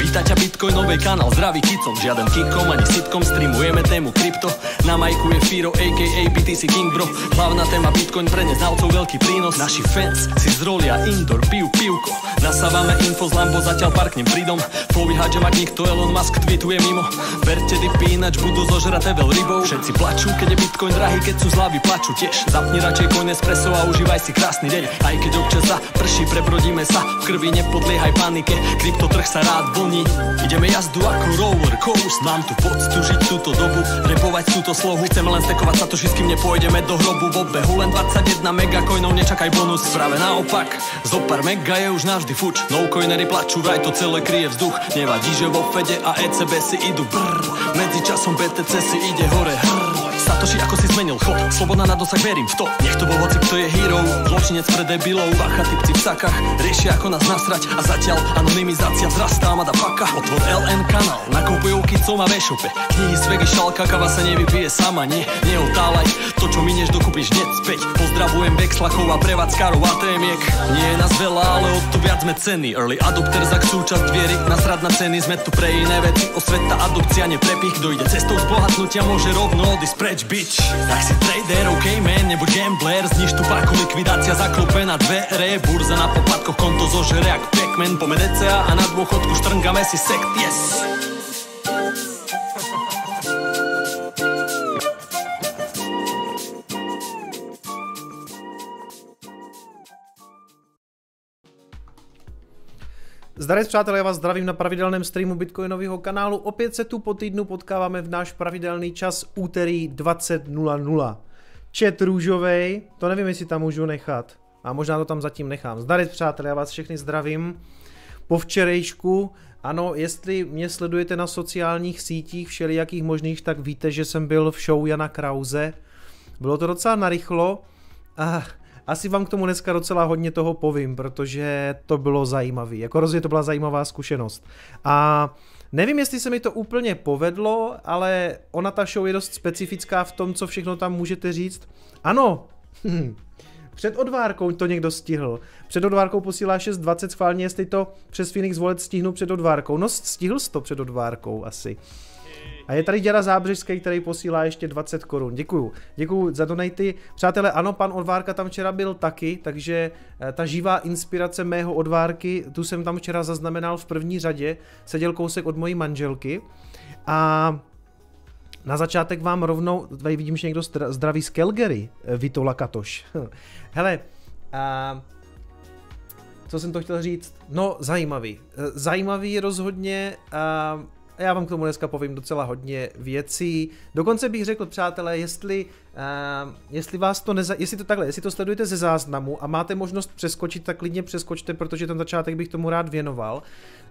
Víta ťa Bitcoinovej kanál, zdravý kicom Žiaden kikom ani sitkom, streamujeme tému krypto Na majku je Firo, aka BTC King bro. Hlavná téma Bitcoin pre neznalcov veľký prínos. Naši fans si zrolia indoor, pijú pivko. Nasávame info z Lambo, zatiaľ parknem pridom Flowy hádžem ak nikto Elon Musk tweetuje mimo. Verte dipy, ináč budú zožraté veľ rybou. Všetci plačú, keď je Bitcoin drahý, keď sú zľavy plačú tiež. Zapni radšej coin espresso a užívaj si krásny deň. Aj keď občas sa prší, prebrodíme sa. V krvi nepodliehaj panike, kryptotrh sa rád vlní. Ideme jazdu ako roller coast Mám tu poctu žiť túto dobu Repovať túto slohu Chceme len stekovať sa to kým nepôjdeme do hrobu V obehu len 21 megacoinov Nečakaj bonus Práve naopak. Zo pár mega je už navždy fuč No coinery plačú Vraj to celé kryje vzduch. Nevadí, že vo Fede a ECB si idú brr Medzi časom BTC si ide hore hrr Satoshi ako si zmenil chod. Sloboda na dosah, verím v to. Nech to bol hoci kto je hero. Zločinec pre debilov. Bacha typci v sakách Riešia ako nás nasrať. A zatiaľ anonymizácia vzrastá Mada paka. Otvor LN kanál Nakupujú kicom a vešope Knihy z šalka Kava sa nevypije sama Nie, neotálaj To čo minieš dokúpiš hneď späť. Pozdravujem Vexlakov a prevádzkarov témiek Nie je nás veľa, ale o to viac sme ceny. Early adopter za súčasť viery. Nasrad na ceny Sme tu pre iné veci. Osveta adopcia, neprepich. Cestou zbohatnutia Môže rovno odísť preč bitch Tak si trader, ok man, nebo gambler. Zniž tu parku, likvidácia zaklope na dvere. Burza na popadkoch, konto zožere jak Pac-Man. Pome DCA a na dôchodku štrngame si sekt, yes Zdarec přátelé, já vás zdravím na pravidelném streamu Bitcoinového kanálu. Opět se tu po týdnu potkáváme v náš pravidelný čas úterý 20.00. Čet růžovej, to nevím, jestli tam můžu nechat. A možná to tam zatím nechám. Zdarec přátelé, já vás všechny zdravím. Po včerejšku, ano, jestli mě sledujete na sociálních sítích všelijakých možných, tak víte, že jsem byl v show Jana Krause. Bylo to docela narychlo. A asi vám k tomu dneska docela hodně toho povím, protože to bylo zajímavé. Jako rozhodně to byla zajímavá zkušenost. A nevím, jestli se mi to úplně povedlo, ale ona ta show je dost specifická v tom, co všechno tam můžete říct. Ano, před odvárkou to někdo stihl. Před odvárkou posílá 6.20 schválně, jestli to přes Phoenix Wallet stihnu před odvárkou. No stihl jsi to před odvárkou asi. A je tady Děra Zábřežský, který posílá ještě 20 korun. Děkuju. Děkuju za donaty. Přátelé, ano, pan Odvárka tam včera byl taky, takže eh, ta živá inspirace mého Odvárky, tu jsem tam včera zaznamenal v první řadě. Seděl kousek od mojí manželky. A na začátek vám rovnou, tady vidím, že někdo zdraví z Calgary, eh, Vitola Katoš. Hele, a co jsem to chtěl říct? No, zajímavý. Eh, zajímavý rozhodně. A já vám k tomu dneska povím docela hodně věcí. Dokonce bych řekl, přátelé, jestli, uh, jestli vás to neza, jestli to takhle, jestli to sledujete ze záznamu a máte možnost přeskočit, tak klidně přeskočte, protože ten začátek bych tomu rád věnoval.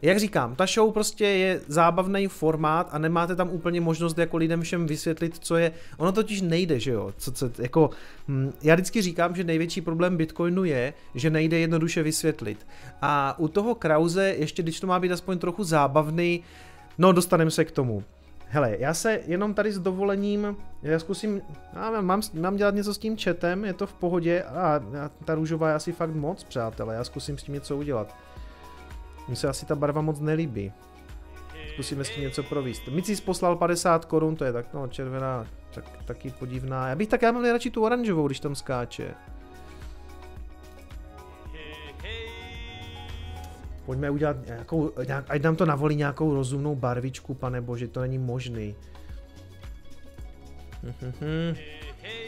Jak říkám, ta show prostě je zábavný formát a nemáte tam úplně možnost jako lidem všem vysvětlit, co je. Ono totiž nejde, že jo. Co, co, jako, hm, já vždycky říkám, že největší problém Bitcoinu je, že nejde jednoduše vysvětlit. A u toho Krause, ještě když to má být aspoň trochu zábavný, No, dostaneme se k tomu. Hele, já se jenom tady s dovolením, já zkusím, já mám, mám dělat něco s tím chatem, je to v pohodě, a ta růžová je asi fakt moc, přátelé, já zkusím s tím něco udělat. Mně se asi ta barva moc nelíbí. Zkusíme s tím něco províst. Micis poslal 50 korun, to je tak, no, červená, tak, taky podivná. Já bych tak, já mám radši tu oranžovou, když tam skáče. Pojďme udělat nějakou, nějak, ať nám to navolí nějakou rozumnou barvičku, pane bože, to není možný.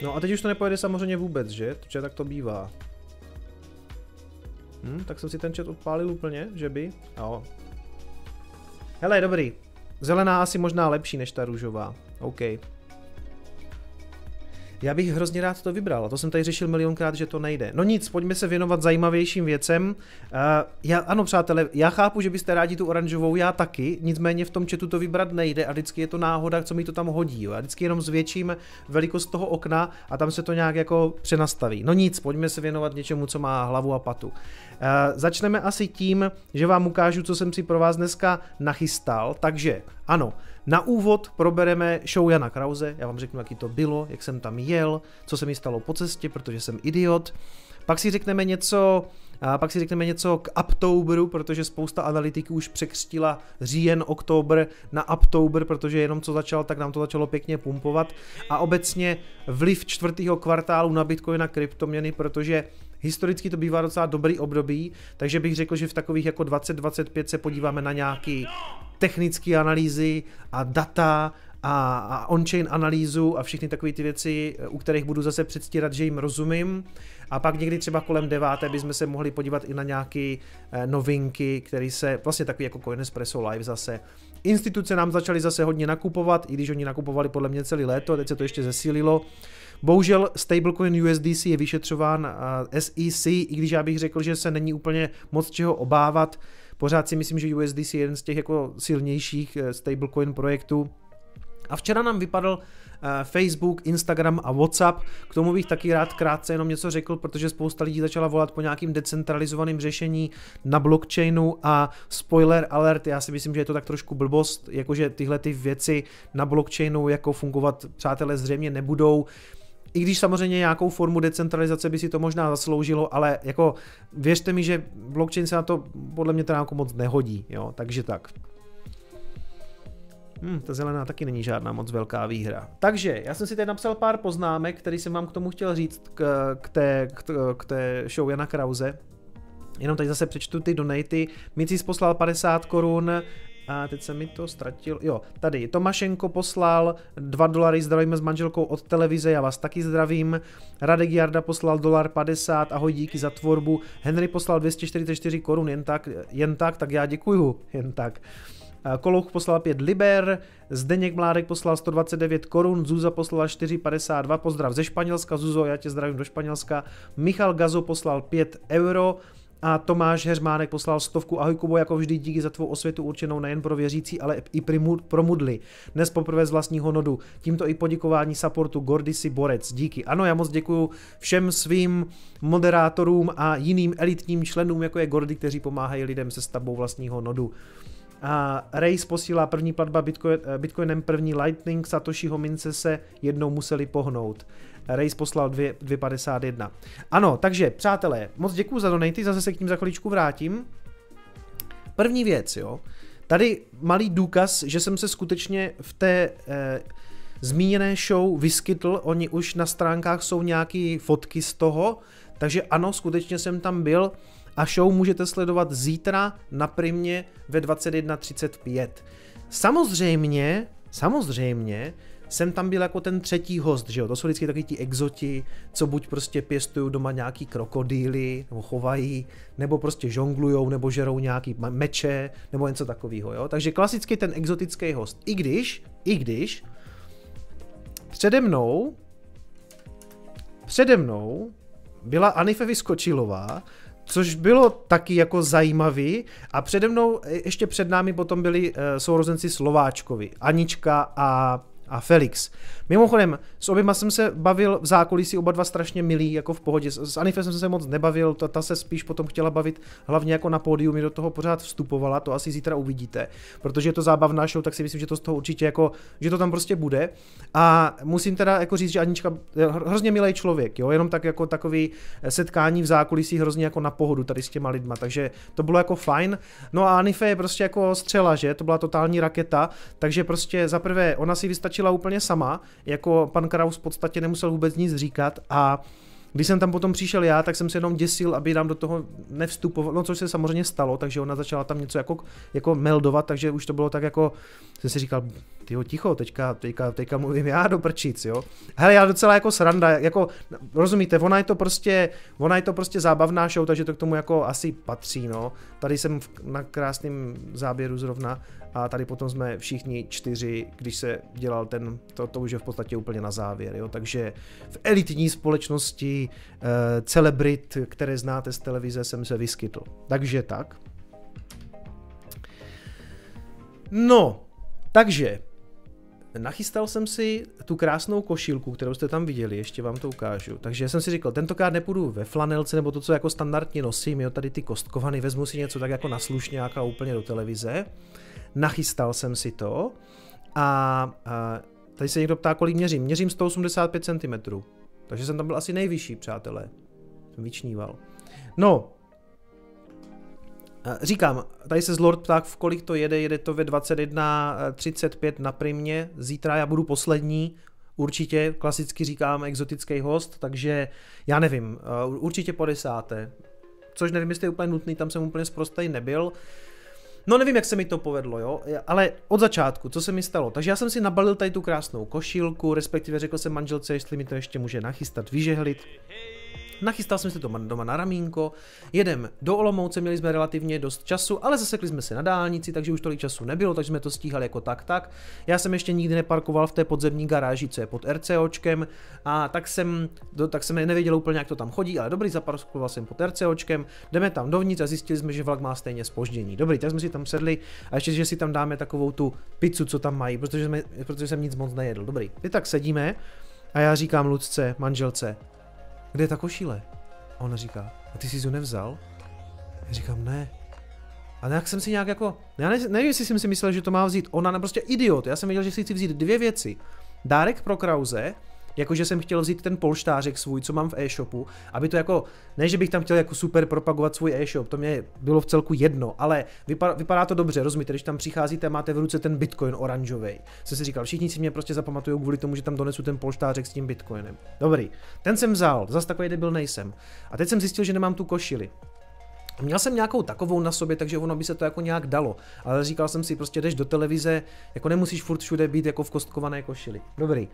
No a teď už to nepojede samozřejmě vůbec, že? Protože tak to bývá. Hm, tak jsem si ten chat odpálil úplně, že by? Jo. Hele, dobrý. Zelená asi možná lepší než ta růžová. OK. Já bych hrozně rád to vybral, a to jsem tady řešil milionkrát, že to nejde. No nic, pojďme se věnovat zajímavějším věcem. Uh, já, ano, přátelé, já chápu, že byste rádi tu oranžovou, já taky, nicméně v tom četu to vybrat nejde a vždycky je to náhoda, co mi to tam hodí. Jo. Já vždycky jenom zvětším velikost toho okna a tam se to nějak jako přenastaví. No nic, pojďme se věnovat něčemu, co má hlavu a patu. Uh, začneme asi tím, že vám ukážu, co jsem si pro vás dneska nachystal. Takže Ano, na úvod probereme show Jana Krause, já vám řeknu, jaký to bylo, jak jsem tam jel, co se mi stalo po cestě, protože jsem idiot. Pak si řekneme něco, a pak si řekneme něco k Uptoberu, protože spousta analytiků už překřtila říjen, oktober na Uptober, protože jenom co začal, tak nám to začalo pěkně pumpovat. A obecně vliv čtvrtého kvartálu na Bitcoin a kryptoměny, protože historicky to bývá docela dobrý období, takže bych řekl, že v takových jako 2025 se podíváme na nějaký technické analýzy a data a, on-chain analýzu a všechny takové ty věci, u kterých budu zase předstírat, že jim rozumím. A pak někdy třeba kolem deváté bychom se mohli podívat i na nějaké eh, novinky, které se, vlastně takový jako Coinespresso Live zase. Instituce nám začaly zase hodně nakupovat, i když oni nakupovali podle mě celý léto, teď se to ještě zesílilo. Bohužel stablecoin USDC je vyšetřován SEC, i když já bych řekl, že se není úplně moc čeho obávat. Pořád si myslím, že USDC je jeden z těch jako silnějších eh, stablecoin projektů. A včera nám vypadl Eh, Facebook, Instagram a WhatsApp. K tomu bych taky rád krátce jenom něco řekl, protože spousta lidí začala volat po nějakým decentralizovaným řešení na blockchainu a spoiler alert, já si myslím, že je to tak trošku blbost, jakože tyhle ty věci na blockchainu jako fungovat přátelé zřejmě nebudou. I když samozřejmě nějakou formu decentralizace by si to možná zasloužilo, ale jako věřte mi, že blockchain se na to podle mě teda jako moc nehodí, jo, takže tak. Hmm, ta zelená taky není žádná moc velká výhra. Takže, já jsem si tady napsal pár poznámek, který jsem vám k tomu chtěl říct k, k, té, k, k té show Jana Krause. Jenom tady zase přečtu ty donaty. Micis poslal 50 korun, a teď se mi to ztratil. Jo, tady Tomašenko poslal 2 dolary, zdravíme s manželkou od televize, já vás taky zdravím. Radek Jarda poslal dolar 50, ahoj, díky za tvorbu. Henry poslal 244 korun, jen tak, jen tak, tak já děkuju, jen tak. Kolouch poslal 5 liber, Zdeněk Mládek poslal 129 korun, Zuza poslala 4,52, pozdrav ze Španělska, Zuzo, já tě zdravím do Španělska, Michal Gazo poslal 5 euro, a Tomáš Heřmánek poslal stovku. Ahoj Kubo, jako vždy díky za tvou osvětu určenou nejen pro věřící, ale i pro mudly. Dnes poprvé z vlastního nodu. Tímto i poděkování supportu Gordisi Borec. Díky. Ano, já moc děkuji všem svým moderátorům a jiným elitním členům, jako je Gordy, kteří pomáhají lidem se stavbou vlastního nodu. A Race posílá první platba Bitcoin, eh, Bitcoinem první Lightning, Satoshiho mince se jednou museli pohnout. Race poslal 2,51. Ano, takže přátelé, moc děkuji za donaty, zase se k tím za chviličku vrátím. První věc, jo. Tady malý důkaz, že jsem se skutečně v té eh, zmíněné show vyskytl, oni už na stránkách jsou nějaké fotky z toho, takže ano, skutečně jsem tam byl a show můžete sledovat zítra na Primě ve 21.35. Samozřejmě, samozřejmě, jsem tam byl jako ten třetí host, že jo, to jsou vždycky taky ti exoti, co buď prostě pěstují doma nějaký krokodýly, nebo chovají, nebo prostě žonglujou, nebo žerou nějaký meče, nebo něco takového, jo. Takže klasicky ten exotický host. I když, i když, přede mnou, přede mnou byla Anife Vyskočilová, což bylo taky jako zajímavý a přede mnou, e, ještě před námi potom byli e, sourozenci Slováčkovi, Anička a a Felix. Mimochodem, s oběma jsem se bavil v zákulisí, oba dva strašně milí, jako v pohodě. S Anifem jsem se moc nebavil, ta, ta se spíš potom chtěla bavit hlavně jako na pódiu, mi do toho pořád vstupovala, to asi zítra uvidíte, protože je to zábavná show, tak si myslím, že to z toho určitě jako, že to tam prostě bude. A musím teda jako říct, že Anička je hrozně milý člověk, jo, jenom tak jako takový setkání v zákulisí hrozně jako na pohodu tady s těma lidma, takže to bylo jako fajn. No a Anife je prostě jako střela, že? To byla totální raketa, takže prostě za prvé ona si vystačila úplně sama, jako pan Kraus v podstatě nemusel vůbec nic říkat a když jsem tam potom přišel já, tak jsem se jenom děsil, aby nám do toho nevstupoval, no což se samozřejmě stalo, takže ona začala tam něco jako, jako meldovat, takže už to bylo tak jako, jsem si říkal, tyjo, ticho, teďka, teďka, teďka mluvím já do prčic, jo. Hele, já docela jako sranda, jako, rozumíte, ona je to prostě, ona je to prostě zábavná show, takže to k tomu jako asi patří, no. Tady jsem na krásném záběru zrovna a tady potom jsme všichni čtyři, když se dělal ten, to, to už je v podstatě úplně na závěr, jo. Takže v elitní společnosti uh, celebrit, které znáte z televize, jsem se vyskytl. Takže tak. No, takže Nachystal jsem si tu krásnou košilku, kterou jste tam viděli, ještě vám to ukážu. Takže jsem si říkal, tentokrát nepůjdu ve flanelce nebo to, co jako standardně nosím, jo, tady ty kostkovany, vezmu si něco tak jako na slušňáka úplně do televize. Nachystal jsem si to a, a tady se někdo ptá, kolik měřím. Měřím 185 cm, takže jsem tam byl asi nejvyšší, přátelé. Jsem vyčníval. No, Říkám, tady se z Lord ptá, v kolik to jede, jede to ve 21.35 na primě, zítra já budu poslední, určitě, klasicky říkám exotický host, takže já nevím, určitě po desáté, což nevím, jestli je úplně nutný, tam jsem úplně zprostej nebyl, No nevím, jak se mi to povedlo, jo, ale od začátku, co se mi stalo. Takže já jsem si nabalil tady tu krásnou košilku, respektive řekl jsem manželce, jestli mi to ještě může nachystat, vyžehlit. Nachystal jsem si to doma na ramínko, jedem do Olomouce, měli jsme relativně dost času, ale zasekli jsme se na dálnici, takže už tolik času nebylo, takže jsme to stíhali jako tak tak. Já jsem ještě nikdy neparkoval v té podzemní garáži, co je pod RCOčkem, a tak jsem, do, tak jsem nevěděl úplně, jak to tam chodí, ale dobrý, zaparkoval jsem pod RCOčkem, jdeme tam dovnitř a zjistili jsme, že vlak má stejně spoždění. Dobrý, tak jsme si tam sedli a ještě, že si tam dáme takovou tu pizzu, co tam mají, protože, jsme, protože jsem nic moc nejedl. Dobrý, my tak sedíme a já říkám Lucce, manželce, kde je ta košile? A ona říká, a ty jsi ji nevzal? Já říkám, ne. A nějak jsem si nějak jako, já ne, nevím, jestli jsem si myslel, že to má vzít ona, prostě idiot. Já jsem věděl, že si chci vzít dvě věci. Dárek pro Krause Jakože jsem chtěl vzít ten polštářek svůj, co mám v e-shopu, aby to jako, ne, že bych tam chtěl jako super propagovat svůj e-shop, to mě bylo v celku jedno, ale vypadá, vypadá to dobře, rozumíte, když tam přicházíte a máte v ruce ten bitcoin oranžový. Jsem si říkal, všichni si mě prostě zapamatují kvůli tomu, že tam donesu ten polštářek s tím bitcoinem. Dobrý, ten jsem vzal, zase takový debil nejsem. A teď jsem zjistil, že nemám tu košili. Měl jsem nějakou takovou na sobě, takže ono by se to jako nějak dalo. Ale říkal jsem si, prostě jdeš do televize, jako nemusíš furt všude být jako v kostkované košili. Dobrý.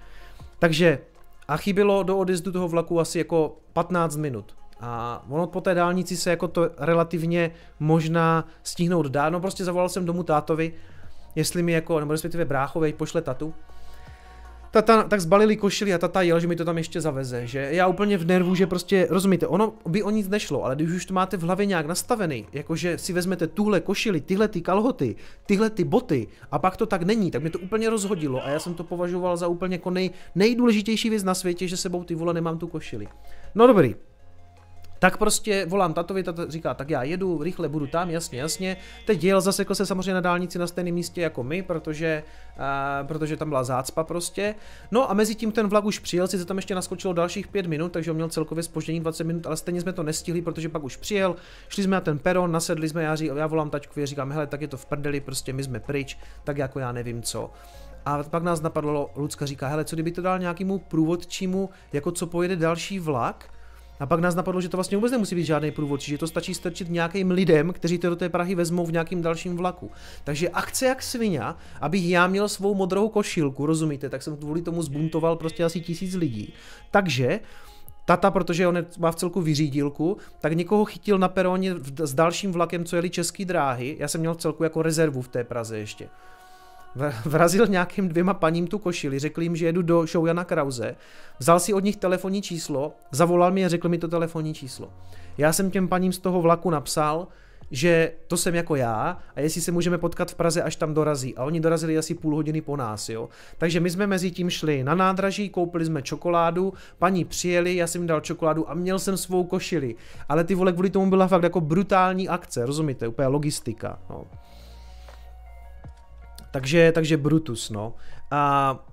Takže a chybělo do odjezdu toho vlaku asi jako 15 minut. A ono po té dálnici se jako to relativně možná stihnout dá. No prostě zavolal jsem domů tátovi, jestli mi jako, nebo respektive bráchovej pošle tatu tata tak zbalili košili a tata jel, že mi to tam ještě zaveze, že já úplně v nervu, že prostě, rozumíte, ono by o nic nešlo, ale když už to máte v hlavě nějak nastavený, jakože si vezmete tuhle košili, tyhle ty kalhoty, tyhle ty boty a pak to tak není, tak mě to úplně rozhodilo a já jsem to považoval za úplně jako nej, nejdůležitější věc na světě, že sebou ty vole nemám tu košili. No dobrý, tak prostě volám tatovi, tato říká, tak já jedu, rychle budu tam, jasně, jasně. Teď jel, zasekl se samozřejmě na dálnici na stejném místě jako my, protože, uh, protože tam byla zácpa prostě. No a mezi tím ten vlak už přijel, si tam ještě naskočilo dalších 5 minut, takže on měl celkově spoždění 20 minut, ale stejně jsme to nestihli, protože pak už přijel, šli jsme na ten peron, nasedli jsme, já, ří, já volám tačkovi, říkám, hele, tak je to v prdeli, prostě my jsme pryč, tak jako já nevím co. A pak nás napadlo, Lucka říká, hele, co kdyby to dal nějakému průvodčímu, jako co pojede další vlak, a pak nás napadlo, že to vlastně vůbec nemusí být žádný průvodčí, že to stačí strčit nějakým lidem, kteří to do té Prahy vezmou v nějakým dalším vlaku. Takže akce jak svině, abych já měl svou modrou košilku, rozumíte, tak jsem kvůli tomu zbuntoval prostě asi tisíc lidí. Takže Tata, protože on má v celku vyřídilku, tak někoho chytil na peroně s dalším vlakem, co jeli český dráhy. Já jsem měl v celku jako rezervu v té Praze ještě vrazil nějakým dvěma paním tu košili, řekl jim, že jedu do show Jana Krause, vzal si od nich telefonní číslo, zavolal mi a řekl mi to telefonní číslo. Já jsem těm paním z toho vlaku napsal, že to jsem jako já a jestli se můžeme potkat v Praze, až tam dorazí. A oni dorazili asi půl hodiny po nás, jo. Takže my jsme mezi tím šli na nádraží, koupili jsme čokoládu, paní přijeli, já jsem jim dal čokoládu a měl jsem svou košili. Ale ty vole, kvůli tomu byla fakt jako brutální akce, rozumíte, úplně logistika, no. Takže, takže Brutus, no. A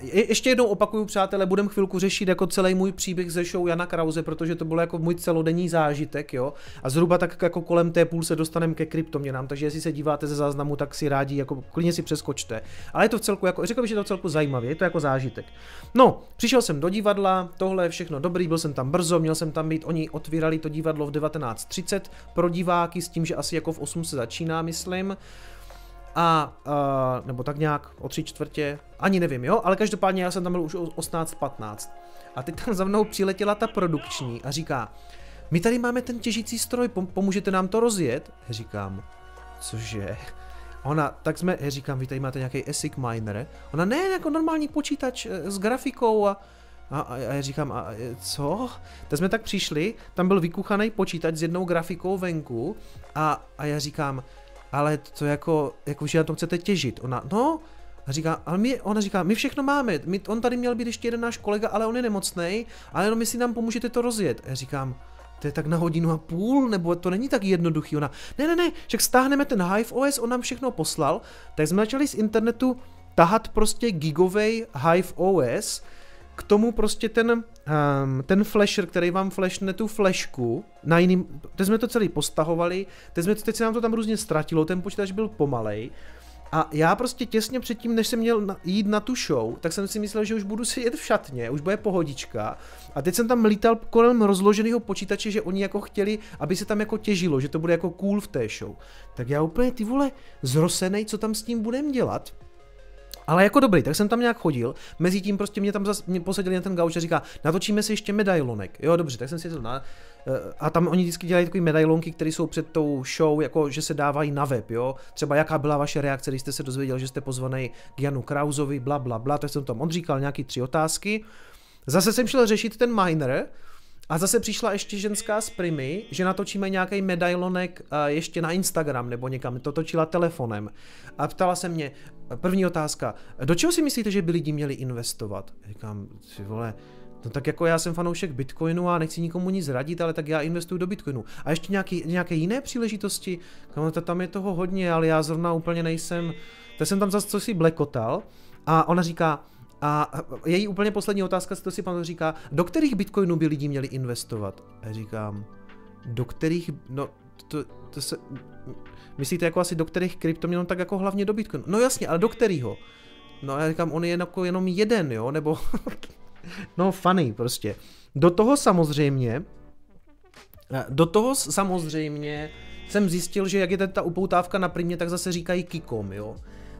je, ještě jednou opakuju, přátelé, budem chvilku řešit jako celý můj příběh ze show Jana Krause, protože to bylo jako můj celodenní zážitek, jo. A zhruba tak jako kolem té půl se dostaneme ke kryptoměnám, takže jestli se díváte ze záznamu, tak si rádi, jako klidně si přeskočte. Ale je to v celku, jako, řekl bych, že to v celku zajímavé, je to jako zážitek. No, přišel jsem do divadla, tohle je všechno dobrý, byl jsem tam brzo, měl jsem tam být, oni otvírali to divadlo v 19.30 pro diváky s tím, že asi jako v 8 se začíná, myslím a, uh, nebo tak nějak o tři čtvrtě, ani nevím, jo, ale každopádně já jsem tam byl už o 18.15. A teď tam za mnou přiletěla ta produkční a říká, my tady máme ten těžící stroj, pomůžete nám to rozjet? Říkám, cože? Ona, tak jsme, říkám, vy tady máte nějaký ASIC miner? Ona, ne, jako normální počítač eh, s grafikou a, a, a já říkám, a co? Tak jsme tak přišli, tam byl vykuchaný počítač s jednou grafikou venku a, a já říkám, ale to jako, jako že na tom chcete těžit. Ona, no, a říká, ale my, ona říká, my všechno máme, my, on tady měl být ještě jeden náš kolega, ale on je nemocný, ale jenom jestli nám pomůžete to rozjet. A já říkám, to je tak na hodinu a půl, nebo to není tak jednoduchý. Ona, ne, ne, ne, však stáhneme ten Hive OS, on nám všechno poslal, tak jsme začali z internetu tahat prostě gigovej Hive OS, k tomu prostě ten, um, ten flasher, který vám flashne tu flashku na jiným, teď jsme to celý postahovali, teď, jsme, teď se nám to tam různě ztratilo, ten počítač byl pomalej, a já prostě těsně předtím, než jsem měl jít na tu show, tak jsem si myslel, že už budu sedět v šatně, už bude pohodička. A teď jsem tam lítal kolem rozloženého počítače, že oni jako chtěli, aby se tam jako těžilo, že to bude jako cool v té show. Tak já úplně ty vole zrosenej, co tam s tím budem dělat. Ale jako dobrý, tak jsem tam nějak chodil, mezi tím prostě mě tam zas, mě posadili na ten gauč a říká, natočíme si ještě medailonek. Jo, dobře, tak jsem si to na, eh, a tam oni vždycky dělají takové medailonky, které jsou před tou show, jako že se dávají na web, jo. Třeba jaká byla vaše reakce, když jste se dozvěděl, že jste pozvaný k Janu Krauzovi, bla, bla, bla, tak jsem tam on říkal nějaký tři otázky. Zase jsem šel řešit ten miner, a zase přišla ještě ženská z Primy, že natočíme nějaký medailonek ještě na Instagram nebo někam, to točila telefonem. A ptala se mě, první otázka, do čeho si myslíte, že by lidi měli investovat? Říkám, si vole, No tak jako já jsem fanoušek Bitcoinu a nechci nikomu nic radit, ale tak já investuju do Bitcoinu. A ještě nějaký, nějaké jiné příležitosti, tam je toho hodně, ale já zrovna úplně nejsem, to jsem tam zase co si blekotal a ona říká, a její úplně poslední otázka, to si pan říká, do kterých bitcoinů by lidi měli investovat? A říkám, do kterých, no, to, to se, myslíte jako asi do kterých kryptoměn, tak jako hlavně do bitcoinu. No jasně, ale do kterého? No a já říkám, on je jako jenom jeden, jo, nebo, no funny prostě. Do toho samozřejmě, do toho samozřejmě jsem zjistil, že jak je ta upoutávka na primě, tak zase říkají kikom, jo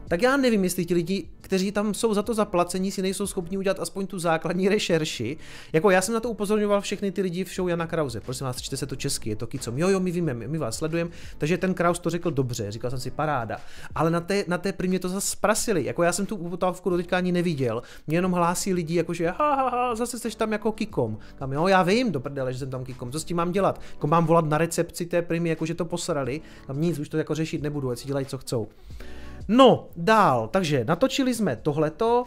tak já nevím, jestli ti lidi, kteří tam jsou za to zaplacení, si nejsou schopni udělat aspoň tu základní rešerši. Jako já jsem na to upozorňoval všechny ty lidi v show Jana Krause. Prosím vás, čte se to česky, je to kicom. Jo, jo, my víme, my, my vás sledujeme. Takže ten Kraus to řekl dobře, říkal jsem si paráda. Ale na té, na té primě to zase sprasili. Jako já jsem tu upotávku do ani neviděl. Mě jenom hlásí lidi, jako že ha, ha, ha, zase jsi tam jako kikom. Kam jo, já vím, do prdele, že jsem tam kikom. Co s tím mám dělat? Jako mám volat na recepci té primy, jako že to posrali. Tam nic, už to jako řešit nebudu, ať si dělají, co chcou. No, dál, takže natočili jsme tohleto,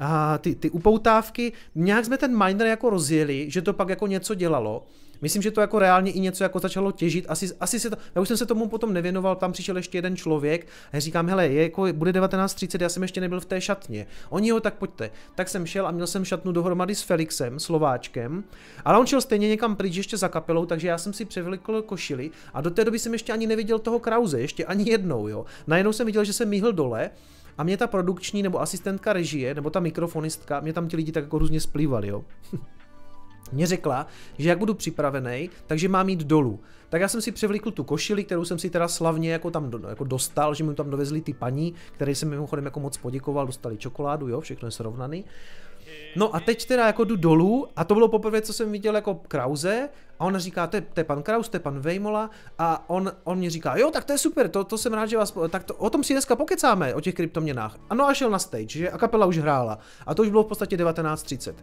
a ty, ty upoutávky, nějak jsme ten miner jako rozjeli, že to pak jako něco dělalo. Myslím, že to jako reálně i něco jako začalo těžit. Asi, asi se to, já už jsem se tomu potom nevěnoval, tam přišel ještě jeden člověk a říkám, hele, je jako, bude 19.30, já jsem ještě nebyl v té šatně. Oni ho tak pojďte. Tak jsem šel a měl jsem šatnu dohromady s Felixem, Slováčkem, ale on šel stejně někam pryč ještě za kapelou, takže já jsem si převlikl košili a do té doby jsem ještě ani neviděl toho Krause, ještě ani jednou, jo. Najednou jsem viděl, že se míhl dole a mě ta produkční nebo asistentka režie, nebo ta mikrofonistka, mě tam ti lidi tak jako různě splývali, jo. mě řekla, že jak budu připravený, takže mám jít dolů. Tak já jsem si převlíkl tu košili, kterou jsem si teda slavně jako tam do, jako dostal, že mi tam dovezli ty paní, které jsem mimochodem jako moc poděkoval, dostali čokoládu, jo, všechno je srovnaný. No a teď teda jako jdu dolů a to bylo poprvé, co jsem viděl jako Krause a on říká, to je, pan Kraus, to je pan Vejmola a on, on mě říká, jo, tak to je super, to, to jsem rád, že vás, tak to, o tom si dneska pokecáme, o těch kryptoměnách. A no a šel na stage, že a kapela už hrála a to už bylo v podstatě 19.30.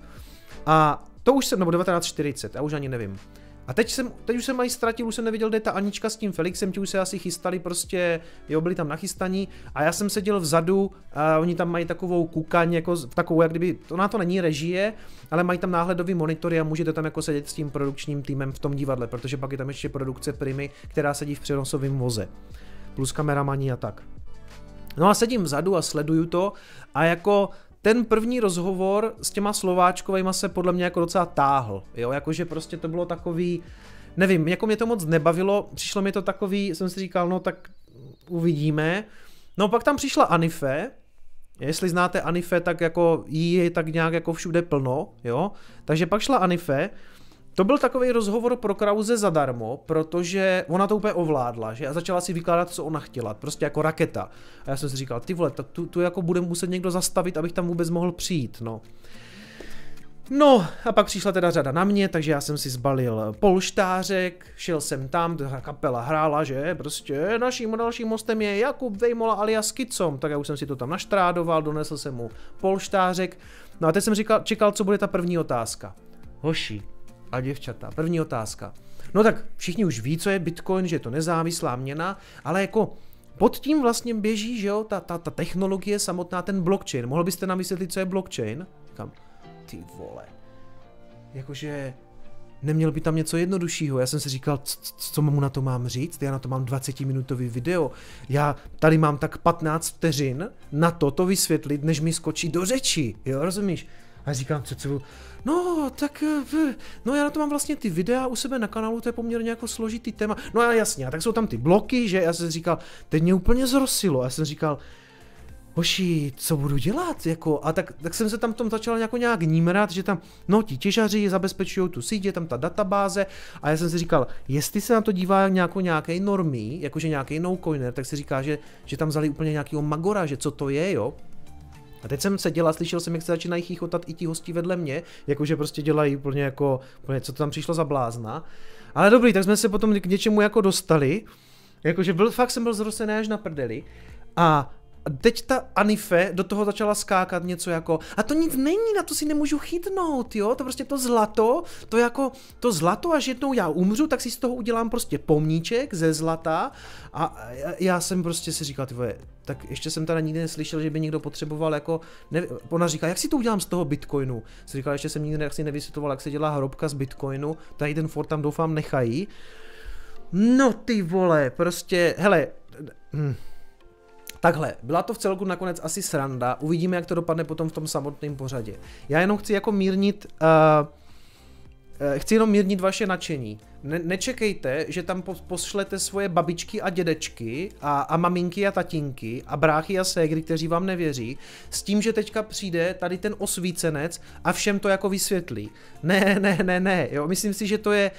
A to už jsem, nebo 1940, já už ani nevím. A teď, jsem, teď už jsem mají ztratil, už jsem neviděl, kde je ta Anička s tím Felixem, ti už se asi chystali prostě, jo, byli tam nachystaní a já jsem seděl vzadu a oni tam mají takovou kukaň, jako takovou, jak kdyby, to na to není režie, ale mají tam náhledový monitory a můžete tam jako sedět s tím produkčním týmem v tom divadle, protože pak je tam ještě produkce Primy, která sedí v přenosovém voze, plus kameramaní a tak. No a sedím vzadu a sleduju to a jako ten první rozhovor s těma Slováčkovejma se podle mě jako docela táhl, jo, jakože prostě to bylo takový, nevím, jako mě to moc nebavilo, přišlo mi to takový, jsem si říkal, no tak uvidíme. No pak tam přišla Anife, jestli znáte Anife, tak jako jí je tak nějak jako všude plno, jo, takže pak šla Anife, to byl takový rozhovor pro Krause zadarmo, protože ona to úplně ovládla, že a začala si vykládat, co ona chtěla, prostě jako raketa. A já jsem si říkal, ty vole, tak tu, tu jako bude muset někdo zastavit, abych tam vůbec mohl přijít, no. No a pak přišla teda řada na mě, takže já jsem si zbalil polštářek, šel jsem tam, ta kapela hrála, že prostě naším dalším mostem je Jakub Vejmola alias Kicom, tak já už jsem si to tam naštrádoval, donesl jsem mu polštářek, no a teď jsem říkal, čekal, co bude ta první otázka. Hoši, a děvčata. První otázka. No tak všichni už ví, co je Bitcoin, že je to nezávislá měna, ale jako pod tím vlastně běží, že jo, ta, ta, ta technologie samotná, ten blockchain. Mohl byste nám vysvětlit, co je blockchain? Kam? Ty vole. Jakože neměl by tam něco jednoduššího. Já jsem si říkal, co mu na to mám říct, já na to mám 20-minutový video, já tady mám tak 15 vteřin na to to vysvětlit, než mi skočí do řeči, jo, rozumíš? A říkám, co, co, no, tak, eh, no já na to mám vlastně ty videa u sebe na kanálu, to je poměrně jako složitý téma. No a jasně, a tak jsou tam ty bloky, že já jsem říkal, teď mě úplně zrosilo, já jsem říkal, hoši, co budu dělat, jako, a tak, tak jsem se tam tom začal jako nějak nímrat, že tam, no ti těžaři zabezpečují tu síť, je tam ta databáze. A já jsem si říkal, jestli se na to dívá nějakou nějaký normy, jakože nějaký no coiner, tak se říká, že, že tam vzali úplně nějakýho magora, že co to je, jo, a teď jsem seděl a slyšel jsem, jak se začínají chichotat i ti hosti vedle mě, jakože prostě dělají úplně jako, úplně, co to tam přišlo za blázna. Ale dobrý, tak jsme se potom k něčemu jako dostali, jakože byl, fakt jsem byl zrosený až na prdeli. A teď ta Anife do toho začala skákat něco jako, a to nic není, na to si nemůžu chytnout, jo, to prostě to zlato, to jako, to zlato, až jednou já umřu, tak si z toho udělám prostě pomníček ze zlata a já jsem prostě si říkal, ty vole, tak ještě jsem teda nikdy neslyšel, že by někdo potřeboval jako, ne, ona říká, jak si to udělám z toho bitcoinu, si říkal, ještě jsem nikdy si nevysvětloval, jak se dělá hrobka z bitcoinu, tady ten Ford tam doufám nechají, no ty vole, prostě, hele, hm. Takhle, byla to v celku nakonec asi sranda, uvidíme, jak to dopadne potom v tom samotném pořadě. Já jenom chci jako mírnit, uh, chci jenom mírnit vaše nadšení. Ne- nečekejte, že tam po- pošlete svoje babičky a dědečky a, a maminky a tatínky a bráchy a ségry, kteří vám nevěří, s tím, že teďka přijde tady ten osvícenec a všem to jako vysvětlí. Ne, ne, ne, ne, jo, myslím si, že to je,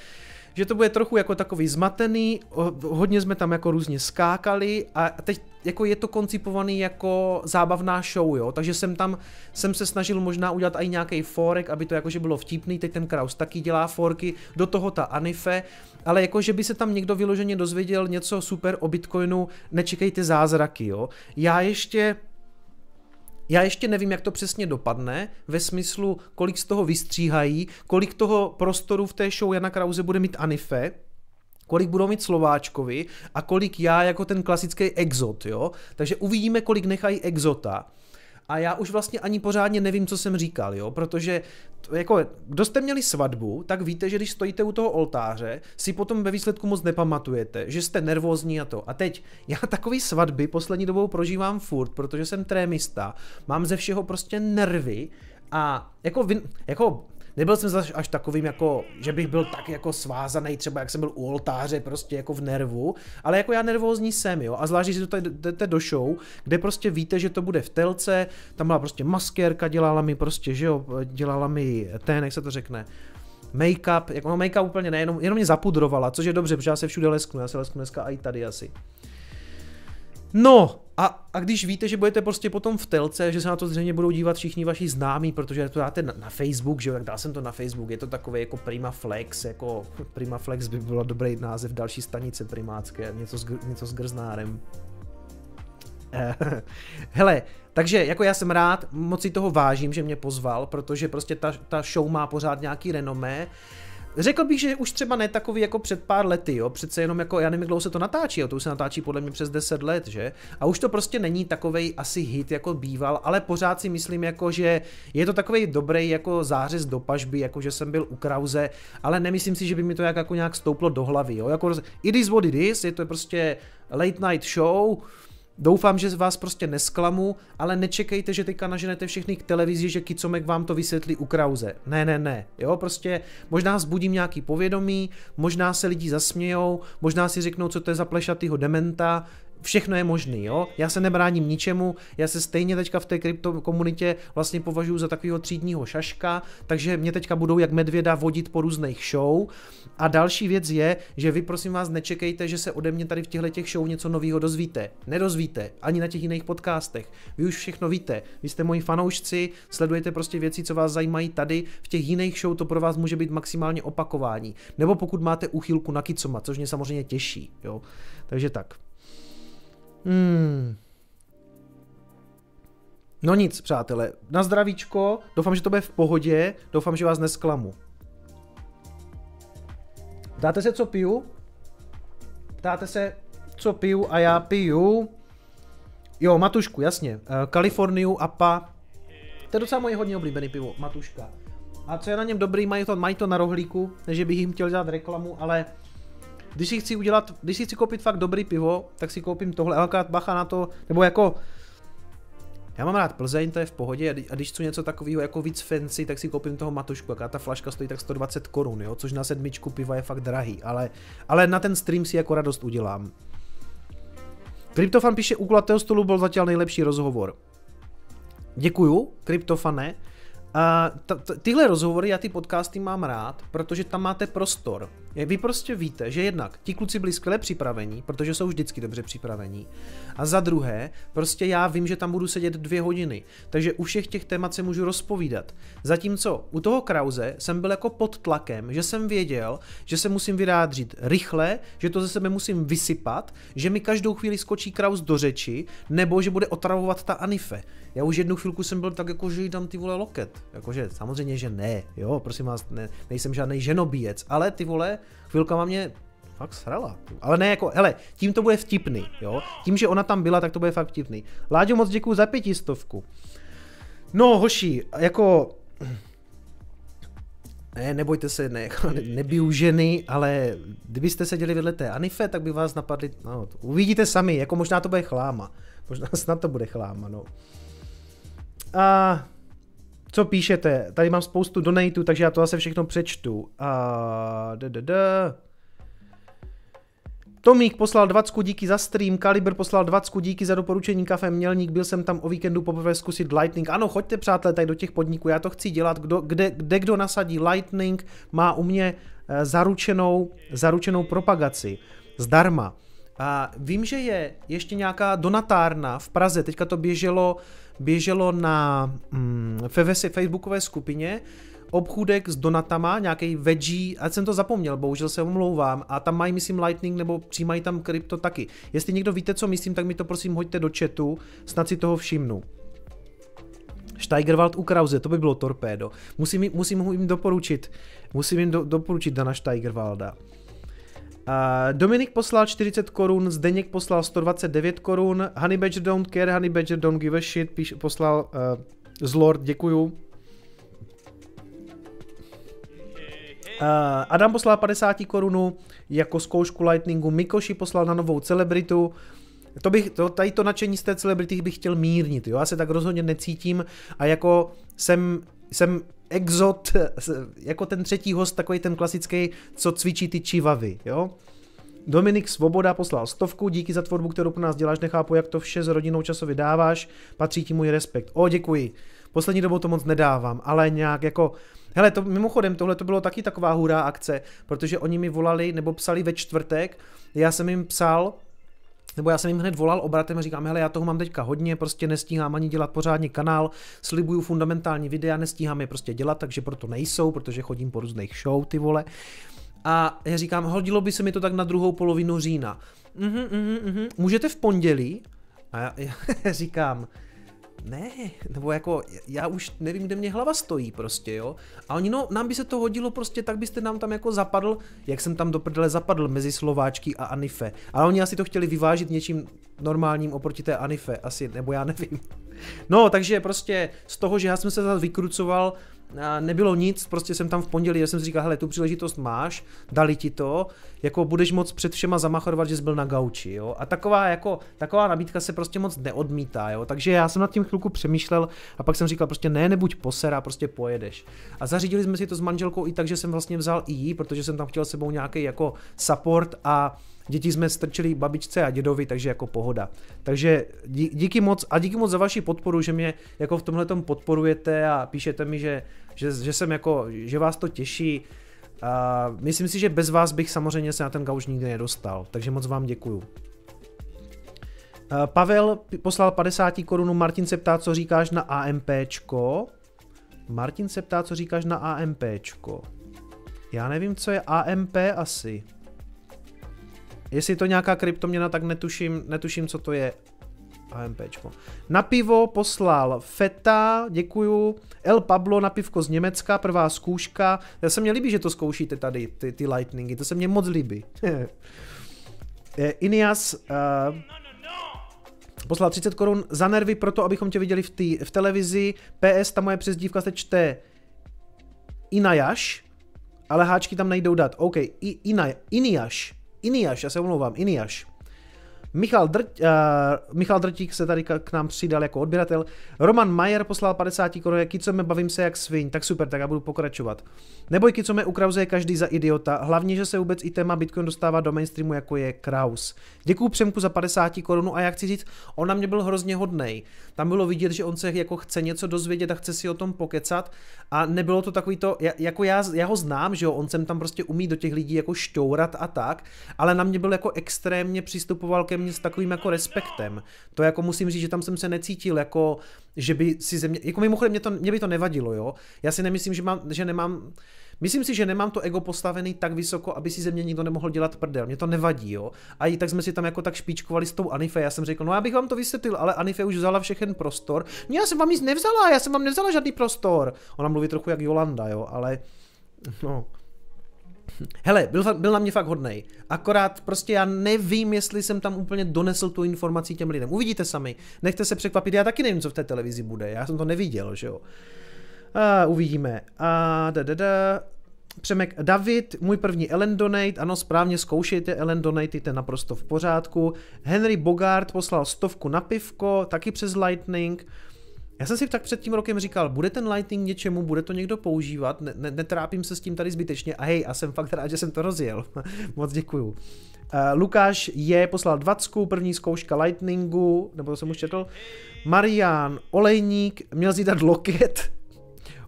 že to bude trochu jako takový zmatený, hodně jsme tam jako různě skákali a teď jako je to koncipovaný jako zábavná show, jo, takže jsem tam, jsem se snažil možná udělat i nějaký forek, aby to jakože bylo vtipný, teď ten Kraus taky dělá forky, do toho ta Anife, ale jako, že by se tam někdo vyloženě dozvěděl něco super o Bitcoinu, nečekejte zázraky, jo. Já ještě já ještě nevím, jak to přesně dopadne, ve smyslu, kolik z toho vystříhají, kolik toho prostoru v té show Jana Krause bude mít Anife, kolik budou mít Slováčkovi a kolik já jako ten klasický exot, jo. Takže uvidíme, kolik nechají exota a já už vlastně ani pořádně nevím, co jsem říkal, jo, protože to, jako, kdo jste měli svatbu, tak víte, že když stojíte u toho oltáře, si potom ve výsledku moc nepamatujete, že jste nervózní a to. A teď, já takový svatby poslední dobou prožívám furt, protože jsem trémista, mám ze všeho prostě nervy a jako, jako Nebyl jsem zase až takovým jako, že bych byl tak jako svázaný, třeba jak jsem byl u oltáře, prostě jako v nervu, ale jako já nervózní jsem, jo, a zvlášť, že tady jdete do show, kde prostě víte, že to bude v telce, tam byla prostě maskérka, dělala mi prostě, že jo, dělala mi ten, jak se to řekne, make-up, jako no make-up úplně ne, jenom, jenom mě zapudrovala, což je dobře, protože já se všude lesknu, já se lesknu dneska i tady asi. No, a, a když víte, že budete prostě potom v telce, že se na to zřejmě budou dívat všichni vaši známí, protože to dáte na, na Facebook, že jo, tak dal jsem to na Facebook, je to takový jako Prima Flex, jako Prima Flex by bylo dobrý název další stanice primácké, něco s, něco s grznárem. Hele, takže jako já jsem rád, moc si toho vážím, že mě pozval, protože prostě ta, ta show má pořád nějaký renomé. Řekl bych, že už třeba ne takový jako před pár lety, jo, přece jenom jako, já nevím, jak dlouho se to natáčí, jo, to už se natáčí podle mě přes 10 let, že? A už to prostě není takovej asi hit, jako býval, ale pořád si myslím, jako, že je to takový dobrý jako zářez do pažby, jako že jsem byl u Krause, ale nemyslím si, že by mi to jak, jako nějak stouplo do hlavy, jo, jako it is what it is, je to prostě late night show, Doufám, že z vás prostě nesklamu, ale nečekejte, že teďka naženete všechny k televizi, že Kicomek vám to vysvětlí u Krause. Ne, ne, ne. Jo, prostě možná zbudím nějaký povědomí, možná se lidi zasmějou, možná si řeknou, co to je za plešatýho dementa, všechno je možný, jo. Já se nebráním ničemu, já se stejně teďka v té krypto komunitě vlastně považuji za takového třídního šaška, takže mě teďka budou jak medvěda vodit po různých show. A další věc je, že vy prosím vás nečekejte, že se ode mě tady v těchto těch show něco nového dozvíte. Nedozvíte, ani na těch jiných podcastech. Vy už všechno víte. Vy jste moji fanoušci, sledujete prostě věci, co vás zajímají tady. V těch jiných show to pro vás může být maximálně opakování. Nebo pokud máte uchylku na kicoma, což mě samozřejmě těší, jo. Takže tak. Hmm. No nic, přátelé, na zdravíčko, doufám, že to bude v pohodě, doufám, že vás nesklamu. Ptáte se, co piju? Ptáte se, co piju a já piju? Jo, Matušku, jasně. Uh, Kaliforniu, APA. To je docela moje hodně oblíbený pivo, Matuška. A co je na něm dobrý, mají to, mají to na rohlíku, že bych jim chtěl dělat reklamu, ale když si chci udělat, když si chci koupit fakt dobrý pivo, tak si koupím tohle, ale bacha na to, nebo jako já mám rád Plzeň, to je v pohodě, a když chci něco takového jako víc fancy, tak si koupím toho matušku, jaká ta flaška stojí tak 120 korun, jo, což na sedmičku piva je fakt drahý, ale, ale na ten stream si jako radost udělám. Kryptofan píše, u kulatého stolu byl zatím nejlepší rozhovor. Děkuju, Kryptofane. A tyhle rozhovory, já ty podcasty mám rád, protože tam máte prostor. Vy prostě víte, že jednak ti kluci byli skvěle připravení, protože jsou vždycky dobře připravení. A za druhé, prostě já vím, že tam budu sedět dvě hodiny, takže u všech těch témat se můžu rozpovídat. Zatímco u toho Krause jsem byl jako pod tlakem, že jsem věděl, že se musím vyrádřit rychle, že to ze sebe musím vysypat, že mi každou chvíli skočí Kraus do řeči, nebo že bude otravovat ta Anife. Já už jednu chvilku jsem byl tak jako, že jí dám ty vole loket. Jakože samozřejmě, že ne, jo, prosím vás, ne, nejsem žádný ženobíjec, ale ty vole, chvilka mě fakt srala. Ale ne jako, hele, tím to bude vtipný, jo. Tím, že ona tam byla, tak to bude fakt vtipný. Láďo, moc děkuji za pětistovku. No, hoši, jako... Ne, nebojte se, ne, jako ne, nebiju ženy, ale kdybyste seděli vedle té Anife, tak by vás napadli, no, uvidíte sami, jako možná to bude chláma. Možná snad to bude chláma, no. A co píšete? Tady mám spoustu donatů, takže já to zase všechno přečtu. A da. Tomík poslal 20 díky za stream, Kaliber poslal 20 díky za doporučení kafe Mělník, byl jsem tam o víkendu poprvé zkusit Lightning. Ano, choďte přátelé tady do těch podniků, já to chci dělat, kdo, kde, kde kdo nasadí Lightning, má u mě eh, zaručenou, zaručenou propagaci, zdarma. A vím, že je ještě nějaká donatárna v Praze, teďka to běželo, běželo na mm, facebookové skupině, obchůdek s donatama, nějaký veggie, ať jsem to zapomněl, bohužel se omlouvám, a tam mají, myslím, Lightning nebo přijímají tam krypto taky. Jestli někdo víte, co myslím, tak mi to prosím hoďte do chatu, snad si toho všimnu. Steigerwald u Krause, to by bylo torpédo. Musím, musím jim doporučit, musím jim do, doporučit Dana Steigerwalda. Dominik poslal 40 korun, Zdeněk poslal 129 korun, Honey Badger don't care, Honey Badger don't give a shit, píš, poslal uh, Zlord, děkuju. Uh, Adam poslal 50 korunu jako zkoušku Lightningu, Mikoši poslal na novou celebritu, to bych, to, tady to nadšení z té celebrity bych chtěl mírnit, jo, já se tak rozhodně necítím a jako jsem, jsem exot, jako ten třetí host, takový ten klasický, co cvičí ty čivavy, jo. Dominik Svoboda poslal stovku, díky za tvorbu, kterou pro nás děláš, nechápu, jak to vše s rodinou časově dáváš, patří ti můj respekt. O, děkuji. Poslední dobou to moc nedávám, ale nějak jako, hele, to mimochodem, tohle to bylo taky taková hurá akce, protože oni mi volali nebo psali ve čtvrtek, já jsem jim psal, nebo já jsem jim hned volal obratem a říkám, hele, já toho mám teďka hodně, prostě nestíhám ani dělat pořádně kanál, slibuju fundamentální videa, nestíhám je prostě dělat, takže proto nejsou, protože chodím po různých show, ty vole. A já říkám, hodilo by se mi to tak na druhou polovinu října. Mhm, mhm, mhm. Můžete v pondělí? A já, já říkám, ne, nebo jako, já už nevím, kde mě hlava stojí prostě, jo. A oni, no, nám by se to hodilo prostě, tak byste nám tam jako zapadl, jak jsem tam do prdele zapadl mezi Slováčky a Anife. Ale oni asi to chtěli vyvážit něčím normálním oproti té Anife, asi, nebo já nevím. No, takže prostě z toho, že já jsem se zase vykrucoval, nebylo nic, prostě jsem tam v pondělí, já jsem si říkal, hele, tu příležitost máš, dali ti to, jako budeš moc před všema zamachovat, že jsi byl na gauči, jo. A taková jako, taková nabídka se prostě moc neodmítá, jo. Takže já jsem nad tím chvilku přemýšlel a pak jsem říkal, prostě ne, nebuď posera, prostě pojedeš. A zařídili jsme si to s manželkou i tak, že jsem vlastně vzal i jí, protože jsem tam chtěl sebou nějaký jako support a Děti jsme strčili babičce a dědovi, takže jako pohoda. Takže díky moc a díky moc za vaši podporu, že mě jako v tomhle podporujete a píšete mi, že, že, že jsem jako, že vás to těší. A myslím si, že bez vás bych samozřejmě se na ten gauč nikdy nedostal, takže moc vám děkuju. Pavel poslal 50 korun, Martin se ptá, co říkáš na AMPčko. Martin se ptá, co říkáš na AMPčko. Já nevím, co je AMP asi. Jestli to nějaká kryptoměna, tak netuším, netuším, co to je. AMPčko. Na pivo poslal Feta, děkuju. El Pablo na pivko z Německa, prvá zkouška. Já se mě líbí, že to zkoušíte tady, ty, ty lightningy, to se mně moc líbí. Inias uh, poslal 30 korun za nervy pro to, abychom tě viděli v, tý, v televizi. PS, ta moje přezdívka se čte Inajaš, ale háčky tam nejdou dát. OK, I, Iniaš, já se omlouvám, Iniaš. Michal, Drť, uh, Michal Drtík se tady k, nám přidal jako odběratel. Roman Majer poslal 50 korun, co me bavím se jak svin, tak super, tak já budu pokračovat. Neboj, co me ukrauzuje každý za idiota, hlavně, že se vůbec i téma Bitcoin dostává do mainstreamu, jako je Kraus. Děkuju Přemku za 50 korun a já chci říct, on na mě byl hrozně hodnej. Tam bylo vidět, že on se jako chce něco dozvědět a chce si o tom pokecat a nebylo to takový to, jako já, já ho znám, že jo, on sem tam prostě umí do těch lidí jako šťourat a tak, ale na mě byl jako extrémně přistupoval ke mně s takovým jako respektem. To jako musím říct, že tam jsem se necítil jako, že by si země, jako mimochodem mě, to, mě by to nevadilo, jo. Já si nemyslím, že, mám, že nemám, Myslím si, že nemám to ego postavený tak vysoko, aby si ze mě nikdo nemohl dělat prdel. Mě to nevadí, jo. A i tak jsme si tam jako tak špičkovali s tou Anife. Já jsem řekl, no já bych vám to vysvětlil, ale Anife už vzala všechen prostor. No já jsem vám nic nevzala, já jsem vám nevzala žádný prostor. Ona mluví trochu jak Jolanda, jo, ale no, Hele, byl, byl na mě fakt hodnej. Akorát prostě já nevím, jestli jsem tam úplně donesl tu informaci těm lidem. Uvidíte sami. Nechte se překvapit, já taky nevím, co v té televizi bude. Já jsem to neviděl, že jo. A uvidíme. A da, da, da. Přemek David, můj první Ellen Donate, ano, správně zkoušejte Ellen Donate, je naprosto v pořádku. Henry Bogart poslal stovku na pivko, taky přes Lightning. Já jsem si tak před tím rokem říkal, bude ten Lightning něčemu, bude to někdo používat, ne, ne, netrápím se s tím tady zbytečně a hej, a jsem fakt rád, že jsem to rozjel. Moc děkuju. Uh, Lukáš je poslal 20, první zkouška Lightningu, nebo to jsem už četl. Marian Olejník měl zídat loket,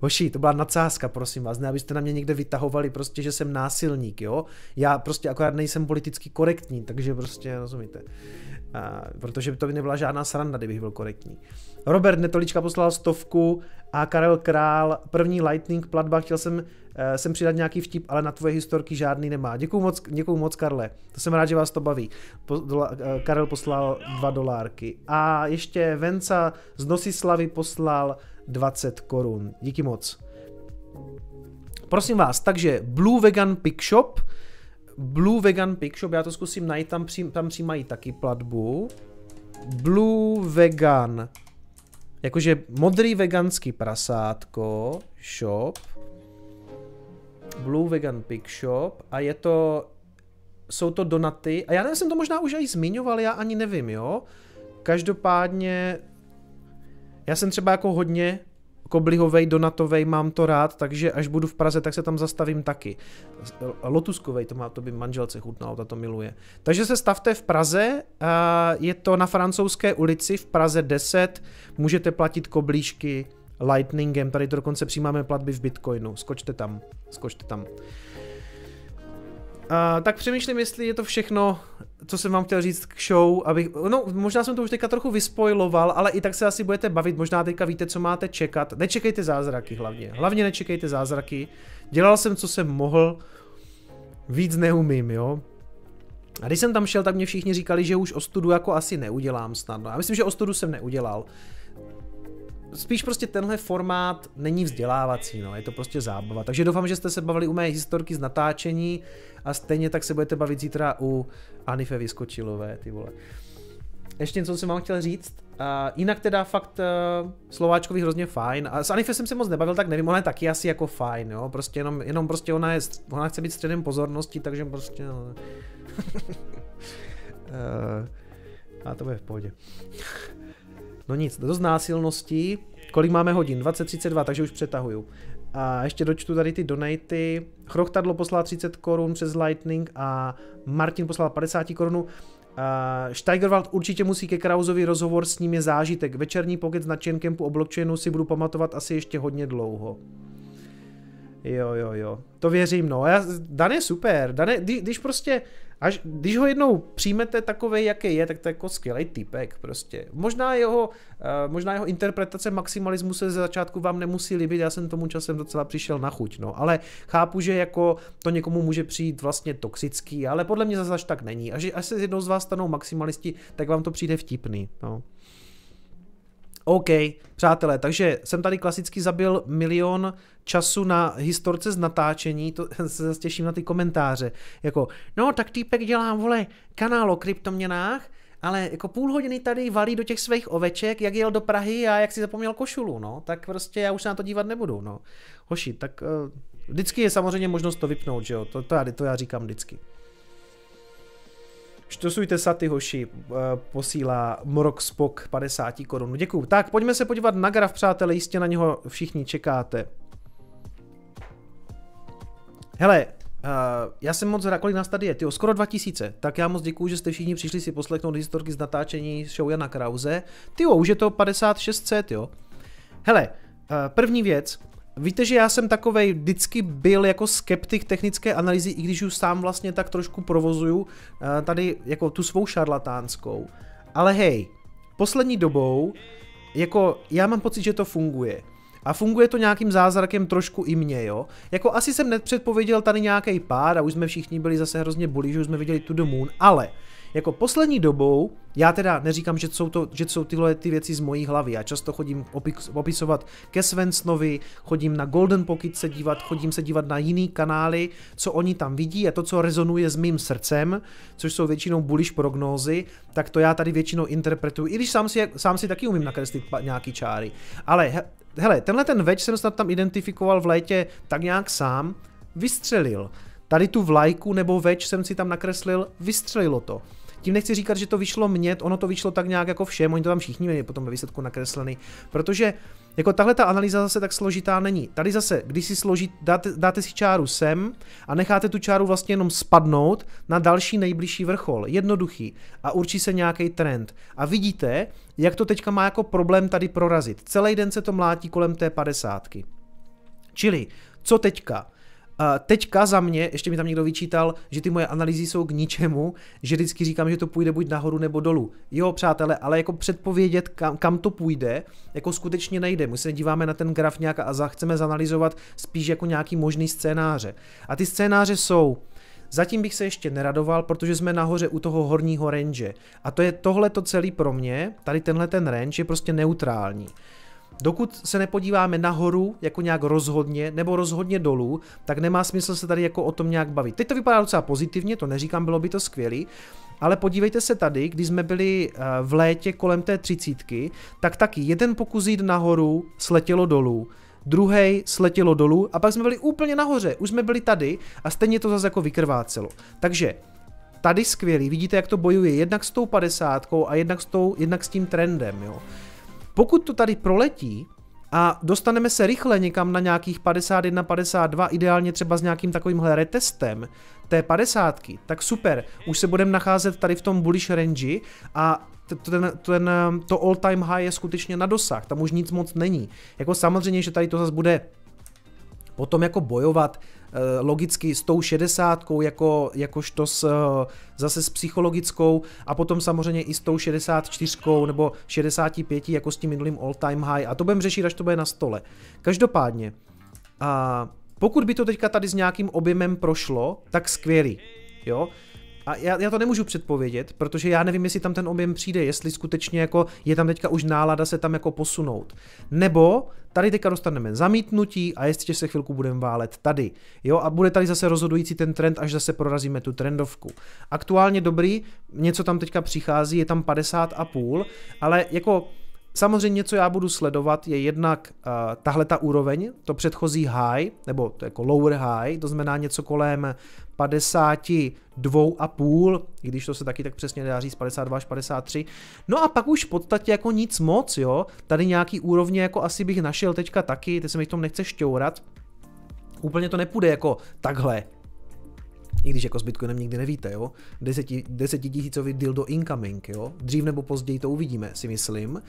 Hoši, to byla nadsázka, prosím vás, ne abyste na mě někde vytahovali prostě, že jsem násilník, jo? Já prostě akorát nejsem politicky korektní, takže prostě, rozumíte. Protože by to by nebyla žádná sranda, kdybych byl korektní. Robert Netolička poslal stovku a Karel Král, první Lightning platba, chtěl jsem uh, sem přidat nějaký vtip, ale na tvoje historky žádný nemá. Děkuju moc, děkuju moc Karle, to jsem rád, že vás to baví. Po, dola, uh, Karel poslal dva dolárky. A ještě Venca z Nosislavy poslal 20 korun. Díky moc. Prosím vás, takže Blue Vegan Pick Shop, Blue Vegan Pick Shop, já to zkusím najít, tam, při, tam přijímají taky platbu. Blue Vegan, jakože modrý veganský prasátko, shop, Blue Vegan Pick Shop a je to, jsou to donaty, a já nevím, jsem to možná už i zmiňoval, já ani nevím, jo. Každopádně já jsem třeba jako hodně koblihovej, donatovej, mám to rád, takže až budu v Praze, tak se tam zastavím taky. Lotuskovej, to, má, to by manželce chutnalo, ta to miluje. Takže se stavte v Praze, je to na francouzské ulici v Praze 10, můžete platit koblížky Lightningem, tady to dokonce přijímáme platby v Bitcoinu, skočte tam, skočte tam. Uh, tak přemýšlím, jestli je to všechno, co jsem vám chtěl říct k show, abych, no možná jsem to už teďka trochu vyspoiloval, ale i tak se asi budete bavit, možná teďka víte, co máte čekat. Nečekejte zázraky hlavně, hlavně nečekejte zázraky. Dělal jsem, co jsem mohl, víc neumím, jo. A když jsem tam šel, tak mě všichni říkali, že už ostudu jako asi neudělám snadno. Já myslím, že ostudu jsem neudělal spíš prostě tenhle formát není vzdělávací, no, je to prostě zábava. Takže doufám, že jste se bavili u mé historky z natáčení a stejně tak se budete bavit zítra u Anife Vyskočilové, ty vole. Ještě něco jsem vám chtěl říct. Uh, jinak teda fakt uh, Slováčkovi hrozně fajn. A s Anife jsem se moc nebavil, tak nevím, ona je taky asi jako fajn, jo. Prostě jenom, jenom prostě ona, je, ona chce být středem pozornosti, takže prostě... No. uh, a to bude v pohodě. No nic, do znásilností. Kolik máme hodin? 20.32, takže už přetahuju. A ještě dočtu tady ty donaty. Chrochtadlo poslal 30 korun přes Lightning a Martin poslal 50 korun. Uh, Steigerwald určitě musí ke Krausovi rozhovor s ním je zážitek. Večerní pocket s nadšenkem po blockchainu si budu pamatovat asi ještě hodně dlouho. Jo, jo, jo. To věřím, no. Já, Dan je super. Dan je, když prostě Až když ho jednou přijmete takový, jaký je, tak to je jako skvělý typek prostě. Možná jeho, uh, možná jeho interpretace maximalismu se ze začátku vám nemusí líbit, já jsem tomu časem docela přišel na chuť, no. Ale chápu, že jako to někomu může přijít vlastně toxický, ale podle mě zase tak není. Až, až se jednou z vás stanou maximalisti, tak vám to přijde vtipný, no. OK, přátelé, takže jsem tady klasicky zabil milion času na historce z natáčení, to se zase těším na ty komentáře, jako, no tak týpek dělá, vole, kanál o kryptoměnách, ale jako půl hodiny tady valí do těch svých oveček, jak jel do Prahy a jak si zapomněl košulu, no, tak prostě já už se na to dívat nebudu, no. Hoši, tak uh, Vždycky je samozřejmě možnost to vypnout, že jo, to, to, já, to já říkám vždycky. Štosujte saty, hoši, eh, posílá Morok Spok 50 korun. Děkuju. Tak, pojďme se podívat na graf, přátelé, jistě na něho všichni čekáte. Hele, Uh, já jsem moc rád, kolik nás tady je, tyjo, skoro 2000, tak já moc děkuju, že jste všichni přišli si poslechnout historky z natáčení show Jana Krause. Tyjo, už je to 56 jo. Hele, uh, první věc, Víte, že já jsem takovej vždycky byl jako skeptik technické analýzy, i když už sám vlastně tak trošku provozuju uh, tady jako tu svou šarlatánskou. Ale hej, poslední dobou, jako já mám pocit, že to funguje. A funguje to nějakým zázrakem trošku i mě, jo. Jako asi jsem nepředpověděl tady nějaký pád a už jsme všichni byli zase hrozně bulí, že už jsme viděli tu the moon, ale jako poslední dobou, já teda neříkám, že jsou, to, že jsou tyhle ty věci z mojí hlavy, já často chodím opisovat ke Svensnovi, chodím na Golden Pocket se dívat, chodím se dívat na jiný kanály, co oni tam vidí a to, co rezonuje s mým srdcem, což jsou většinou bullish prognózy, tak to já tady většinou interpretuji, i když sám si, sám si taky umím nakreslit nějaký čáry. Ale he, hele, tenhle ten več jsem snad tam identifikoval v létě tak nějak sám, vystřelil. Tady tu vlajku nebo več jsem si tam nakreslil, vystřelilo to. Tím nechci říkat, že to vyšlo mně, ono to vyšlo tak nějak jako všem, oni to tam všichni měli potom ve výsledku nakreslený, protože jako tahle ta analýza zase tak složitá není. Tady zase, když si složit, dáte, dáte si čáru sem a necháte tu čáru vlastně jenom spadnout na další nejbližší vrchol. Jednoduchý. A určí se nějaký trend. A vidíte, jak to teďka má jako problém tady prorazit. Celý den se to mlátí kolem té padesátky. Čili, co teďka? Teďka za mě, ještě mi tam někdo vyčítal, že ty moje analýzy jsou k ničemu, že vždycky říkám, že to půjde buď nahoru nebo dolů. Jo, přátelé, ale jako předpovědět, kam, kam to půjde, jako skutečně nejde. My se díváme na ten graf nějak a za, chceme zanalizovat spíš jako nějaký možný scénáře. A ty scénáře jsou, Zatím bych se ještě neradoval, protože jsme nahoře u toho horního range. A to je tohle to celý pro mě, tady tenhle ten range je prostě neutrální. Dokud se nepodíváme nahoru jako nějak rozhodně nebo rozhodně dolů, tak nemá smysl se tady jako o tom nějak bavit. Teď to vypadá docela pozitivně, to neříkám, bylo by to skvělý, ale podívejte se tady, když jsme byli eh, v létě kolem té třicítky, tak taky jeden pokus jít nahoru sletělo dolů, druhý sletělo dolů a pak jsme byli úplně nahoře, už jsme byli tady a stejně to zase jako vykrvácelo. Takže tady skvělý, vidíte, jak to bojuje jednak s tou padesátkou a jednak s, tou, jednak s tím trendem, jo. Pokud to tady proletí a dostaneme se rychle někam na nějakých 51, 52, ideálně třeba s nějakým takovýmhle retestem té 50, tak super, už se budeme nacházet tady v tom bullish range a ten, ten, to all time high je skutečně na dosah, tam už nic moc není. Jako samozřejmě, že tady to zase bude potom jako bojovat logicky s tou šedesátkou jako, jakožto s, eh, zase s psychologickou a potom samozřejmě i s tou 64 nebo 65 jako s tím minulým all time high a to budeme řešit, až to bude na stole. Každopádně, a pokud by to teďka tady s nějakým objemem prošlo, tak skvělý, jo, a já, já to nemůžu předpovědět, protože já nevím, jestli tam ten objem přijde, jestli skutečně jako je tam teďka už nálada se tam jako posunout. Nebo tady teďka dostaneme zamítnutí a jestli se chvilku budeme válet tady. Jo, a bude tady zase rozhodující ten trend, až zase prorazíme tu trendovku. Aktuálně dobrý, něco tam teďka přichází, je tam 50 a půl, ale jako Samozřejmě, co já budu sledovat, je jednak uh, tahle ta úroveň, to předchozí high, nebo to jako lower high, to znamená něco kolem 52,5, i když to se taky tak přesně dá říct 52 až 53. No a pak už v podstatě jako nic moc, jo. Tady nějaký úrovně jako asi bych našel teďka taky, teď se mi v tom nechce šťourat. Úplně to nepůjde jako takhle, i když jako s Bitcoinem nikdy nevíte, jo. Deseti, desetitisícový dildo incoming, jo. Dřív nebo později to uvidíme, si myslím.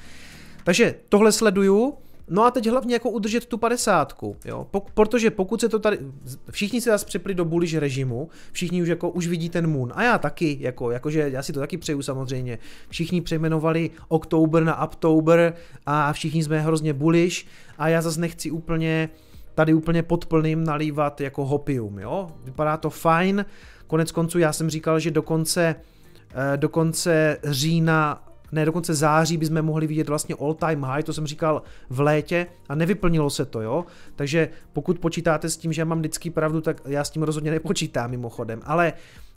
Takže tohle sleduju, No a teď hlavně jako udržet tu padesátku, jo, Pok- protože pokud se to tady, všichni se zase přepli do bullish režimu, všichni už jako už vidí ten moon a já taky, jako, jakože já si to taky přeju samozřejmě, všichni přejmenovali Oktober na October a všichni jsme hrozně bullish a já zase nechci úplně tady úplně pod plným nalívat jako hopium, jo, vypadá to fajn, konec konců já jsem říkal, že do konce, eh, do konce října ne, dokonce září bychom mohli vidět vlastně all time high, to jsem říkal v létě a nevyplnilo se to, jo. Takže pokud počítáte s tím, že já mám vždycky pravdu, tak já s tím rozhodně nepočítám mimochodem, ale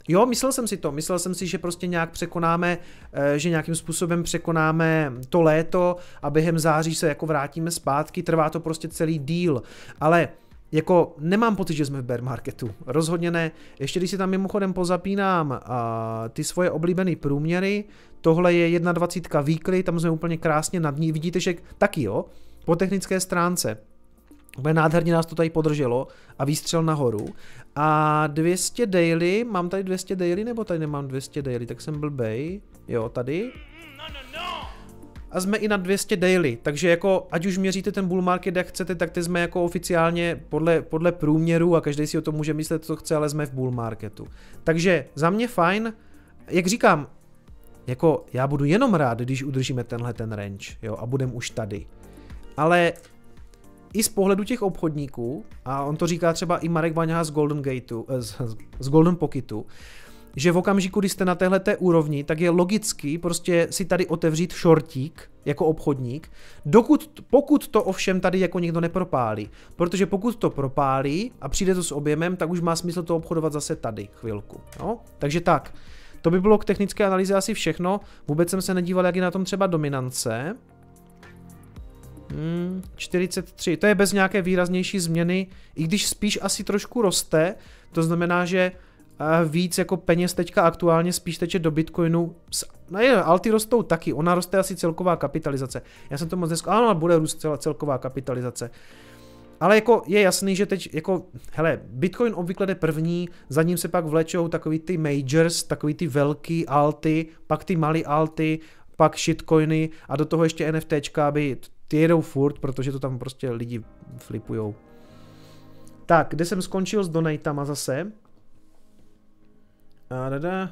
Jo, myslel jsem si to, myslel jsem si, že prostě nějak překonáme, eh, že nějakým způsobem překonáme to léto a během září se jako vrátíme zpátky, trvá to prostě celý díl, ale jako nemám pocit, že jsme v bear marketu. Rozhodně ne. Ještě když si tam mimochodem pozapínám uh, ty svoje oblíbené průměry, tohle je 21 weekly, tam jsme úplně krásně nad ní. Vidíte, že taky jo, po technické stránce. Úplně nádherně nás to tady podrželo a výstřel nahoru. A 200 daily, mám tady 200 daily nebo tady nemám 200 daily, tak jsem blbej. Jo, tady. A jsme i na 200 daily, takže jako ať už měříte ten bull market jak chcete, tak ty jsme jako oficiálně podle, podle průměru a každý si o tom může myslet, co chce, ale jsme v bull marketu. Takže za mě fajn, jak říkám, jako já budu jenom rád, když udržíme tenhle ten range, jo, a budem už tady. Ale i z pohledu těch obchodníků, a on to říká třeba i Marek Baňa z Golden Gateu, eh, z, z Golden Pocketu, že v okamžiku, kdy jste na téhle úrovni, tak je logický prostě si tady otevřít shortík jako obchodník, dokud, pokud to ovšem tady jako někdo nepropálí. Protože pokud to propálí a přijde to s objemem, tak už má smysl to obchodovat zase tady chvilku. No? Takže tak, to by bylo k technické analýze asi všechno. Vůbec jsem se nedíval, jak je na tom třeba dominance. Hmm, 43, to je bez nějaké výraznější změny, i když spíš asi trošku roste, to znamená, že víc jako peněz teďka aktuálně spíš teče do Bitcoinu. No je, alty rostou taky, ona roste asi celková kapitalizace. Já jsem to moc nesk... Ano, bude růst cel, celková kapitalizace. Ale jako je jasný, že teď jako, hele, Bitcoin obvykle jde první, za ním se pak vlečou takový ty majors, takový ty velký alty, pak ty malý alty, pak shitcoiny a do toho ještě NFTčka, aby ty jedou furt, protože to tam prostě lidi flipujou. Tak, kde jsem skončil s donatama zase? A dada.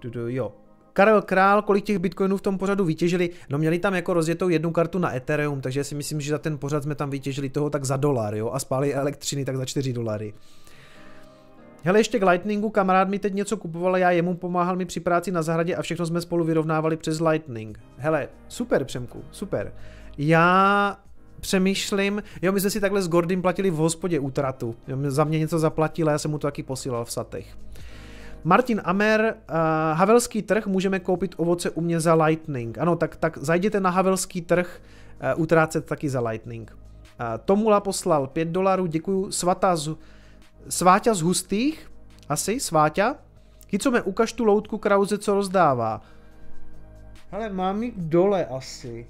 Dudu, jo. Karel Král, kolik těch bitcoinů v tom pořadu vytěžili? No měli tam jako rozjetou jednu kartu na Ethereum, takže si myslím, že za ten pořad jsme tam vytěžili toho tak za dolar, jo, a spáli elektřiny tak za 4 dolary. Hele, ještě k Lightningu, kamarád mi teď něco kupoval, já jemu pomáhal mi při práci na zahradě a všechno jsme spolu vyrovnávali přes Lightning. Hele, super Přemku, super. Já přemýšlím, jo, my jsme si takhle s Gordym platili v hospodě útratu. Za mě něco zaplatil a já jsem mu to taky posílal v satech. Martin Amer, uh, Havelský trh, můžeme koupit ovoce u mě za Lightning. Ano, tak, tak zajděte na Havelský trh, uh, utrácet taky za Lightning. Uh, Tomula poslal 5 dolarů, děkuju. Svata z, Sváťa z hustých, asi, Sváťa. Kicome, ukaž tu loutku Krauze, co rozdává. Ale mám ji dole asi.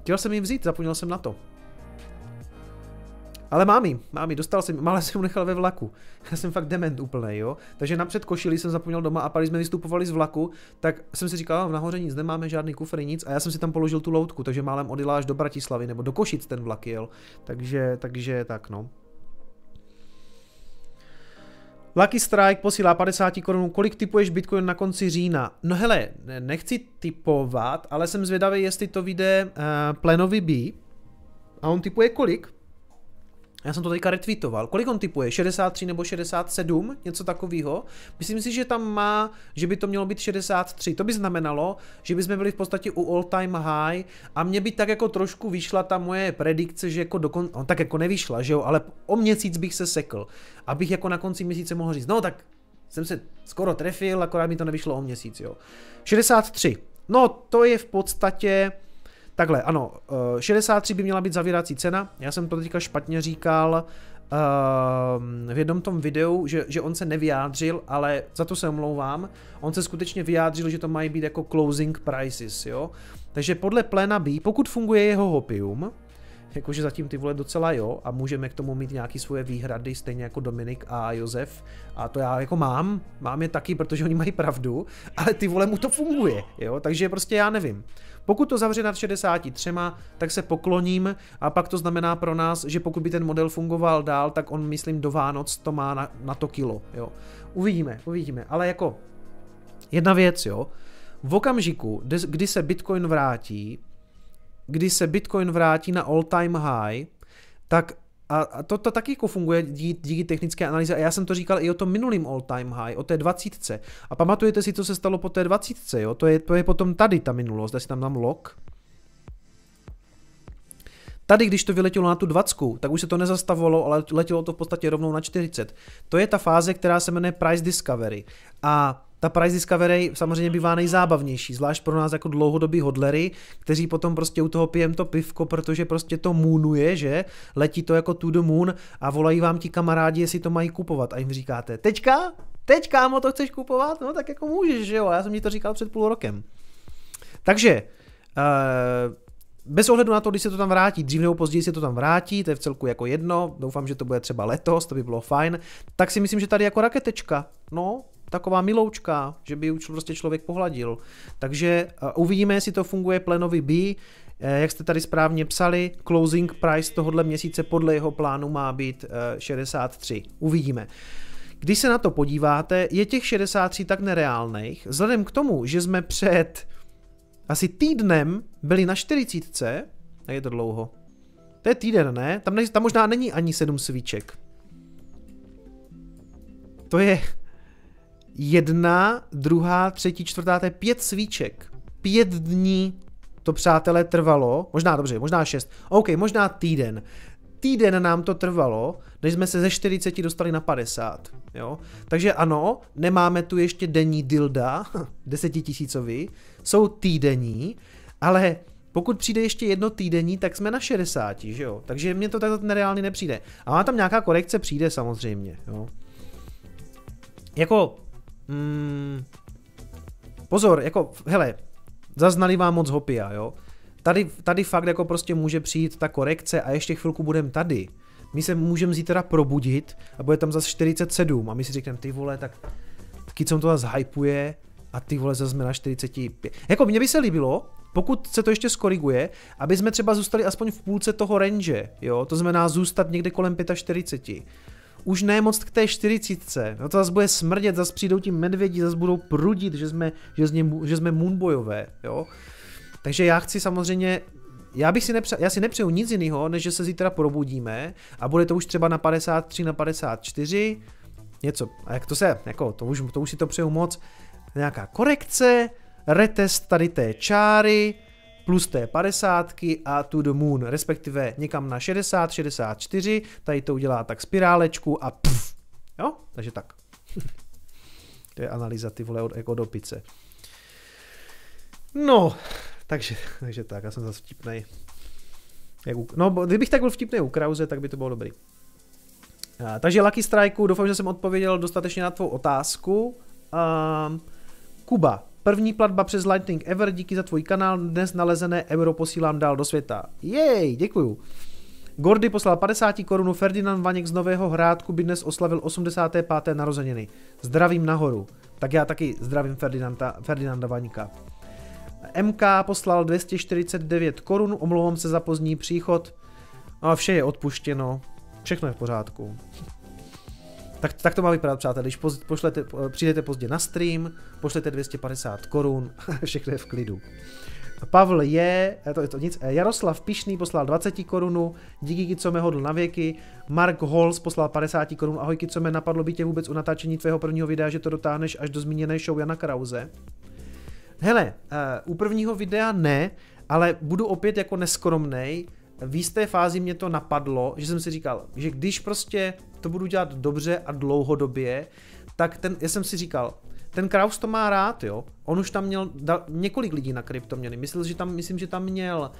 Chtěl jsem ji vzít, zapomněl jsem na to. Ale mám ji, mám ji, dostal jsem, ale jsem nechal ve vlaku. Já jsem fakt dement úplný, jo. Takže napřed košili jsem zapomněl doma a pak jsme vystupovali z vlaku, tak jsem si říkal, nahoře nic nemáme, žádný kufr, nic a já jsem si tam položil tu loutku, takže málem odjela až do Bratislavy nebo do Košic ten vlak jel. Takže, takže tak no. Lucky Strike posílá 50 korun. Kolik typuješ Bitcoin na konci října? No hele, nechci typovat, ale jsem zvědavý, jestli to vyjde uh, Plenovi B. A on typuje kolik? Já jsem to teďka retweetoval. Kolik on typuje? 63 nebo 67? Něco takového? Myslím si, že tam má, že by to mělo být 63. To by znamenalo, že by jsme byli v podstatě u all time high a mě by tak jako trošku vyšla ta moje predikce, že jako dokon... On tak jako nevyšla, že jo, ale o měsíc bych se sekl. Abych jako na konci měsíce mohl říct, no tak jsem se skoro trefil, akorát mi to nevyšlo o měsíc, jo. 63. No, to je v podstatě Takhle, ano, 63 eh, by měla být zavírací cena, já jsem to teďka špatně říkal uh, v jednom tom videu, že, že on se nevyjádřil, ale za to se omlouvám, on se skutečně vyjádřil, že to mají být jako closing prices, jo. Takže podle pléna B, pokud funguje jeho hopium, jakože zatím ty vole docela jo a můžeme k tomu mít nějaký svoje výhrady, stejně jako Dominik a Josef a to já jako mám, mám je taky, protože oni mají pravdu, ale ty vole mu to funguje, jo, takže prostě já nevím. Pokud to zavře nad 63, tak se pokloním a pak to znamená pro nás, že pokud by ten model fungoval dál, tak on, myslím, do Vánoc to má na, na to kilo, jo. Uvidíme, uvidíme, ale jako jedna věc, jo. V okamžiku, kdy se Bitcoin vrátí, kdy se Bitcoin vrátí na all time high, tak a to, to taky jako funguje díky, díky technické analýze a já jsem to říkal i o tom minulým all time high, o té 20. A pamatujete si, co se stalo po té 20. Jo? To, je, to je potom tady ta minulost, dá si tam dám lock. Tady, když to vyletělo na tu 20, tak už se to nezastavovalo, ale letělo to v podstatě rovnou na 40. To je ta fáze, která se jmenuje Price Discovery. A ta price discovery samozřejmě bývá nejzábavnější, zvlášť pro nás jako dlouhodobí hodlery, kteří potom prostě u toho pijem to pivko, protože prostě to moonuje, že? Letí to jako to the moon a volají vám ti kamarádi, jestli to mají kupovat a jim říkáte, teďka? Teď, kámo, to chceš kupovat? No tak jako můžeš, že jo? Já jsem ti to říkal před půl rokem. Takže, uh, bez ohledu na to, když se to tam vrátí, dřív nebo později se to tam vrátí, to je v celku jako jedno, doufám, že to bude třeba letos, to by bylo fajn, tak si myslím, že tady jako raketečka, no, taková miloučka, že by už prostě člověk pohladil. Takže uh, uvidíme, jestli to funguje Plenovi B, eh, jak jste tady správně psali, closing price tohohle měsíce podle jeho plánu má být 63. Uvidíme. Když se na to podíváte, je těch 63 tak nereálných, vzhledem k tomu, že jsme před asi týdnem byli na 40, a je to dlouho. To je týden, ne? Tam, ne, tam možná není ani 7 svíček. To je jedna, druhá, třetí, čtvrtá, to je pět svíček. Pět dní to, přátelé, trvalo, možná dobře, možná šest, OK, možná týden. Týden nám to trvalo, než jsme se ze 40 dostali na 50. Jo? Takže ano, nemáme tu ještě denní dilda, desetitisícový, jsou týdenní, ale pokud přijde ještě jedno týdenní, tak jsme na 60, že jo? Takže mně to takto nereálně nepřijde. A má tam nějaká korekce, přijde samozřejmě, jo? Jako, mm, pozor, jako, hele, zaznali vám moc hopia, jo? Tady, tady fakt jako prostě může přijít ta korekce a ještě chvilku budem tady. My se můžeme zítra probudit a bude tam zase 47 a my si řekneme, ty vole, tak co to zase hypuje a ty vole zase jsme na 45. Jako mně by se líbilo, pokud se to ještě skoriguje, aby jsme třeba zůstali aspoň v půlce toho range, jo, to znamená zůstat někde kolem 45. Už ne moc k té 40. No to zase bude smrdět, zase přijdou ti medvědi, zase budou prudit, že jsme, že, jsme, že jsme moonboyové, jo. Takže já chci samozřejmě já bych si nepře- já si nepřeju nic jiného, než že se zítra probudíme a bude to už třeba na 53, na 54, něco. A jak to se, jako, to už, to už si to přeju moc. Nějaká korekce, retest tady té čáry, plus té 50 a to the moon, respektive někam na 60, 64, tady to udělá tak spirálečku a pff, jo, takže tak. to je analýza ty vole od, jako do pice. No, takže, takže tak, já jsem zase vtipnej. Jak u, no, kdybych tak byl vtipný u Krause, tak by to bylo dobrý. A, takže Lucky Strike, doufám, že jsem odpověděl dostatečně na tvou otázku. Um, Kuba, první platba přes Lightning Ever, díky za tvůj kanál, dnes nalezené euro posílám dál do světa. Jej, děkuju. Gordy poslal 50 korun, Ferdinand Vaněk z Nového Hrádku by dnes oslavil 85. narozeniny. Zdravím nahoru. Tak já taky zdravím Ferdinanda, Ferdinanda Vaňka. MK poslal 249 korun, omlouvám se za pozdní příchod. A vše je odpuštěno, všechno je v pořádku. Tak, tak to má vypadat, přátelé, když poz, pošlete, přijdete pozdě na stream, pošlete 250 korun, všechno je v klidu. Pavel je, to je to nic, Jaroslav Pišný poslal 20 korunu, díky co mě hodl na věky, Mark Holz poslal 50 korun, ahoj co mě napadlo by tě vůbec u natáčení tvého prvního videa, že to dotáhneš až do zmíněné show Jana Krause. Hele, uh, u prvního videa ne, ale budu opět jako neskromnej. V jisté fázi mě to napadlo, že jsem si říkal, že když prostě to budu dělat dobře a dlouhodobě, tak ten, já jsem si říkal, ten Kraus to má rád, jo. On už tam měl da, několik lidí na kryptoměny. Myslel, že tam, myslím, že tam měl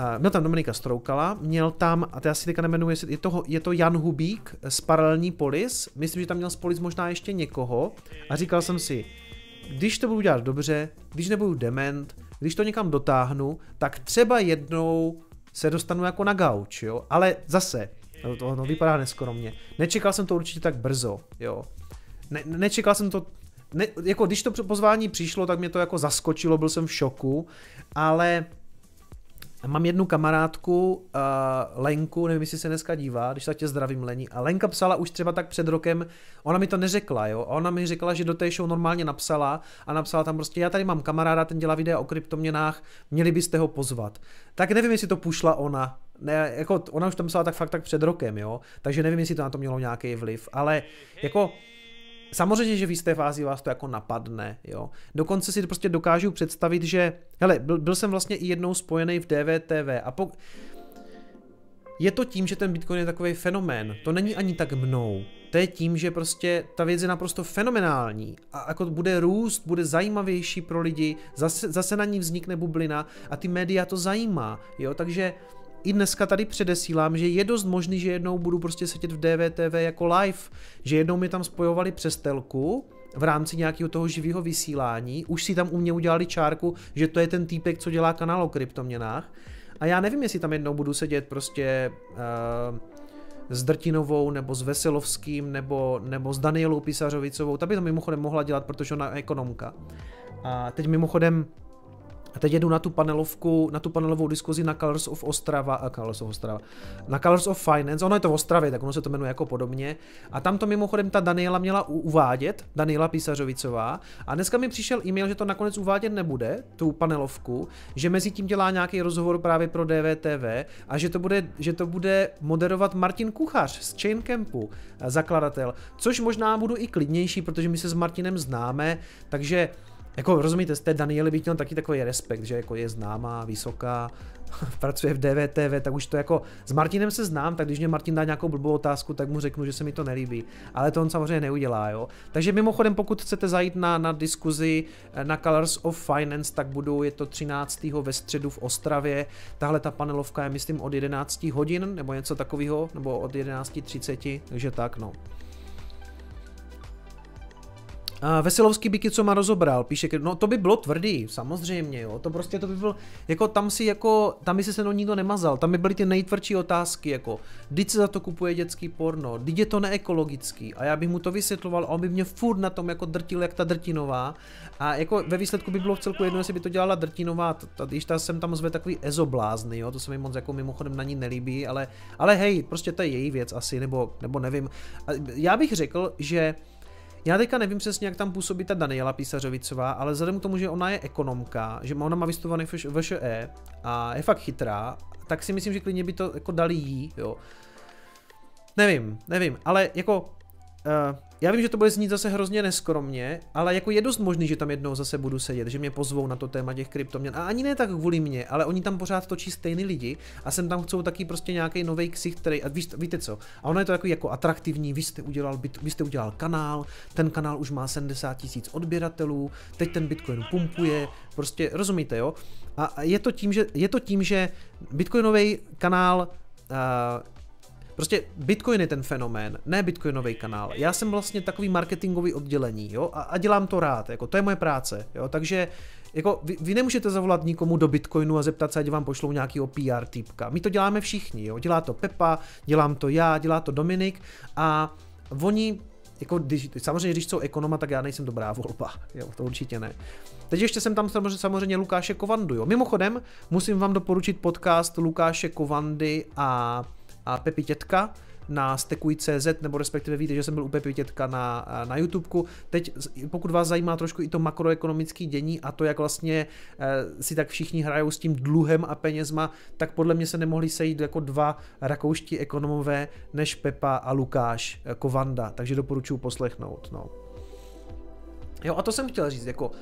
Uh, měl tam Dominika Stroukala, měl tam, a to já si teďka nemenuji, je to, je to Jan Hubík z Paralelní Polis, myslím, že tam měl z Polis možná ještě někoho a říkal jsem si, když to budu dělat dobře, když nebudu dement, když to někam dotáhnu, tak třeba jednou se dostanu jako na gauč, jo, ale zase, to, to no, vypadá neskromně, nečekal jsem to určitě tak brzo, jo, ne, nečekal jsem to, ne, jako když to pozvání přišlo, tak mě to jako zaskočilo, byl jsem v šoku, ale Mám jednu kamarádku, uh, Lenku, nevím, jestli se dneska dívá, když tak tě zdravím, Lení. A Lenka psala už třeba tak před rokem, ona mi to neřekla, jo. A ona mi řekla, že do té show normálně napsala a napsala tam prostě, já tady mám kamaráda, ten dělá videa o kryptoměnách, měli byste ho pozvat. Tak nevím, jestli to pušla ona. Ne, jako ona už tam psala tak fakt tak před rokem, jo. Takže nevím, jestli to na to mělo nějaký vliv, ale jako Samozřejmě, že v jisté fázi vás to jako napadne, jo. Dokonce si prostě dokážu představit, že, hele, byl, byl jsem vlastně i jednou spojený v DVTV a po... Je to tím, že ten Bitcoin je takový fenomén. To není ani tak mnou. to je tím, že prostě ta věc je naprosto fenomenální a jako bude růst, bude zajímavější pro lidi, zase, zase na ní vznikne bublina a ty média to zajímá, jo, takže i dneska tady předesílám, že je dost možný, že jednou budu prostě sedět v DVTV jako live, že jednou mi tam spojovali přes telku, v rámci nějakého toho živého vysílání, už si tam u mě udělali čárku, že to je ten týpek, co dělá kanál o kryptoměnách. A já nevím, jestli tam jednou budu sedět prostě uh, s Drtinovou, nebo s Veselovským, nebo, nebo s Danielou Pisařovicovou. Ta by to mimochodem mohla dělat, protože ona je ekonomka. A teď mimochodem a teď jedu na tu panelovku, na tu panelovou diskuzi na Colors of Ostrava, a Colors of Ostrava, na Colors of Finance, ono je to v Ostravě, tak ono se to jmenuje jako podobně. A tam to mimochodem ta Daniela měla uvádět, Daniela Písařovicová. A dneska mi přišel e-mail, že to nakonec uvádět nebude, tu panelovku, že mezi tím dělá nějaký rozhovor právě pro DVTV a že to bude, že to bude moderovat Martin Kuchař z Chain Campu, zakladatel. Což možná budu i klidnější, protože my se s Martinem známe, takže jako rozumíte, z té Daniely bych měl taky takový respekt, že jako je známá, vysoká, pracuje v DVTV, tak už to jako, s Martinem se znám, tak když mě Martin dá nějakou blbou otázku, tak mu řeknu, že se mi to nelíbí, ale to on samozřejmě neudělá, jo. Takže mimochodem, pokud chcete zajít na, na diskuzi eh, na Colors of Finance, tak budu, je to 13. ve středu v Ostravě, tahle ta panelovka je myslím od 11 hodin, nebo něco takového, nebo od 11.30, takže tak, no. Veselovský by co má rozobral, píše, no to by bylo tvrdý, samozřejmě, jo, to prostě to by bylo, jako tam si jako, tam by se se mnou nikdo nemazal, tam by byly ty nejtvrdší otázky, jako, když se za to kupuje dětský porno, když je to neekologický a já bych mu to vysvětloval a on by mě furt na tom jako drtil, jak ta drtinová a jako ve výsledku by bylo v celku jedno, jestli by to dělala drtinová, když ta jsem tam zve takový ezoblázny, jo, to se mi moc jako mimochodem na ní nelíbí, ale, ale hej, prostě to je její věc asi, nebo, nebo nevím. Já bych řekl, že já teďka nevím přesně, jak tam působí ta Daniela Písařovicová, ale vzhledem k tomu, že ona je ekonomka, že ona má vystudovaný VŠE a je fakt chytrá, tak si myslím, že klidně by to jako dali jí, jo. Nevím, nevím, ale jako uh, já vím, že to bude znít zase hrozně neskromně, ale jako je dost možný, že tam jednou zase budu sedět, že mě pozvou na to téma těch kryptoměn. A ani ne tak kvůli mě, ale oni tam pořád točí stejný lidi a sem tam chcou taky prostě nějaký nový ksicht, který, a víš, víte co, a ono je to jako, jako atraktivní, vy jste, udělal, vy jste udělal kanál, ten kanál už má 70 tisíc odběratelů, teď ten Bitcoin pumpuje, prostě rozumíte, jo? A je to tím, že, je to tím, že Bitcoinový kanál uh, Prostě Bitcoin je ten fenomén, ne Bitcoinový kanál. Já jsem vlastně takový marketingový oddělení, jo, a, a dělám to rád, jako to je moje práce, jo, takže jako vy, vy nemůžete zavolat nikomu do Bitcoinu a zeptat se, ať vám pošlou nějaký PR typka. My to děláme všichni, jo, dělá to Pepa, dělám to já, dělá to Dominik a oni jako když, samozřejmě, když jsou ekonoma, tak já nejsem dobrá volba, jo, to určitě ne. Teď ještě jsem tam samozřejmě, samozřejmě Lukáše Kovandu, jo. Mimochodem, musím vám doporučit podcast Lukáše Kovandy a a Pepi Tětka na stekuj.cz, nebo respektive víte, že jsem byl u Pepi Tětka na, na YouTubeku. Teď, pokud vás zajímá trošku i to makroekonomické dění a to, jak vlastně e, si tak všichni hrajou s tím dluhem a penězma, tak podle mě se nemohli sejít jako dva rakouští ekonomové, než Pepa a Lukáš e, Kovanda, takže doporučuji poslechnout. No. Jo, a to jsem chtěl říct, jako uh,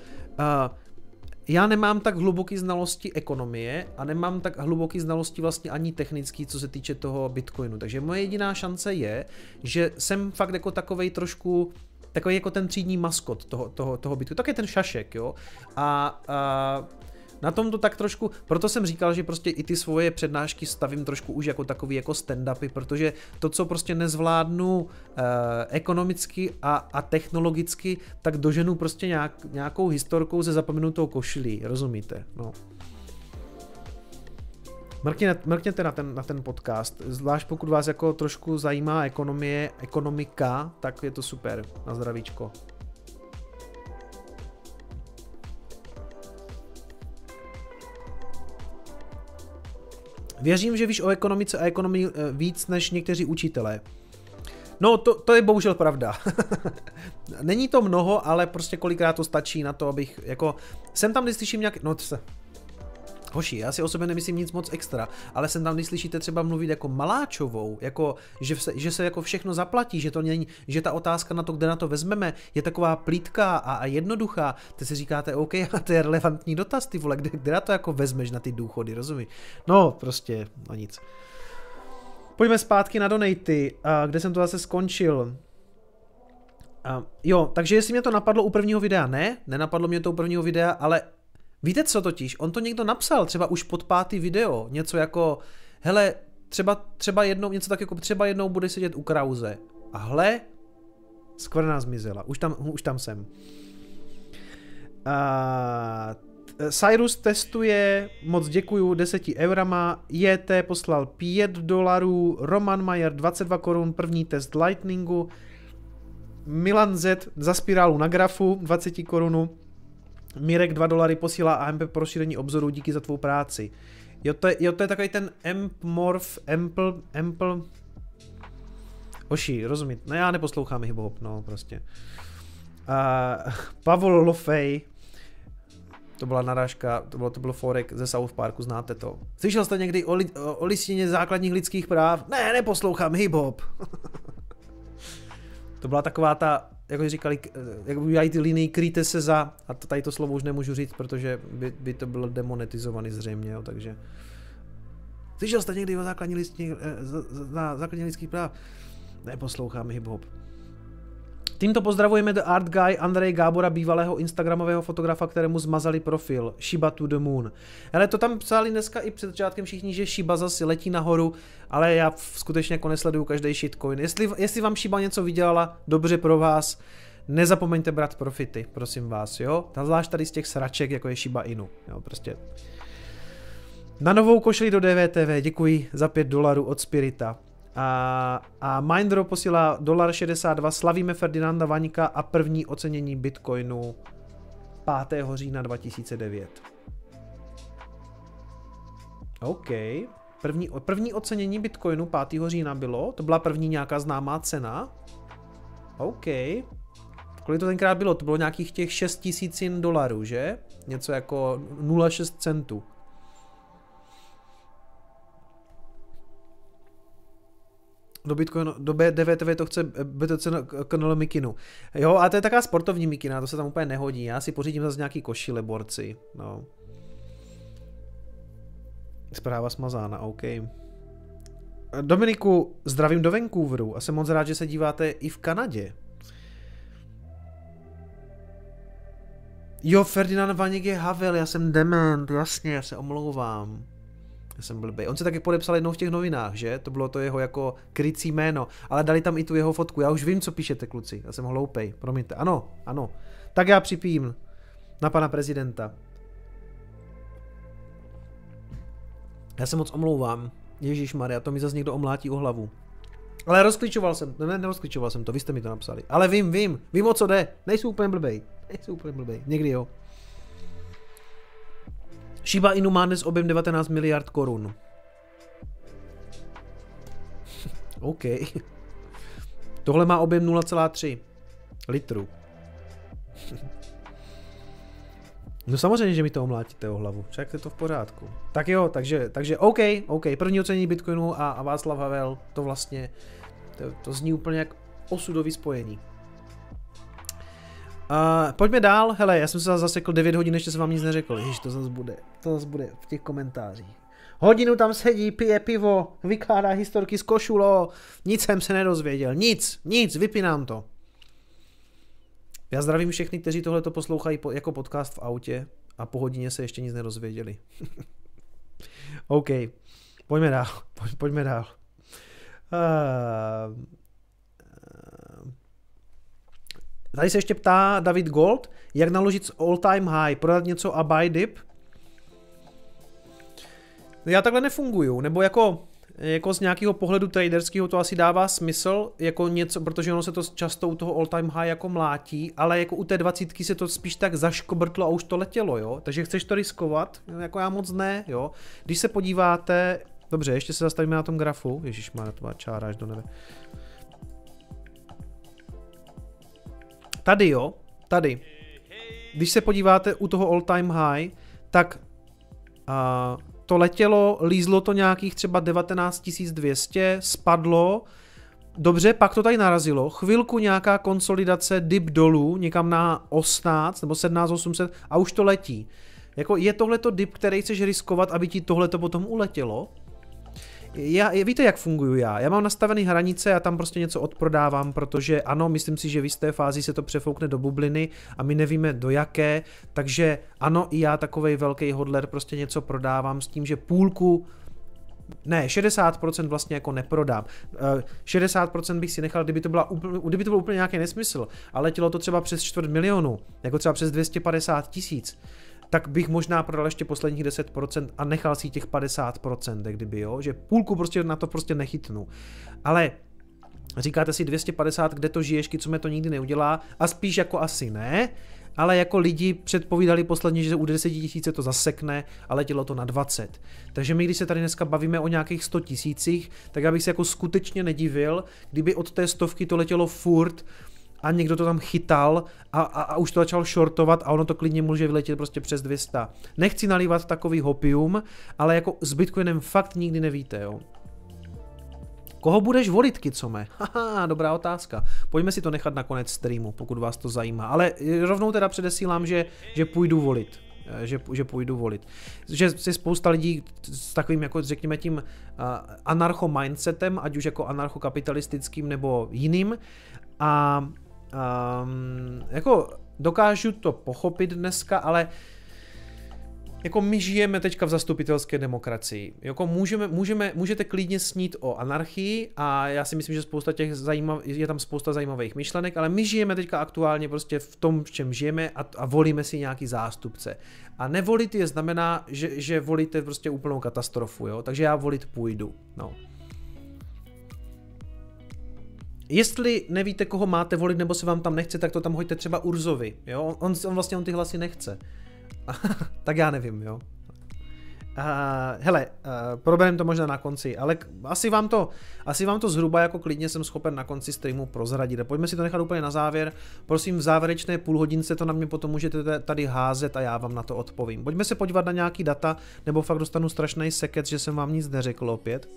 já nemám tak hluboký znalosti ekonomie a nemám tak hluboký znalosti vlastně ani technický, co se týče toho Bitcoinu. Takže moje jediná šance je, že jsem fakt jako takovej trošku takový jako ten třídní maskot toho, toho, toho Bitcoinu. Tak je ten šašek, jo. A, a na tom to tak trošku, proto jsem říkal, že prostě i ty svoje přednášky stavím trošku už jako takový jako stand-upy, protože to, co prostě nezvládnu eh, ekonomicky a, a technologicky, tak doženu prostě nějak, nějakou historkou ze zapomenutou košilí, rozumíte? No. Mrkněte, na ten, na ten podcast, zvlášť pokud vás jako trošku zajímá ekonomie, ekonomika, tak je to super, na zdravíčko. Věřím, že víš o ekonomice a ekonomii eh, víc než někteří učitelé. No, to, to je bohužel pravda. Není to mnoho, ale prostě kolikrát to stačí na to, abych jako... Jsem tam, když slyším nějak... No, Hoši, já si o sobě nemyslím nic moc extra, ale jsem tam, když slyšíte třeba mluvit jako maláčovou, jako, že, se, že se jako všechno zaplatí, že to není, že ta otázka na to, kde na to vezmeme, je taková plítká a, a jednoduchá, ty si říkáte, OK, a to je relevantní dotaz, ty vole, kde, kde na to jako vezmeš na ty důchody, rozumíš? No, prostě, no nic. Pojďme zpátky na donaty, kde jsem to zase skončil. Uh, jo, takže jestli mě to napadlo u prvního videa, ne, nenapadlo mě to u prvního videa, ale víte co totiž, on to někdo napsal, třeba už pod pátý video, něco jako, hele, třeba, třeba jednou, něco tak jako třeba jednou bude sedět u Krause. A hle, skvrna zmizela, už tam, už tam jsem. Uh, Cyrus testuje, moc děkuju, 10 eurama, JT poslal 5 dolarů, Roman Mayer 22 korun, první test Lightningu, Milan Z za spirálu na grafu 20 korunu, Mirek 2 dolary posílá AMP pro rozšíření obzoru, díky za tvou práci. Jo, to je, jo, to je takový ten Amp Morph, Ample, Ample, Oši, rozumím. No já neposlouchám hip-hop, no prostě. Uh, Pavel Lofej, to byla narážka, to bylo, to bylo forek ze South Parku, znáte to. Slyšel jste někdy o, li, o, o listině základních lidských práv? Ne, neposlouchám hip-hop. to byla taková ta, jak říkali, jak udělají ty linii, kryjte se za, a to, tady to slovo už nemůžu říct, protože by, by to bylo demonetizovaný zřejmě, jo, takže. Slyšel jste někdy o základní listině, eh, základní lidských práv? Neposlouchám hip-hop. Tímto pozdravujeme The Art Guy Andrej Gábora, bývalého instagramového fotografa, kterému zmazali profil Shiba to the Moon. Ale to tam psali dneska i před začátkem všichni, že Shiba zase letí nahoru, ale já skutečně jako nesleduju každý shitcoin. Jestli, jestli vám Shiba něco vydělala, dobře pro vás, nezapomeňte brát profity, prosím vás, jo? Zvlášť tady z těch sraček, jako je Shiba Inu, jo, prostě. Na novou košli do DVTV, děkuji za 5 dolarů od Spirita. A, a Mindro posílá dolar 62, slavíme Ferdinanda Vaňka a první ocenění Bitcoinu 5. října 2009. OK. První, první ocenění Bitcoinu 5. října bylo, to byla první nějaká známá cena. OK. Kolik to tenkrát bylo? To bylo nějakých těch 6 tisíc dolarů, že? Něco jako 0,6 centů. Do Bitcoinu, do DVTV to chce BTC kanál Mikinu. Jo, a to je taková sportovní Mikina, to se tam úplně nehodí. Já si pořídím zase nějaký košile borci. No. Zpráva smazána, OK. Dominiku, zdravím do Vancouveru a jsem moc rád, že se díváte i v Kanadě. Jo, Ferdinand Vaněk je Havel, já jsem dement, jasně, já se omlouvám. Já jsem blbý. On se taky podepsal jednou v těch novinách, že? To bylo to jeho jako krycí jméno, ale dali tam i tu jeho fotku. Já už vím, co píšete, kluci. Já jsem hloupej, promiňte. Ano, ano. Tak já připím na pana prezidenta. Já se moc omlouvám. Ježíš Maria, to mi zase někdo omlátí o hlavu. Ale rozklíčoval jsem, ne, nerozklíčoval jsem to, vy jste mi to napsali. Ale vím, vím, vím o co jde. Nejsou úplně blbej. Nejsou úplně blbej. Někdy jo. Shiba Inu má dnes objem 19 miliard korun. OK. Tohle má objem 0,3 litru. No samozřejmě, že mi to omlátíte o hlavu, však je to v pořádku. Tak jo, takže, takže OK, OK, první ocenění Bitcoinu a, a Václav Havel, to vlastně, to, to zní úplně jak osudový spojení. Uh, pojďme dál, hele, já jsem se zasekl 9 hodin, ještě jsem vám nic neřekl, Ježiš, to zase bude, to zase bude v těch komentářích. Hodinu tam sedí, pije pivo, vykládá historky z košulo, nic jsem se nedozvěděl, nic, nic, vypínám to. Já zdravím všechny, kteří tohle to poslouchají po, jako podcast v autě a po hodině se ještě nic nedozvěděli. OK, pojďme dál, pojďme dál. Uh, Tady se ještě ptá David Gold, jak naložit s all time high, prodat něco a buy dip. Já takhle nefunguju, nebo jako, jako z nějakého pohledu traderského to asi dává smysl, jako něco, protože ono se to často u toho all time high jako mlátí, ale jako u té dvacítky se to spíš tak zaškobrtlo a už to letělo, jo. Takže chceš to riskovat, jako já moc ne, jo. Když se podíváte, dobře, ještě se zastavíme na tom grafu, Ježíš má to má čára až do nebe. Tady jo, tady. Když se podíváte u toho all time high, tak uh, to letělo, lízlo to nějakých třeba 19200, spadlo, dobře, pak to tady narazilo, chvilku nějaká konsolidace, dip dolů, někam na 18 nebo 17800 a už to letí. Jako je tohleto dip, který chceš riskovat, aby ti tohleto potom uletělo? Já, víte, jak funguju já? Já mám nastavený hranice a tam prostě něco odprodávám, protože ano, myslím si, že v jisté fázi se to přefoukne do bubliny a my nevíme do jaké, takže ano, i já takovej velký hodler prostě něco prodávám s tím, že půlku ne, 60% vlastně jako neprodám. 60% eh, bych si nechal, kdyby to, byla úplně, kdyby to byl úplně nějaký nesmysl, ale letělo to třeba přes čtvrt milionu, jako třeba přes 250 tisíc tak bych možná prodal ještě posledních 10% a nechal si těch 50%, kdyby jo, že půlku prostě na to prostě nechytnu. Ale říkáte si 250, kde to žiješ, co mě to nikdy neudělá a spíš jako asi ne, ale jako lidi předpovídali posledně, že u 10 tisíce to zasekne a letělo to na 20. Takže my, když se tady dneska bavíme o nějakých 100 tisících, tak já bych se jako skutečně nedivil, kdyby od té stovky to letělo furt a někdo to tam chytal a, a, a už to začal shortovat a ono to klidně může vyletět prostě přes 200. Nechci nalívat takový hopium, ale jako s Bitcoinem fakt nikdy nevíte, jo. Koho budeš volit, Kicome? Haha, dobrá otázka. Pojďme si to nechat na konec streamu, pokud vás to zajímá. Ale rovnou teda předesílám, že, že půjdu volit eh, že, že půjdu volit. Že si spousta lidí s takovým, jako řekněme tím uh, anarcho-mindsetem, ať už jako anarchokapitalistickým nebo jiným, a um, jako dokážu to pochopit dneska, ale jako my žijeme teďka v zastupitelské demokracii. Jako můžeme, můžeme, můžete klidně snít o anarchii a já si myslím, že spousta těch zajímav, je tam spousta zajímavých myšlenek, ale my žijeme teďka aktuálně prostě v tom, v čem žijeme a, a volíme si nějaký zástupce. A nevolit je znamená, že, že volíte prostě úplnou katastrofu, jo? takže já volit půjdu. No. Jestli nevíte, koho máte volit, nebo se vám tam nechce, tak to tam hoďte třeba Urzovi, jo? On, on vlastně on ty hlasy nechce. tak já nevím, jo. Uh, hele, uh, probereme to možná na konci, ale asi vám, to, asi vám to zhruba jako klidně jsem schopen na konci streamu prozradit. Pojďme si to nechat úplně na závěr. Prosím, v závěrečné půl hodince to na mě potom můžete tady házet a já vám na to odpovím. Pojďme se podívat na nějaký data, nebo fakt dostanu strašný seket, že jsem vám nic neřekl opět.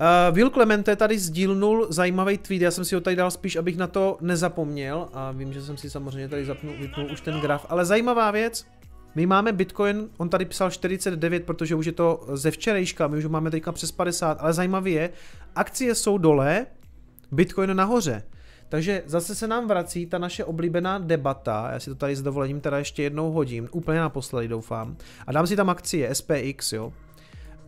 Uh, Will Clemente tady sdílnul zajímavý tweet, já jsem si ho tady dal spíš, abych na to nezapomněl a vím, že jsem si samozřejmě tady zapnul, vypnul už ten graf, ale zajímavá věc, my máme Bitcoin, on tady psal 49, protože už je to ze včerejška, my už máme teďka přes 50, ale zajímavé je, akcie jsou dole, Bitcoin nahoře. Takže zase se nám vrací ta naše oblíbená debata, já si to tady s dovolením teda ještě jednou hodím, úplně naposledy doufám, a dám si tam akcie SPX, jo,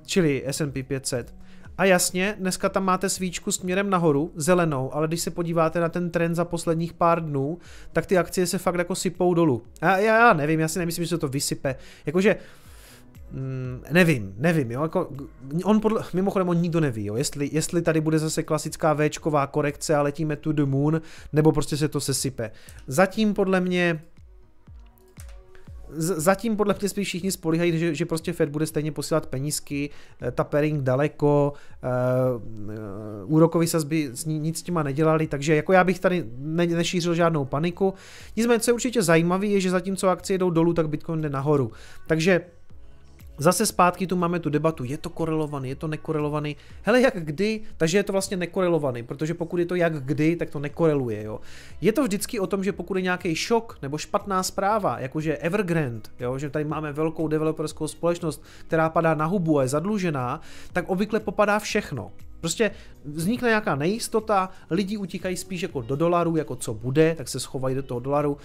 čili S&P 500. A jasně, dneska tam máte svíčku směrem nahoru, zelenou, ale když se podíváte na ten trend za posledních pár dnů, tak ty akcie se fakt jako sypou dolů. A já, já nevím, já si nemyslím, že se to vysype. Jakože, mm, nevím, nevím, jo, jako, on podle, mimochodem on nikdo neví, jo, jestli, jestli tady bude zase klasická Včková korekce a letíme to the moon, nebo prostě se to sesype. Zatím podle mě zatím podle mě spíš všichni spolíhají, že, že prostě Fed bude stejně posílat penízky, eh, tapering daleko, uh, úrokové sazby nic s těma nedělali, takže jako já bych tady ne, nešířil žádnou paniku. Nicméně, co je určitě zajímavé, je, že zatímco akcie jdou dolů, tak Bitcoin jde nahoru. Takže Zase zpátky tu máme tu debatu, je to korelovaný, je to nekorelovaný. Hele, jak kdy, takže je to vlastně nekorelovaný, protože pokud je to jak kdy, tak to nekoreluje. Jo. Je to vždycky o tom, že pokud je nějaký šok nebo špatná zpráva, jakože Evergrande, jo, že tady máme velkou developerskou společnost, která padá na hubu a je zadlužená, tak obvykle popadá všechno. Prostě vznikne nějaká nejistota, lidi utíkají spíš jako do dolaru, jako co bude, tak se schovají do toho dolaru.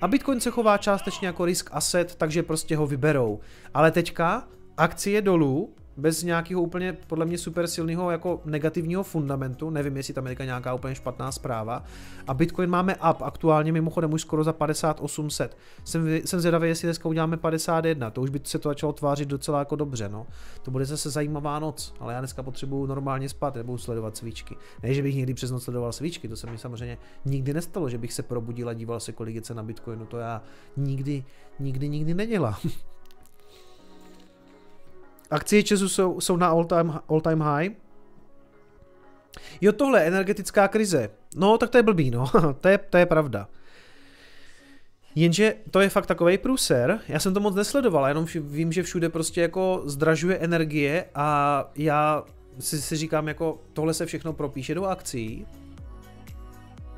A Bitcoin se chová částečně jako risk asset, takže prostě ho vyberou. Ale teďka akcie dolů, bez nějakého úplně podle mě super silného jako negativního fundamentu, nevím, jestli tam je nějaká úplně špatná zpráva. A Bitcoin máme up, aktuálně mimochodem už skoro za 5800. Jsem, jsem zvědavý, jestli dneska uděláme 51, to už by se to začalo tvářit docela jako dobře, no. To bude zase zajímavá noc, ale já dneska potřebuju normálně spát, nebudu sledovat svíčky. Ne, že bych někdy přes noc sledoval svíčky, to se mi samozřejmě nikdy nestalo, že bych se probudil a díval se, kolik je cena Bitcoinu, to já nikdy, nikdy, nikdy nedělám. Akcie Česu jsou, jsou na all time, all time high. Jo, tohle, energetická krize. No, tak to je blbý, no. to, je, to je pravda. Jenže to je fakt takový průser, já jsem to moc nesledoval, jenom vím, že všude prostě jako zdražuje energie a já si, si říkám jako tohle se všechno propíše do akcí.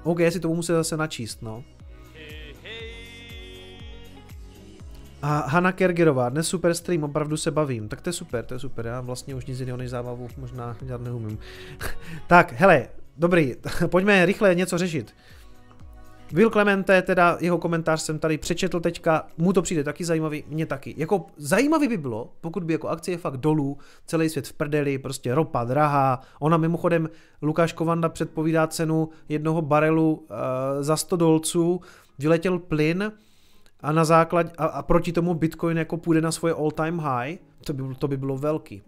OK, si to musím zase načíst, no. A Hanna Kergerová, dnes super stream, opravdu se bavím. Tak to je super, to je super, já vlastně už nic jiného než zábavu možná dělat neumím. tak, hele, dobrý, pojďme rychle něco řešit. Will Clemente, teda jeho komentář jsem tady přečetl teďka, mu to přijde taky zajímavý, mně taky. Jako zajímavý by bylo, pokud by jako akcie fakt dolů, celý svět v prdeli, prostě ropa drahá. Ona mimochodem, Lukáš Kovanda předpovídá cenu jednoho barelu uh, za 100 dolců, vyletěl plyn a na základ, a, a proti tomu Bitcoin jako půjde na svoje all time high, to by, to by bylo velký.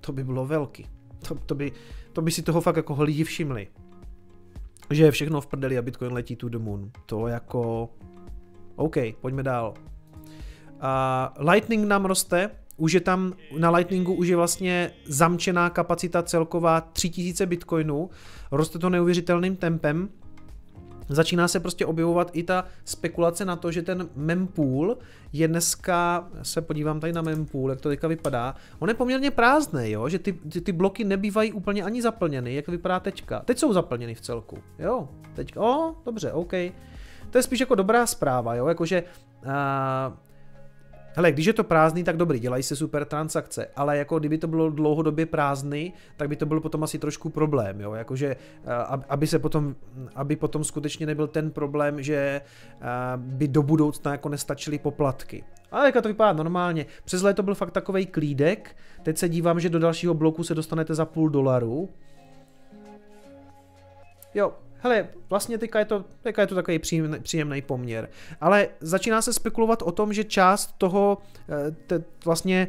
To by bylo velký. To, to, by, to by si toho fakt jako lidi všimli že je všechno v prdeli a Bitcoin letí to the moon. To jako... OK, pojďme dál. Uh, Lightning nám roste, už je tam, na Lightningu už je vlastně zamčená kapacita celková 3000 bitcoinů, roste to neuvěřitelným tempem, začíná se prostě objevovat i ta spekulace na to, že ten mempool je dneska, se podívám tady na mempool, jak to teďka vypadá, on je poměrně prázdný, jo, že ty, ty, ty bloky nebývají úplně ani zaplněny, jak vypadá teďka. Teď jsou zaplněny v celku, jo, teďka, o, dobře, OK. To je spíš jako dobrá zpráva, jo, jakože Hele, když je to prázdný, tak dobrý, dělají se super transakce, ale jako kdyby to bylo dlouhodobě prázdný, tak by to byl potom asi trošku problém, jo, jakože eh, aby se potom, aby potom skutečně nebyl ten problém, že eh, by do budoucna jako nestačily poplatky. Ale jak to vypadá normálně. Přes léto byl fakt takový klídek, teď se dívám, že do dalšího bloku se dostanete za půl dolaru. Jo, hele, vlastně teďka je to, teďka je to takový příjemný, příjemný poměr. Ale začíná se spekulovat o tom, že část toho, eh, te, vlastně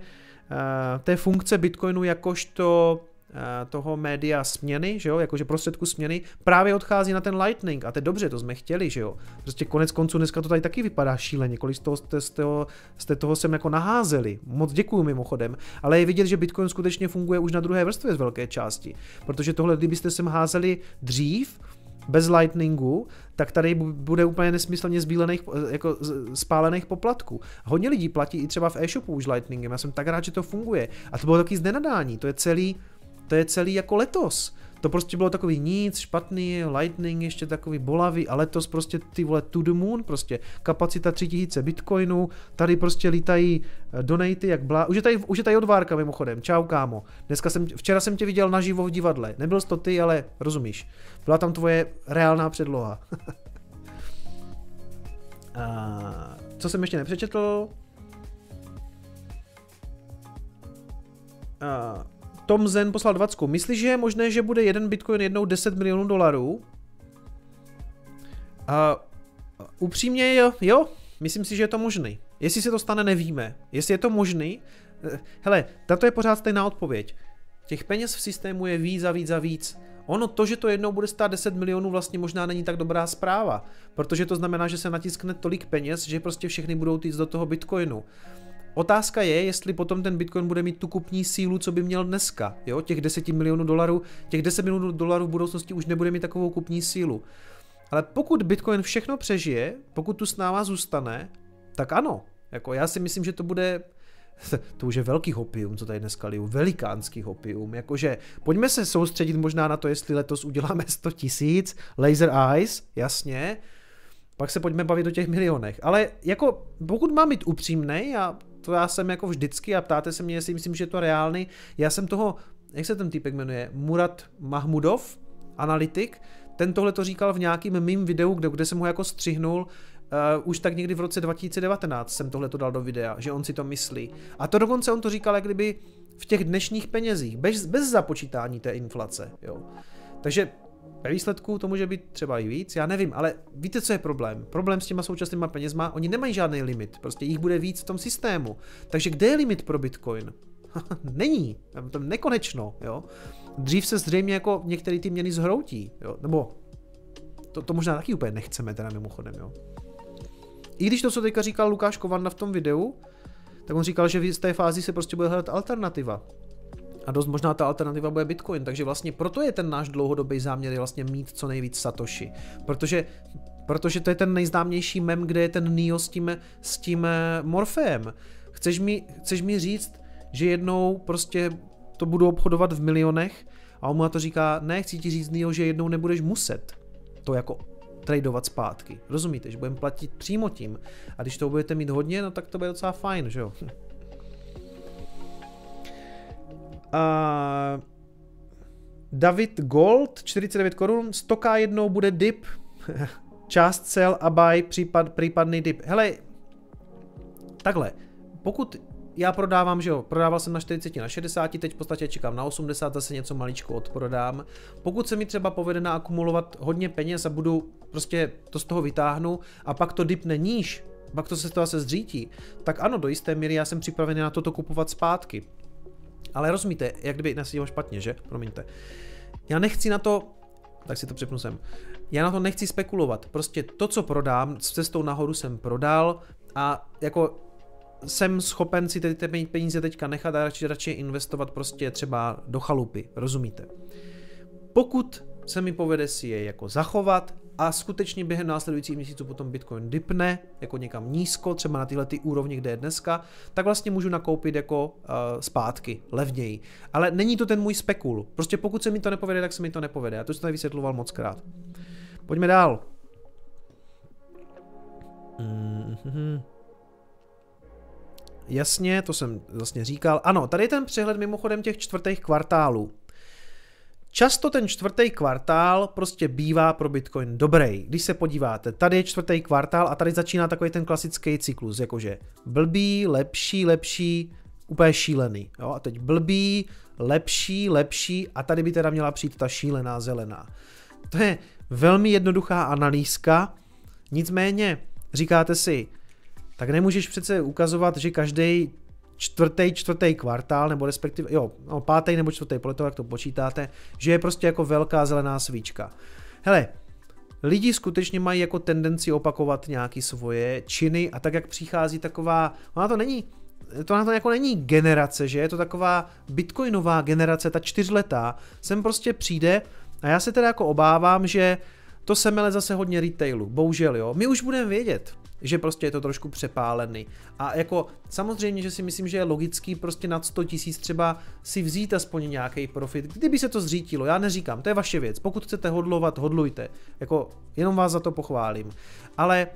eh, té funkce Bitcoinu jakožto eh, toho média směny, že jo, jakože prostředku směny, právě odchází na ten Lightning a to je dobře, to jsme chtěli, že jo. Prostě konec konců dneska to tady taky vypadá šíleně, kolik z toho, z toho, z toho sem jako naházeli. Moc děkuju mimochodem, ale je vidět, že Bitcoin skutečně funguje už na druhé vrstvě z velké části, protože tohle, kdybyste sem házeli dřív, bez lightningu, tak tady bude úplně nesmyslně zbílených, jako spálených poplatků. Hodně lidí platí i třeba v e-shopu už lightningem, já jsem tak rád, že to funguje. A to bylo taky znenadání, to je celý, to je celý jako letos. To prostě bylo takový nic, špatný, lightning ještě takový bolavý a letos prostě ty vole to the moon, prostě kapacita 3000 bitcoinů, tady prostě lítají eh, donaty jak blá... Už je tady, už je tady odvárka mimochodem, čau kámo. Dneska jsem, včera jsem tě viděl naživo v divadle, nebyl jsi to ty, ale rozumíš. Byla tam tvoje reálná předloha. a, co jsem ještě nepřečetl? A, tom Zen poslal 20. Myslíš, že je možné, že bude jeden bitcoin jednou 10 milionů dolarů? A upřímně jo, jo, myslím si, že je to možný. Jestli se to stane, nevíme. Jestli je to možný, eh, hele, tato je pořád stejná odpověď. Těch peněz v systému je víc a víc a víc. Ono to, že to jednou bude stát 10 milionů, vlastně možná není tak dobrá zpráva, protože to znamená, že se natiskne tolik peněz, že prostě všechny budou týct do toho bitcoinu. Otázka je, jestli potom ten Bitcoin bude mít tu kupní sílu, co by měl dneska. Jo? Těch 10 milionů dolarů, těch 10 milionů dolarů v budoucnosti už nebude mít takovou kupní sílu. Ale pokud Bitcoin všechno přežije, pokud tu s náma zůstane, tak ano. Jako já si myslím, že to bude to už je velký hopium, co tady dneska liju, velikánský hopium, jakože pojďme se soustředit možná na to, jestli letos uděláme 100 tisíc, laser eyes, jasně, pak se pojďme bavit o těch milionech, ale jako pokud mám být upřímný, a to já jsem jako vždycky a ptáte se mě, jestli myslím, že je to reálný. Já jsem toho, jak se ten týpek jmenuje, Murat Mahmudov, analytik, ten tohle to říkal v nějakým mým videu, kde, kde jsem ho jako střihnul, Uh, už tak někdy v roce 2019 jsem tohle to dal do videa, že on si to myslí. A to dokonce on to říkal, jak kdyby v těch dnešních penězích, bez, bez započítání té inflace. Jo. Takže ve výsledku to může být třeba i víc, já nevím, ale víte, co je problém? Problém s těma současnýma penězma, oni nemají žádný limit, prostě jich bude víc v tom systému. Takže kde je limit pro Bitcoin? Není, to nekonečno, jo. Dřív se zřejmě jako některé ty měny zhroutí, jo, nebo to, to možná taky úplně nechceme teda mimochodem, jo. I když to, co teďka říkal Lukáš Kovanda v tom videu, tak on říkal, že v té fázi se prostě bude hledat alternativa. A dost možná ta alternativa bude Bitcoin, takže vlastně proto je ten náš dlouhodobý záměr vlastně mít co nejvíc Satoshi. Protože, protože to je ten nejznámější mem, kde je ten Neo s tím, s tím eh, Morfeem. Chceš mi, chceš mi říct, že jednou prostě to budu obchodovat v milionech a on mu na to říká, ne, chci ti říct Neo, že jednou nebudeš muset to jako tradovat zpátky. Rozumíte, že budeme platit přímo tím. A když to budete mít hodně, no tak to bude docela fajn, že jo. David Gold, 49 korun, 100k jednou bude dip, část sell a buy, případ, případný dip. Hele, takhle, pokud já prodávám, že jo, prodával jsem na 40, na 60, teď v podstatě čekám na 80, zase něco maličko odprodám. Pokud se mi třeba povede naakumulovat hodně peněz a budu prostě to z toho vytáhnu a pak to dipne níž, pak to se z toho se zřítí, tak ano, do jisté míry já jsem připravený na toto kupovat zpátky. Ale rozumíte, jak kdyby nesedím špatně, že? Promiňte. Já nechci na to, tak si to přepnu sem, já na to nechci spekulovat. Prostě to, co prodám, s cestou nahoru jsem prodal a jako jsem schopen si ty peníze teďka nechat a radši, radši investovat prostě třeba do chalupy, rozumíte? Pokud se mi povede si je jako zachovat a skutečně během následujících měsíců potom Bitcoin dipne jako někam nízko, třeba na tyhle ty úrovni, kde je dneska, tak vlastně můžu nakoupit jako uh, zpátky, levněji. Ale není to ten můj spekul. Prostě pokud se mi to nepovede, tak se mi to nepovede. A to jsem tady vysvětloval moc krát. Pojďme dál. Mm-hmm. Jasně, to jsem vlastně říkal. Ano, tady je ten přehled mimochodem těch čtvrtých kvartálů. Často ten čtvrtý kvartál prostě bývá pro Bitcoin dobrý. Když se podíváte, tady je čtvrtý kvartál a tady začíná takový ten klasický cyklus, jakože blbý, lepší, lepší, úplně šílený. Jo? A teď blbý, lepší, lepší a tady by teda měla přijít ta šílená zelená. To je velmi jednoduchá analýzka, nicméně říkáte si, tak nemůžeš přece ukazovat, že každý čtvrtý, čtvrtý kvartál, nebo respektive, jo, no, pátý nebo čtvrtý, podle toho, jak to počítáte, že je prostě jako velká zelená svíčka. Hele, lidi skutečně mají jako tendenci opakovat nějaké svoje činy a tak, jak přichází taková, ona to není, to na to jako není generace, že je to taková bitcoinová generace, ta čtyřletá, sem prostě přijde a já se teda jako obávám, že to semele zase hodně retailu, bohužel jo. My už budeme vědět, že prostě je to trošku přepálený. A jako samozřejmě, že si myslím, že je logický prostě nad 100 tisíc třeba si vzít aspoň nějaký profit, kdyby se to zřítilo, já neříkám, to je vaše věc, pokud chcete hodlovat, hodlujte, jako jenom vás za to pochválím. Ale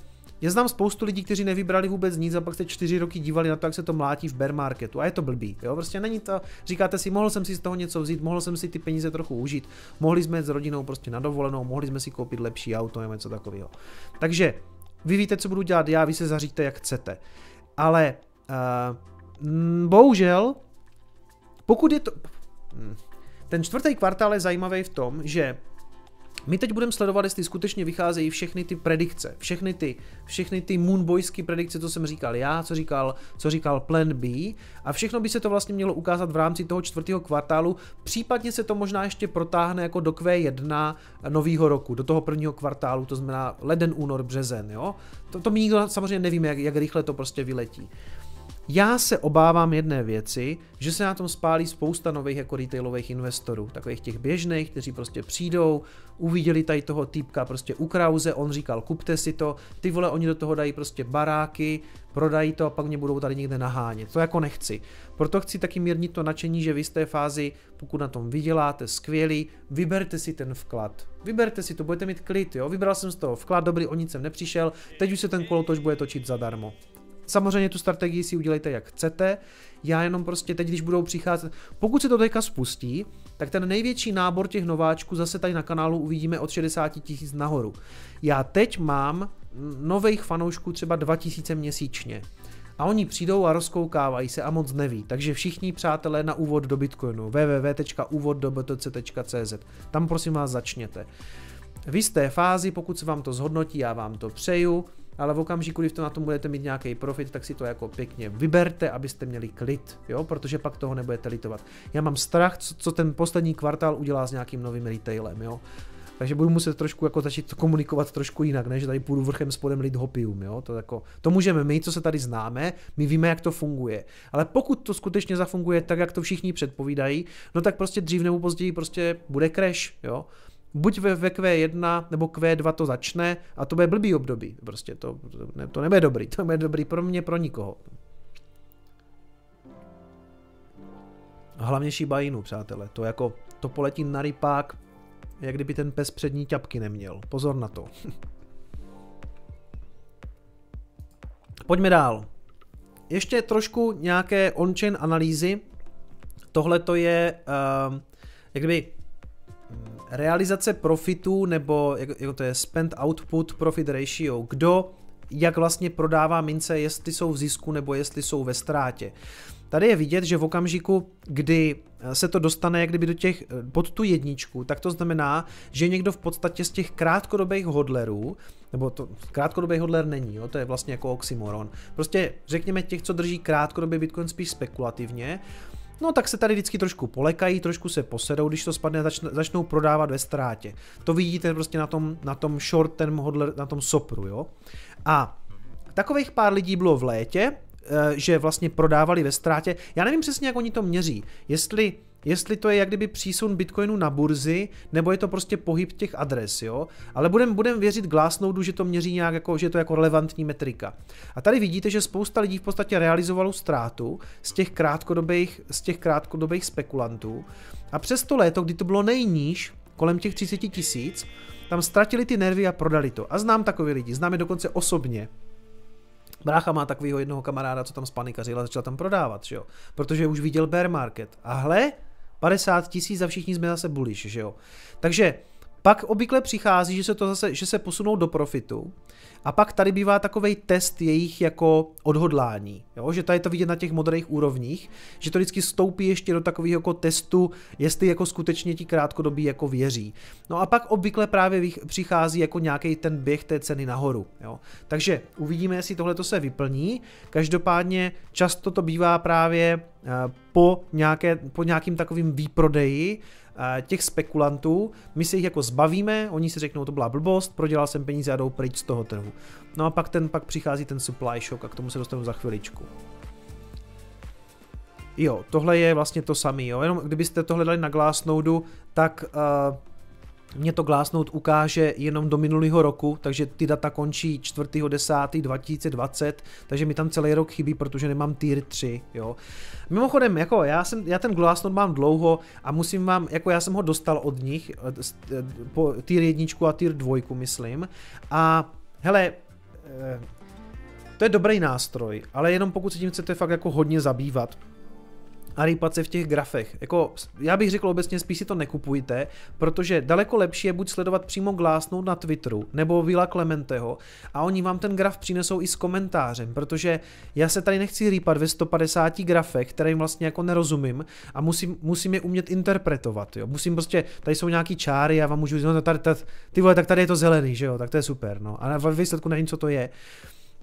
já znám spoustu lidí, kteří nevybrali vůbec nic a pak se čtyři roky dívali na to, jak se to mlátí v bear marketu a je to blbý. Jo? Prostě není to, říkáte si, mohl jsem si z toho něco vzít, mohl jsem si ty peníze trochu užít, mohli jsme jít s rodinou prostě na dovolenou, mohli jsme si koupit lepší auto nebo něco takového. Takže vy víte, co budu dělat já, vy se zaříte, jak chcete. Ale uh, bohužel, pokud je to... Hm, ten čtvrtý kvartál je zajímavý v tom, že my teď budeme sledovat, jestli skutečně vycházejí všechny ty predikce, všechny ty, všechny ty moonboysky predikce, co jsem říkal já, co říkal, co říkal Plan B a všechno by se to vlastně mělo ukázat v rámci toho čtvrtého kvartálu, případně se to možná ještě protáhne jako do Q1 nového roku, do toho prvního kvartálu, to znamená leden, únor, březen, jo. To, to my nikdo samozřejmě nevíme, jak, jak rychle to prostě vyletí. Já se obávám jedné věci, že se na tom spálí spousta nových jako retailových investorů, takových těch běžných, kteří prostě přijdou, uviděli tady toho týpka prostě u Krause, on říkal kupte si to, ty vole oni do toho dají prostě baráky, prodají to a pak mě budou tady někde nahánět. To jako nechci. Proto chci taky mírnit to nadšení, že vy z té fázi, pokud na tom vyděláte, skvělý, vyberte si ten vklad. Vyberte si to, budete mít klid, jo. Vybral jsem z toho vklad, dobrý, o nic jsem nepřišel, teď už se ten kolotoč bude točit zadarmo. Samozřejmě tu strategii si udělejte jak chcete, já jenom prostě teď, když budou přicházet, pokud se to teďka spustí, tak ten největší nábor těch nováčků zase tady na kanálu uvidíme od 60 tisíc nahoru. Já teď mám nových fanoušků třeba 2000 měsíčně. A oni přijdou a rozkoukávají se a moc neví. Takže všichni přátelé na úvod do Bitcoinu www.úvoddobtc.cz Tam prosím vás začněte. V jisté fázi, pokud se vám to zhodnotí, já vám to přeju, ale v okamžiku, kdy to na tom budete mít nějaký profit, tak si to jako pěkně vyberte, abyste měli klid, jo, protože pak toho nebudete litovat. Já mám strach, co ten poslední kvartál udělá s nějakým novým retailem, jo. Takže budu muset trošku jako začít komunikovat trošku jinak, než tady půjdu vrchem spodem lid hopium, jo? To, jako, to můžeme my, co se tady známe, my víme, jak to funguje. Ale pokud to skutečně zafunguje tak, jak to všichni předpovídají, no tak prostě dřív nebo později prostě bude crash, jo? buď ve, ve Q1 nebo Q2 to začne a to bude blbý období. Prostě to, to, ne, to nebude dobrý, to nebude dobrý pro mě, pro nikoho. Hlavně hlavně šibajinu, přátelé, to jako, to poletí na rypák, jak kdyby ten pes přední ťapky neměl. Pozor na to. Pojďme dál. Ještě trošku nějaké on-chain analýzy. Tohle to je, uh, jak kdyby realizace profitu nebo jak, jak to je spend output profit ratio. Kdo jak vlastně prodává mince, jestli jsou v zisku nebo jestli jsou ve ztrátě. Tady je vidět, že v okamžiku, kdy se to dostane jak kdyby do těch, pod tu jedničku, tak to znamená, že někdo v podstatě z těch krátkodobých hodlerů, nebo to krátkodobý hodler není, jo, to je vlastně jako oxymoron. Prostě řekněme těch, co drží krátkodobý Bitcoin spíš spekulativně, No tak se tady vždycky trošku polekají, trošku se posedou, když to spadne, začne, začnou prodávat ve ztrátě. To vidíte prostě na tom, na tom short term hodler, na tom sopru, jo. A takových pár lidí bylo v létě, Eh, že vlastně prodávali ve ztrátě. Já nevím přesně, jak oni to měří. Jestli jestli to je jak kdyby přísun Bitcoinu na burzy, nebo je to prostě pohyb těch adres, jo. Ale budem, budem věřit Glassnode, že to měří nějak jako, že je to jako relevantní metrika. A tady vidíte, že spousta lidí v podstatě realizovalo ztrátu z těch krátkodobých, z těch krátkodobých spekulantů. A přes to léto, kdy to bylo nejníž, kolem těch 30 tisíc, tam ztratili ty nervy a prodali to. A znám takové lidi, znám je dokonce osobně. Brácha má takového jednoho kamaráda, co tam spanikařil a začal tam prodávat, že jo? Protože už viděl bear market. A hle, 50 tisíc a všichni jsme zase bullish, že jo? Takže pak obvykle přichází, že se to zase, že se posunou do profitu a pak tady bývá takový test jejich jako odhodlání, jo? že tady to vidět na těch modrých úrovních, že to vždycky stoupí ještě do takového jako testu, jestli jako skutečně ti krátkodobí jako věří. No a pak obvykle právě přichází jako nějaký ten běh té ceny nahoru. Jo? Takže uvidíme, jestli tohle to se vyplní. Každopádně často to bývá právě eh, po, nějaké, po nějakým takovým výprodeji, těch spekulantů, my se jich jako zbavíme, oni si řeknou, to byla blbost, prodělal jsem peníze a jdou pryč z toho trhu. No a pak, ten, pak přichází ten supply shock a k tomu se dostanu za chviličku. Jo, tohle je vlastně to samé, jo, jenom kdybyste tohle dali na Glassnode, tak uh, mě to Glassnode ukáže jenom do minulého roku, takže ty data končí 4.10.2020, takže mi tam celý rok chybí, protože nemám tier 3, jo. Mimochodem, jako já, jsem, já ten Glassnode mám dlouho a musím vám, jako já jsem ho dostal od nich, eh, po tier 1 a tier 2, myslím, a hele, eh, to je dobrý nástroj, ale jenom pokud se tím chcete fakt jako hodně zabývat, a rýpat se v těch grafech. Jako, já bych řekl obecně, spíš si to nekupujte, protože daleko lepší je buď sledovat přímo Glassnode na Twitteru, nebo Vila Clementeho a oni vám ten graf přinesou i s komentářem, protože já se tady nechci rýpat ve 150 grafech, kterým vlastně jako nerozumím a musím, musím je umět interpretovat, jo. Musím prostě, tady jsou nějaký čáry, já vám můžu říct, no tady, tady, ty vole, tak tady je to zelený, že jo, tak to je super, no. A ve výsledku nevím, co to je.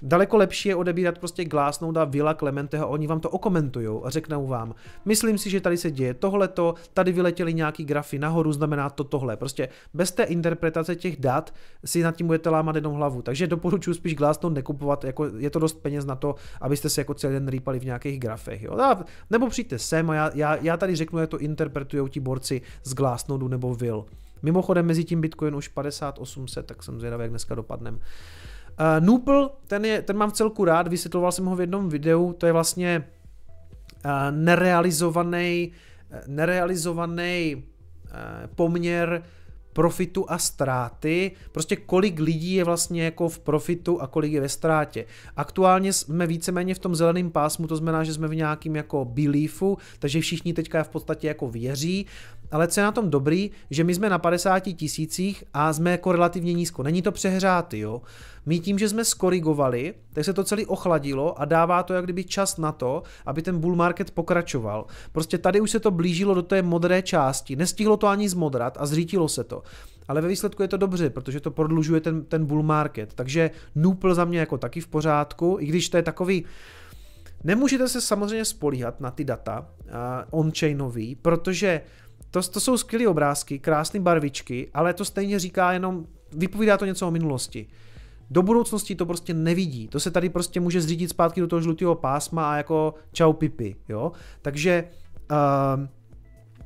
Daleko lepší je odebírat prostě Glassnode a Vila Clementeho, oni vám to okomentují a řeknou vám, myslím si, že tady se děje tohleto, tady vyletěly nějaký grafy nahoru, znamená to tohle. Prostě bez té interpretace těch dat si nad tím budete lámat jednou hlavu. Takže doporučuji spíš Glassnode nekupovat, jako je to dost peněz na to, abyste se jako celý den rýpali v nějakých grafech. Jo? A, nebo přijďte sem a já, já, já tady řeknu, jak to interpretují ti borci z Glassnode nebo Vil. Mimochodem mezi tím Bitcoin už 5800, tak jsem zvědavý, jak dneska dopadnem. Uh, Nupl, ten, je, ten mám v celku rád, vysvětloval jsem ho v jednom videu, to je vlastně uh, nerealizovaný, uh, nerealizovaný uh, poměr profitu a ztráty, prostě kolik lidí je vlastně jako v profitu a kolik je ve ztrátě. Aktuálně jsme víceméně v tom zeleném pásmu, to znamená, že jsme v nějakým jako beliefu, takže všichni teďka v podstatě jako věří, ale co je na tom dobrý, že my jsme na 50 tisících a jsme jako relativně nízko. Není to přehrátý, jo. My tím, že jsme skorigovali, tak se to celé ochladilo a dává to jak kdyby čas na to, aby ten bull market pokračoval. Prostě tady už se to blížilo do té modré části, nestihlo to ani zmodrat a zřítilo se to. Ale ve výsledku je to dobře, protože to prodlužuje ten, ten bull market. Takže Nupl za mě jako taky v pořádku, i když to je takový, Nemůžete se samozřejmě spolíhat na ty data uh, on-chainový, protože to, to jsou skvělé obrázky, krásné barvičky, ale to stejně říká jenom, vypovídá to něco o minulosti. Do budoucnosti to prostě nevidí. To se tady prostě může zřídit zpátky do toho žlutého pásma a jako čau pipi, jo. Takže uh,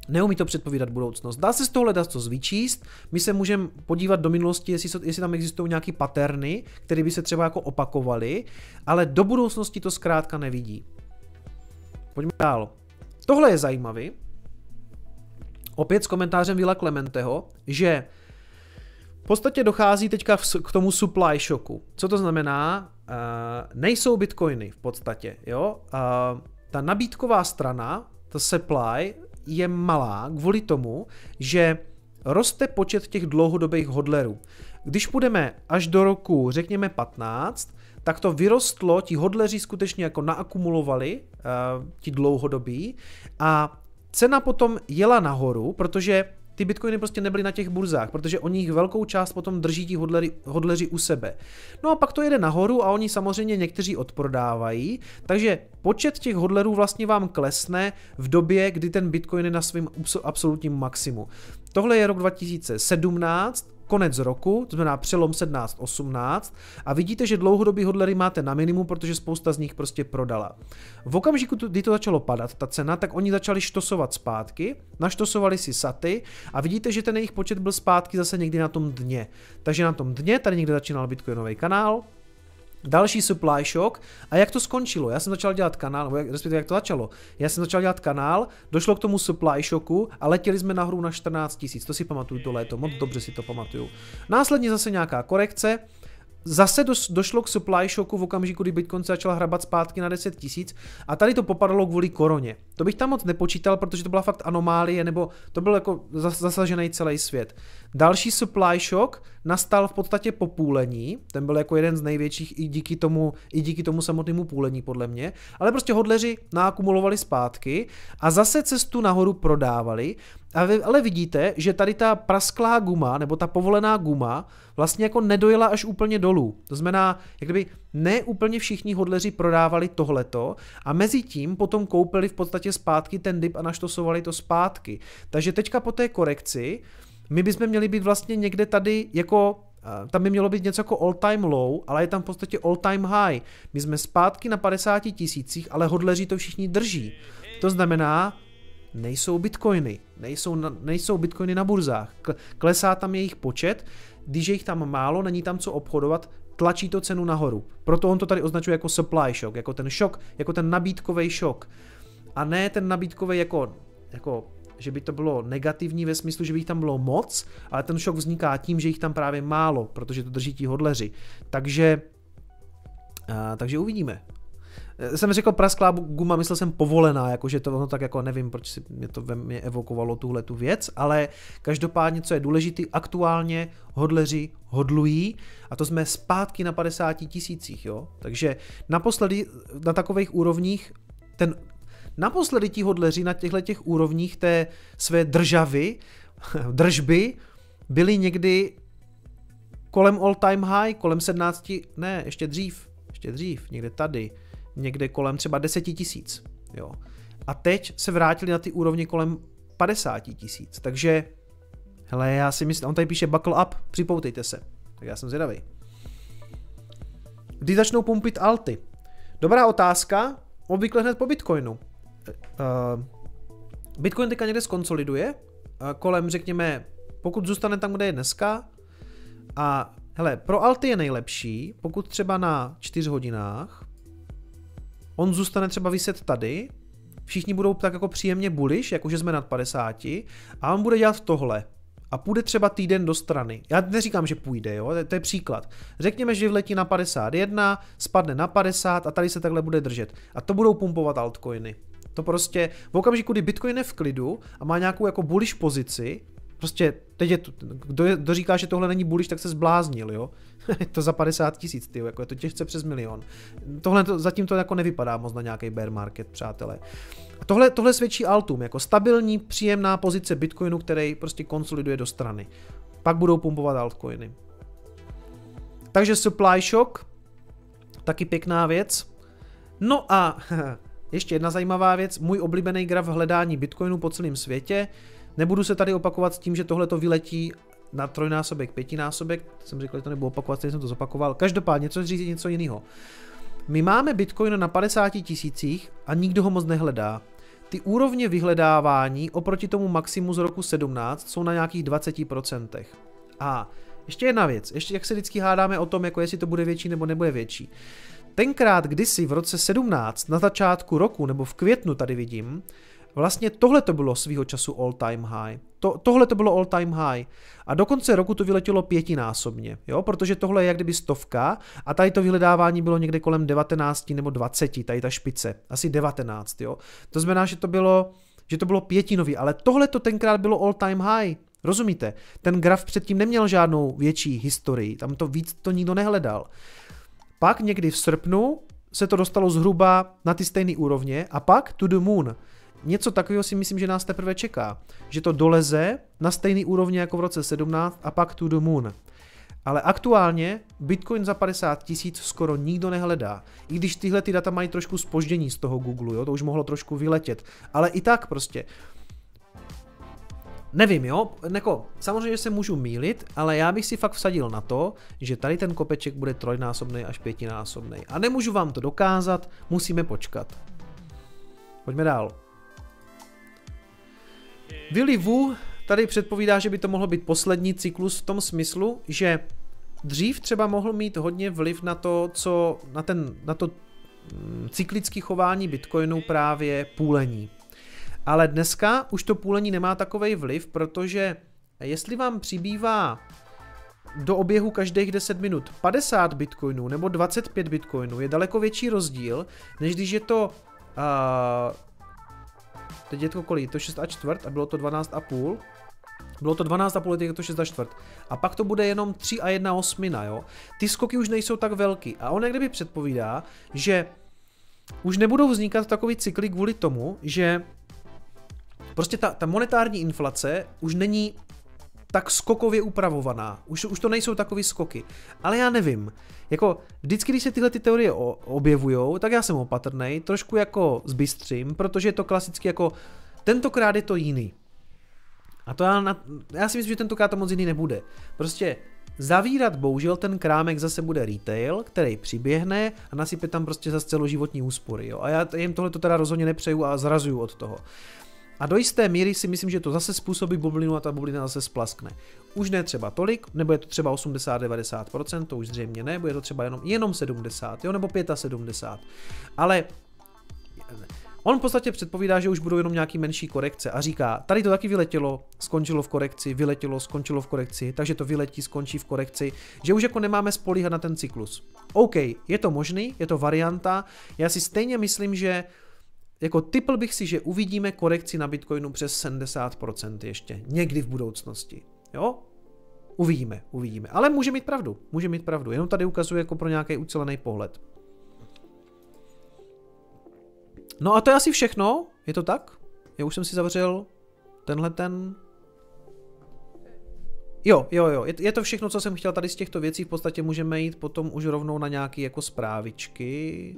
neumí to předpovídat budoucnost. Dá se z toho dát co zvyčíst, my se můžeme podívat do minulosti, jestli, jestli tam existují nějaké paterny, které by se třeba jako opakovaly, ale do budoucnosti to zkrátka nevidí. Pojďme dál. Tohle je zajímavý, opět s komentářem Vila Clementeho, že v podstatě dochází teďka k tomu supply shocku. Co to znamená? Uh, nejsou bitcoiny v podstatě, jo? Uh, ta nabídková strana, ta supply, je malá kvůli tomu, že roste počet těch dlouhodobých hodlerů. Když půjdeme až do roku, řekněme 15, tak to vyrostlo, ti hodleři skutečně jako naakumulovali, uh, ti dlouhodobí, a cena potom jela nahoru, protože ty bitcoiny prostě nebyly na těch burzách, protože oni jich velkou část potom drží ti hodleri, hodleři u sebe. No a pak to jede nahoru a oni samozřejmě někteří odprodávají, takže počet těch hodlerů vlastně vám klesne v době, kdy ten bitcoin je na svém absolutním maximu. Tohle je rok 2017, konec roku, to znamená přelom 17-18 a vidíte, že dlouhodobý hodlery máte na minimum, protože spousta z nich prostě prodala. V okamžiku, kdy to začalo padat, ta cena, tak oni začali štosovat zpátky, naštosovali si saty a vidíte, že ten jejich počet byl zpátky zase někdy na tom dně. Takže na tom dně tady někde začínal Bitcoinový kanál, Další supply shock. A jak to skončilo? Já jsem začal dělat kanál, respektive jak to začalo. Já jsem začal dělat kanál, došlo k tomu supply shocku a letěli jsme nahoru na 14 tisíc. To si pamatuju to léto, moc dobře si to pamatuju. Následně zase nějaká korekce, Zase došlo k supply shocku v okamžiku, kdy Bitcoin se začal hrabat zpátky na 10 tisíc a tady to popadalo kvůli koroně. To bych tam moc nepočítal, protože to byla fakt anomálie, nebo to byl jako zasažený celý svět. Další supply shock nastal v podstatě po půlení, ten byl jako jeden z největších i díky tomu, i díky tomu samotnému půlení podle mě, ale prostě hodleři naakumulovali zpátky a zase cestu nahoru prodávali ale vidíte, že tady ta prasklá guma, nebo ta povolená guma, vlastně jako nedojela až úplně dolů. To znamená, jak kdyby ne úplně všichni hodleři prodávali tohleto a mezi tím potom koupili v podstatě zpátky ten dip a naštosovali to zpátky. Takže teďka po té korekci my bychom měli být vlastně někde tady jako tam by mělo být něco jako all time low, ale je tam v podstatě all time high. My jsme zpátky na 50 tisících, ale hodleři to všichni drží. To znamená, nejsou bitcoiny, nejsou, nejsou bitcoiny na burzách, klesá tam jejich počet, když je jich tam málo, není tam co obchodovat, tlačí to cenu nahoru. Proto on to tady označuje jako supply shock, jako ten šok, jako ten nabídkový šok. A ne ten nabídkový jako, jako že by to bylo negativní ve smyslu, že by jich tam bylo moc, ale ten šok vzniká tím, že jich tam právě málo, protože to drží ti hodleři. Takže, a, takže uvidíme. Jsem řekl prasklá guma, myslel jsem povolená, jakože to ono tak jako nevím, proč si mě to ve mně evokovalo tuhle tu věc, ale každopádně, co je důležité, aktuálně hodleři hodlují a to jsme zpátky na 50 tisících, jo. Takže naposledy na takových úrovních ten naposledy ti hodleři na těchto těch úrovních té své državy, držby, byli někdy kolem all time high, kolem 17, ne, ještě dřív, ještě dřív, někde tady, někde kolem třeba 10 tisíc. Jo. A teď se vrátili na ty úrovně kolem 50 tisíc. Takže, hele, já si myslím, on tady píše buckle up, připoutejte se. Tak já jsem zvědavý. Kdy začnou pumpit alty? Dobrá otázka, obvykle hned po Bitcoinu. Uh, Bitcoin teďka někde skonsoliduje, uh, kolem řekněme, pokud zůstane tam, kde je dneska, a hele, pro alty je nejlepší, pokud třeba na 4 hodinách, on zůstane třeba vyset tady, všichni budou tak jako příjemně bullish, jakože jsme nad 50, a on bude dělat tohle. A půjde třeba týden do strany. Já neříkám, že půjde, jo? To je příklad. Řekněme, že vletí na 51, spadne na 50 a tady se takhle bude držet. A to budou pumpovat altcoiny. To prostě v okamžiku, kdy Bitcoin je v klidu a má nějakou jako bullish pozici, Prostě teď je kdo, je, kdo říká, že tohle není bullish, tak se zbláznil, jo. to za 50 tisíc, ty, jako je to těžce přes milion. Tohle to, zatím to jako nevypadá moc na nějaký bear market, přátelé. A tohle, tohle svědčí Altum, jako stabilní, příjemná pozice Bitcoinu, který prostě konsoliduje do strany. Pak budou pumpovat altcoiny. Takže supply shock, taky pěkná věc. No a ještě jedna zajímavá věc, můj oblíbený graf hledání Bitcoinu po celém světě. Nebudu se tady opakovat s tím, že tohle to vyletí na trojnásobek, pětinásobek, jsem říkal, že to nebudu opakovat, teď jsem to zopakoval. Každopádně, co říct něco jiného. My máme Bitcoin na 50 tisících a nikdo ho moc nehledá. Ty úrovně vyhledávání oproti tomu maximu z roku 17 jsou na nějakých 20%. A ještě jedna věc, ještě jak se vždycky hádáme o tom, jako jestli to bude větší nebo nebude větší. Tenkrát kdysi v roce 17, na začátku roku, nebo v květnu tady vidím, Vlastně tohle to bylo svýho času all time high. To, tohle to bylo all time high. A do konce roku to vyletělo pětinásobně, jo? protože tohle je jak kdyby stovka a tady to vyhledávání bylo někde kolem 19 nebo 20, tady ta špice, asi 19, jo. To znamená, že to bylo, že to bylo pětinový, ale tohle to tenkrát bylo all time high. Rozumíte? Ten graf předtím neměl žádnou větší historii, tam to víc to nikdo nehledal. Pak někdy v srpnu se to dostalo zhruba na ty stejné úrovně a pak to the moon. Něco takového si myslím, že nás teprve čeká. Že to doleze na stejný úrovně jako v roce 17 a pak to the moon. Ale aktuálně Bitcoin za 50 tisíc skoro nikdo nehledá. I když tyhle ty data mají trošku spoždění z toho Google, jo, to už mohlo trošku vyletět. Ale i tak prostě. Nevím, jo, Neko, samozřejmě se můžu mílit, ale já bych si fakt vsadil na to, že tady ten kopeček bude trojnásobný až pětinásobný. A nemůžu vám to dokázat, musíme počkat. Pojďme dál. Willy Wu tady předpovídá, že by to mohl být poslední cyklus v tom smyslu, že dřív třeba mohl mít hodně vliv na to, co, na, ten, na to mm, cyklické chování Bitcoinu právě půlení. Ale dneska už to půlení nemá takový vliv, protože jestli vám přibývá do oběhu každých 10 minut 50 bitcoinů nebo 25 bitcoinů, je daleko větší rozdíl, než když je to uh, teď je to kolik, to 6 a čtvrt a bylo to 12 a půl, bylo to 12,5 let, je to 6 a čtvrt. A pak to bude jenom 3 a 1 osmina, jo. Ty skoky už nejsou tak velký. A on kdyby předpovídá, že už nebudou vznikat takový cykly kvůli tomu, že prostě ta, ta monetární inflace už není tak skokově upravovaná. Už, už to nejsou takový skoky. Ale já nevím. Jako vždycky, když se tyhle ty teorie objevují, tak já jsem opatrný, trošku jako zbystřím, protože je to klasicky jako tentokrát je to jiný. A to já, na, já si myslím, že tentokrát to moc jiný nebude. Prostě zavírat bohužel ten krámek zase bude retail, který přiběhne a nasype tam prostě zase celoživotní úspory. Jo? A já jim tohle to teda rozhodně nepřeju a zrazuju od toho. A do jisté míry si myslím, že to zase způsobí bublinu a ta bublina zase splaskne. Už ne třeba tolik, nebo je to třeba 80-90%, to už zřejmě ne, bude to třeba jenom, jenom 70, jo, nebo 75. Ale On v podstatě předpovídá, že už budou jenom nějaký menší korekce a říká, tady to taky vyletělo, skončilo v korekci, vyletělo, skončilo v korekci, takže to vyletí, skončí v korekci, že už jako nemáme spolíhat na ten cyklus. OK, je to možný, je to varianta, já si stejně myslím, že jako typl bych si, že uvidíme korekci na Bitcoinu přes 70% ještě, někdy v budoucnosti. Jo? Uvidíme, uvidíme. Ale může mít pravdu, může mít pravdu. Jenom tady ukazuje jako pro nějaký ucelený pohled. No a to je asi všechno, je to tak? Já už jsem si zavřel tenhle ten... Jo, jo, jo, je, to všechno, co jsem chtěl tady z těchto věcí, v podstatě můžeme jít potom už rovnou na nějaké jako zprávičky.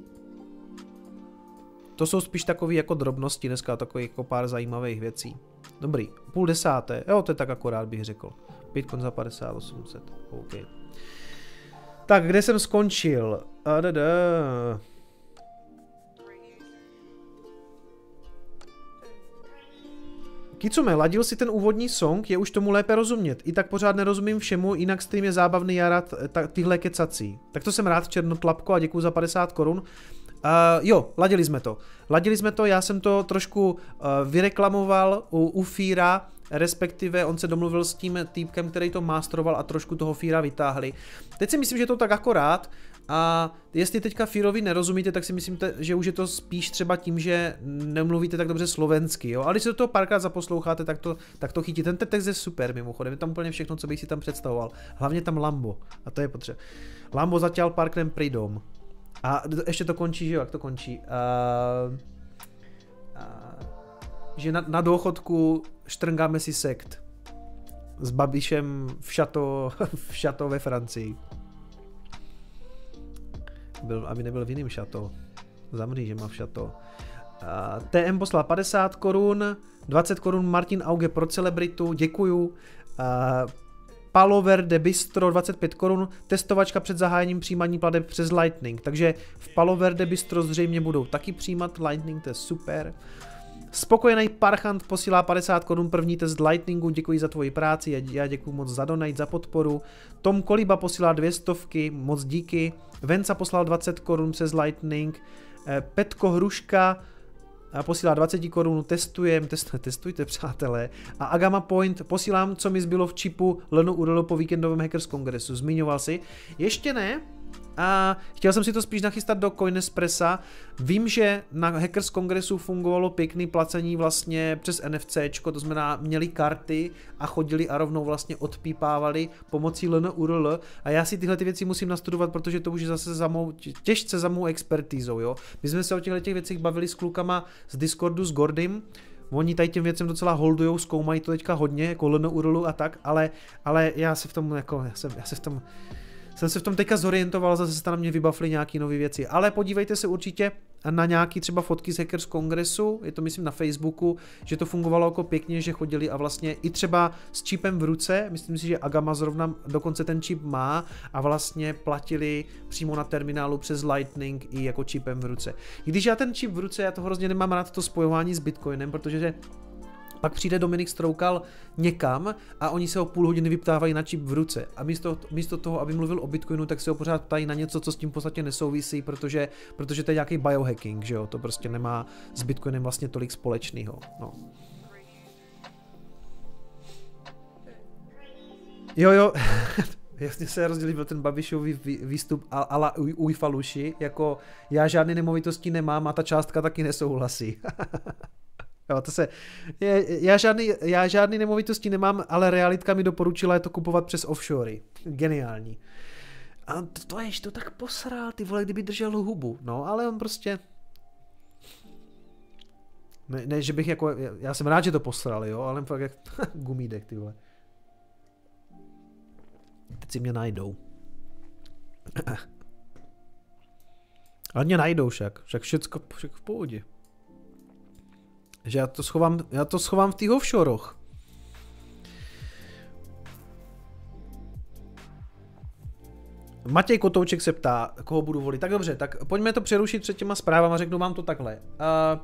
To jsou spíš takové jako drobnosti dneska, takový jako pár zajímavých věcí. Dobrý, půl desáté, jo, to je tak akorát bych řekl. Bitcoin za 5800, OK. Tak, kde jsem skončil? Adada. Kicume, ladil si ten úvodní song, je už tomu lépe rozumět. I tak pořád nerozumím všemu, jinak stream je zábavný, já rád ta, tyhle kecací. Tak to jsem rád, Černotlapko, a děkuji za 50 korun. Uh, jo, ladili jsme to. Ladili jsme to, já jsem to trošku uh, vyreklamoval u, u Fíra, respektive on se domluvil s tím týpkem, který to masteroval a trošku toho Fíra vytáhli. Teď si myslím, že to tak akorát a jestli teďka Fírovi nerozumíte, tak si myslím, že už je to spíš třeba tím, že nemluvíte tak dobře slovensky, jo. Ale když se do toho párkrát zaposloucháte, tak to, tak to chytí. Ten text je super mimochodem, je tam úplně všechno, co bych si tam představoval. Hlavně tam Lambo, a to je potřeba. Lambo zatěl parknem pridom. A ještě to končí, že jo, jak to končí? Uh, uh, že na, na důchodku štrngáme si sekt s Babišem v šato, v šato ve Francii. Byl, aby nebyl v jiném šato. Zamří, že má v šato. Uh, TM poslal 50 korun, 20 korun Martin Auge pro celebritu, děkuju. Uh, Palo Verde Bistro 25 korun, testovačka před zahájením přijímání plateb přes Lightning, takže v Palo Verde Bistro zřejmě budou taky přijímat Lightning, to je super. Spokojený Parchant posílá 50 korun první test Lightningu, děkuji za tvoji práci, já děkuji moc za donate, za podporu. Tom Koliba posílá dvě stovky, moc díky. Venca poslal 20 korun přes Lightning. Eh, Petko Hruška posílá 20 korun, testujem, test, testujte přátelé. A Agama Point posílám, co mi zbylo v čipu Leno Urlo po víkendovém Hackers Kongresu. Zmiňoval si? Ještě ne, a chtěl jsem si to spíš nachystat do Coinespressa. Vím, že na Hackers Kongresu fungovalo pěkný placení vlastně přes NFC, to znamená měli karty a chodili a rovnou vlastně odpípávali pomocí LNURL a já si tyhle ty věci musím nastudovat, protože to už je zase za mou, těžce za mou expertízou, jo. My jsme se o těchto těch věcech bavili s klukama z Discordu s Gordym, Oni tady těm věcem docela holdujou, zkoumají to teďka hodně, jako LNURLu a tak, ale, ale já se v tom, jako, já, jsem, já se v tom, jsem se v tom teďka zorientoval, zase se na mě vybavily nějaké nové věci. Ale podívejte se určitě na nějaký třeba fotky z Hackers Kongresu, je to myslím na Facebooku, že to fungovalo jako pěkně, že chodili a vlastně i třeba s čipem v ruce, myslím si, že Agama zrovna dokonce ten čip má a vlastně platili přímo na terminálu přes Lightning i jako čipem v ruce. Když já ten čip v ruce, já to hrozně nemám rád to spojování s Bitcoinem, protože pak přijde Dominik Stroukal někam a oni se ho půl hodiny vyptávají na čip v ruce. A místo, místo toho, aby mluvil o Bitcoinu, tak se ho pořád ptají na něco, co s tím v podstatě nesouvisí, protože, protože to je nějaký biohacking, že jo? To prostě nemá s Bitcoinem vlastně tolik společného. No. Jo, jo, Jasně se rozdělil ten Babišový výstup ala Ujfaluši, jako já žádné nemovitosti nemám a ta částka taky nesouhlasí. Jo, to se, je, já, žádný, já žádný nemovitosti nemám, ale realitka mi doporučila je to kupovat přes offshory. Geniální. A to, to ješ to tak posral, ty vole, kdyby držel hubu. No, ale on prostě... Ne, ne, že bych jako, já jsem rád, že to posral, jo, ale fakt jak gumídek, ty vole. Teď si mě najdou. ale mě najdou však, však všecko, však v pohodě. Že já to schovám, já to schovám v těch offshorech. Matěj Kotouček se ptá, koho budu volit. Tak dobře, tak pojďme to přerušit před těma zprávama, řeknu vám to takhle. Uh,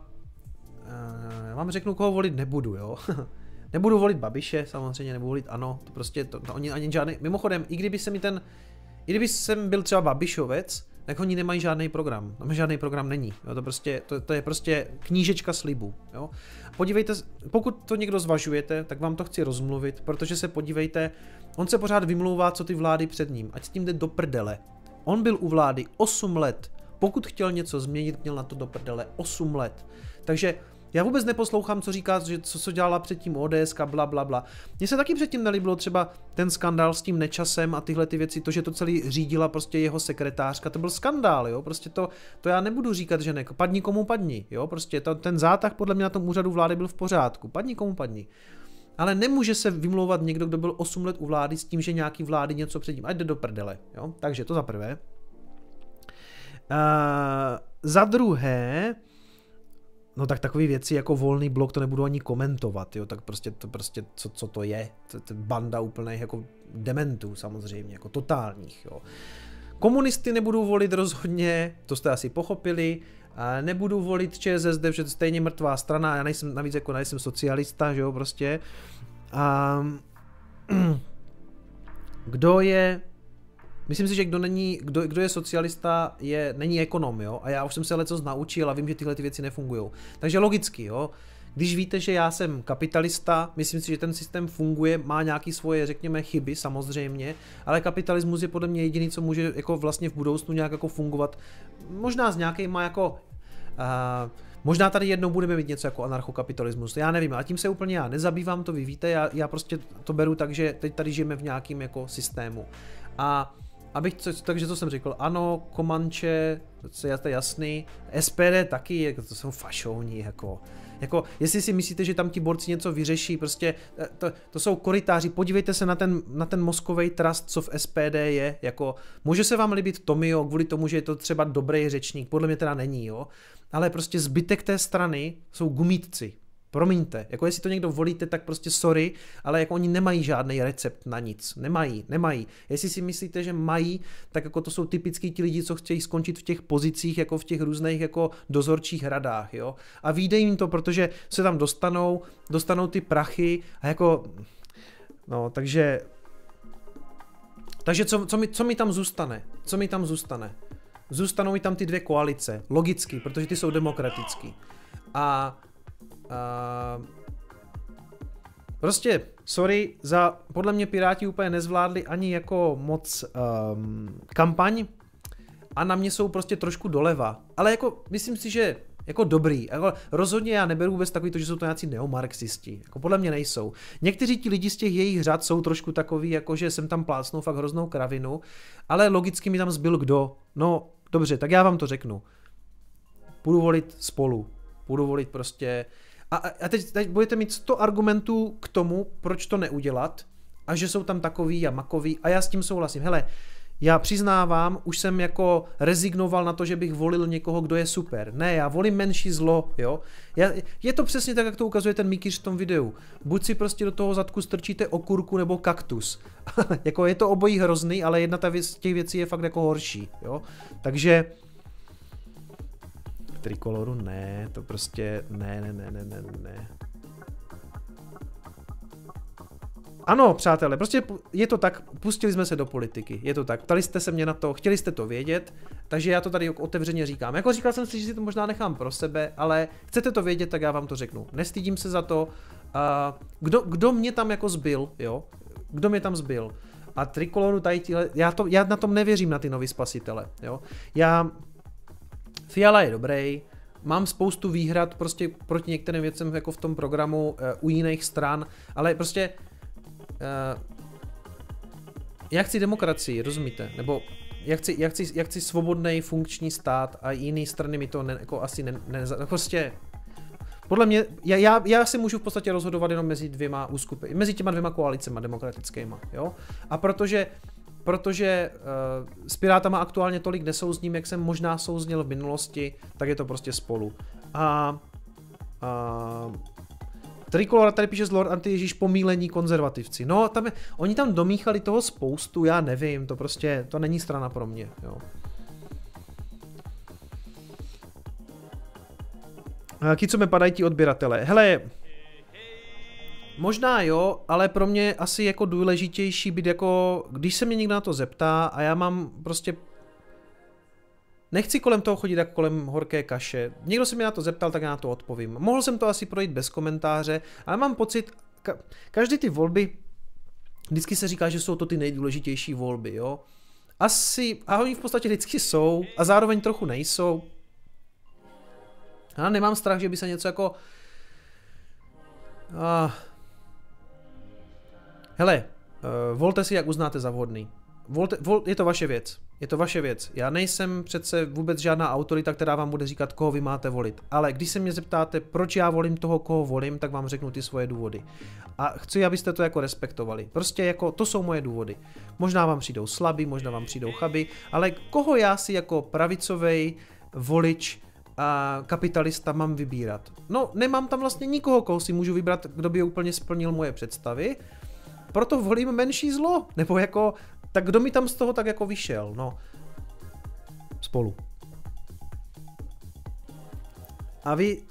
uh, já vám řeknu, koho volit nebudu, jo. nebudu volit Babiše, samozřejmě nebudu volit ano, to prostě, to, to oni ani žádný, mimochodem, i kdyby se mi ten, i kdyby jsem byl třeba Babišovec, tak oni nemají žádný program. Tam žádný program není. Jo, to, prostě, to, to je prostě knížečka slibu. Jo. Podívejte, pokud to někdo zvažujete, tak vám to chci rozmluvit, protože se podívejte, on se pořád vymlouvá, co ty vlády před ním, ať s tím jde do prdele. On byl u vlády 8 let. Pokud chtěl něco změnit, měl na to do prdele 8 let. Takže já vůbec neposlouchám, co říká, že co, co dělala předtím ODS, bla, bla, bla. Mně se taky předtím nelíbilo třeba ten skandál s tím nečasem a tyhle ty věci, to, že to celý řídila prostě jeho sekretářka, to byl skandál, jo, prostě to, to já nebudu říkat, že ne, padni komu padni, jo, prostě to, ten zátah podle mě na tom úřadu vlády byl v pořádku, padni komu padni. Ale nemůže se vymlouvat někdo, kdo byl 8 let u vlády s tím, že nějaký vlády něco předtím, ať jde do prdele, jo, takže to za prvé. Uh, za druhé, No tak takové věci jako volný blok to nebudu ani komentovat, jo, tak prostě to prostě, co, co to je, to, to banda úplných jako dementů samozřejmě, jako totálních, jo. Komunisty nebudu volit rozhodně, to jste asi pochopili, a nebudu volit ČSSD, protože to je stejně mrtvá strana, já nejsem, navíc jako nejsem socialista, že jo, prostě. A kdo je Myslím si, že kdo, není, kdo, kdo je socialista, je, není ekonom, jo? A já už jsem se leco naučil a vím, že tyhle ty věci nefungují. Takže logicky, jo? Když víte, že já jsem kapitalista, myslím si, že ten systém funguje, má nějaké svoje, řekněme, chyby samozřejmě, ale kapitalismus je podle mě jediný, co může jako vlastně v budoucnu nějak jako fungovat. Možná s nějakýma jako uh, Možná tady jednou budeme mít něco jako anarchokapitalismus, já nevím, a tím se úplně já nezabývám, to vy víte, já, já prostě to beru tak, že teď tady žijeme v nějakém jako systému. A abych, co, takže co jsem řekl, ano, Komanče, to je jasný, SPD taky, jako to jsou fašovní, jako, jako, jestli si myslíte, že tam ti borci něco vyřeší, prostě, eh, to, to jsou koritáři, podívejte se na ten, na ten mozkový trust, co v SPD je, jako, může se vám líbit Tomio, kvůli tomu, že je to třeba dobrý řečník, podle mě teda není, jo, ale prostě zbytek té strany jsou gumítci, Promiňte, jako jestli to někdo volíte, tak prostě sorry, ale jako oni nemají žádný recept na nic. Nemají, nemají. Jestli si myslíte, že mají, tak jako to jsou typicky ti lidi, co chtějí skončit v těch pozicích, jako v těch různých jako dozorčích radách, jo. A vyjde jim to, protože se tam dostanou, dostanou ty prachy a jako, no, takže, takže co, co, mi, co mi tam zůstane? Co mi tam zůstane? Zůstanou mi tam ty dvě koalice, logicky, protože ty jsou demokratický. A, a prostě, sorry, za, podle mě Piráti úplně nezvládli ani jako moc um, kampaň a na mě jsou prostě trošku doleva. Ale jako, myslím si, že jako dobrý. Jako rozhodně já neberu vůbec takový to, že jsou to nějací neomarxisti. Jako podle mě nejsou. Někteří ti lidi z těch jejich řad jsou trošku takový, jako že jsem tam plácnul fakt hroznou kravinu, ale logicky mi tam zbyl kdo. No, dobře, tak já vám to řeknu. Budu volit spolu. Budu volit prostě... A, a teď, teď budete mít 100 argumentů k tomu, proč to neudělat a že jsou tam takový a makový a já s tím souhlasím. Hele, já přiznávám, už jsem jako rezignoval na to, že bych volil někoho, kdo je super. Ne, já volím menší zlo, jo. Já, je to přesně tak, jak to ukazuje ten Mikiš v tom videu. Buď si prostě do toho zadku strčíte okurku nebo kaktus. jako je to obojí hrozný, ale jedna ta věc, těch věcí je fakt jako horší, jo. Takže trikoloru ne, to prostě ne, ne, ne, ne, ne, ne. Ano, přátelé, prostě je to tak, pustili jsme se do politiky, je to tak, ptali jste se mě na to, chtěli jste to vědět, takže já to tady otevřeně říkám. Jako říkal jsem si, že si to možná nechám pro sebe, ale chcete to vědět, tak já vám to řeknu. Nestydím se za to, kdo, kdo mě tam jako zbyl, jo, kdo mě tam zbyl. A trikoloru tady tíhle, já, to, já na tom nevěřím na ty nový spasitele, jo. Já, Fiala je dobrý, mám spoustu výhrad prostě proti některým věcem jako v tom programu uh, u jiných stran, ale prostě Uh, já chci demokracii, rozumíte? Nebo já chci, já chci, já chci svobodný funkční stát a jiné strany mi to ne, jako asi ne, ne, prostě podle mě, já, já, já si můžu v podstatě rozhodovat jenom mezi dvěma úskupy, mezi těma dvěma koalicema demokratickýma, jo? A protože protože uh, s Pirátama aktuálně tolik nesouzním, jak jsem možná souzněl v minulosti, tak je to prostě spolu. A, a Trikolora tady píše z Lord Anti-Ježíš pomílení konzervativci. No, tam je, oni tam domíchali toho spoustu, já nevím, to prostě, to není strana pro mě, jo. Jaký co mi padají ti odběratele? Hele, možná jo, ale pro mě asi jako důležitější být jako, když se mě někdo na to zeptá a já mám prostě Nechci kolem toho chodit jako kolem horké kaše. Někdo se mě na to zeptal, tak já na to odpovím. Mohl jsem to asi projít bez komentáře, ale mám pocit, ka- každý ty volby, vždycky se říká, že jsou to ty nejdůležitější volby, jo. Asi, a oni v podstatě vždycky jsou, a zároveň trochu nejsou. Já nemám strach, že by se něco jako... Uh, hele, uh, volte si, jak uznáte za vhodný. Volte, vol, je to vaše věc. Je to vaše věc. Já nejsem přece vůbec žádná autorita, která vám bude říkat, koho vy máte volit. Ale když se mě zeptáte, proč já volím toho, koho volím, tak vám řeknu ty svoje důvody. A chci, abyste to jako respektovali. Prostě jako, to jsou moje důvody. Možná vám přijdou slabý, možná vám přijdou chaby, ale koho já si jako pravicovej volič a kapitalista mám vybírat? No, nemám tam vlastně nikoho, koho si můžu vybrat, kdo by úplně splnil moje představy proto volím menší zlo. Nebo jako, tak kdo mi tam z toho tak jako vyšel, no. Spolu. A vy...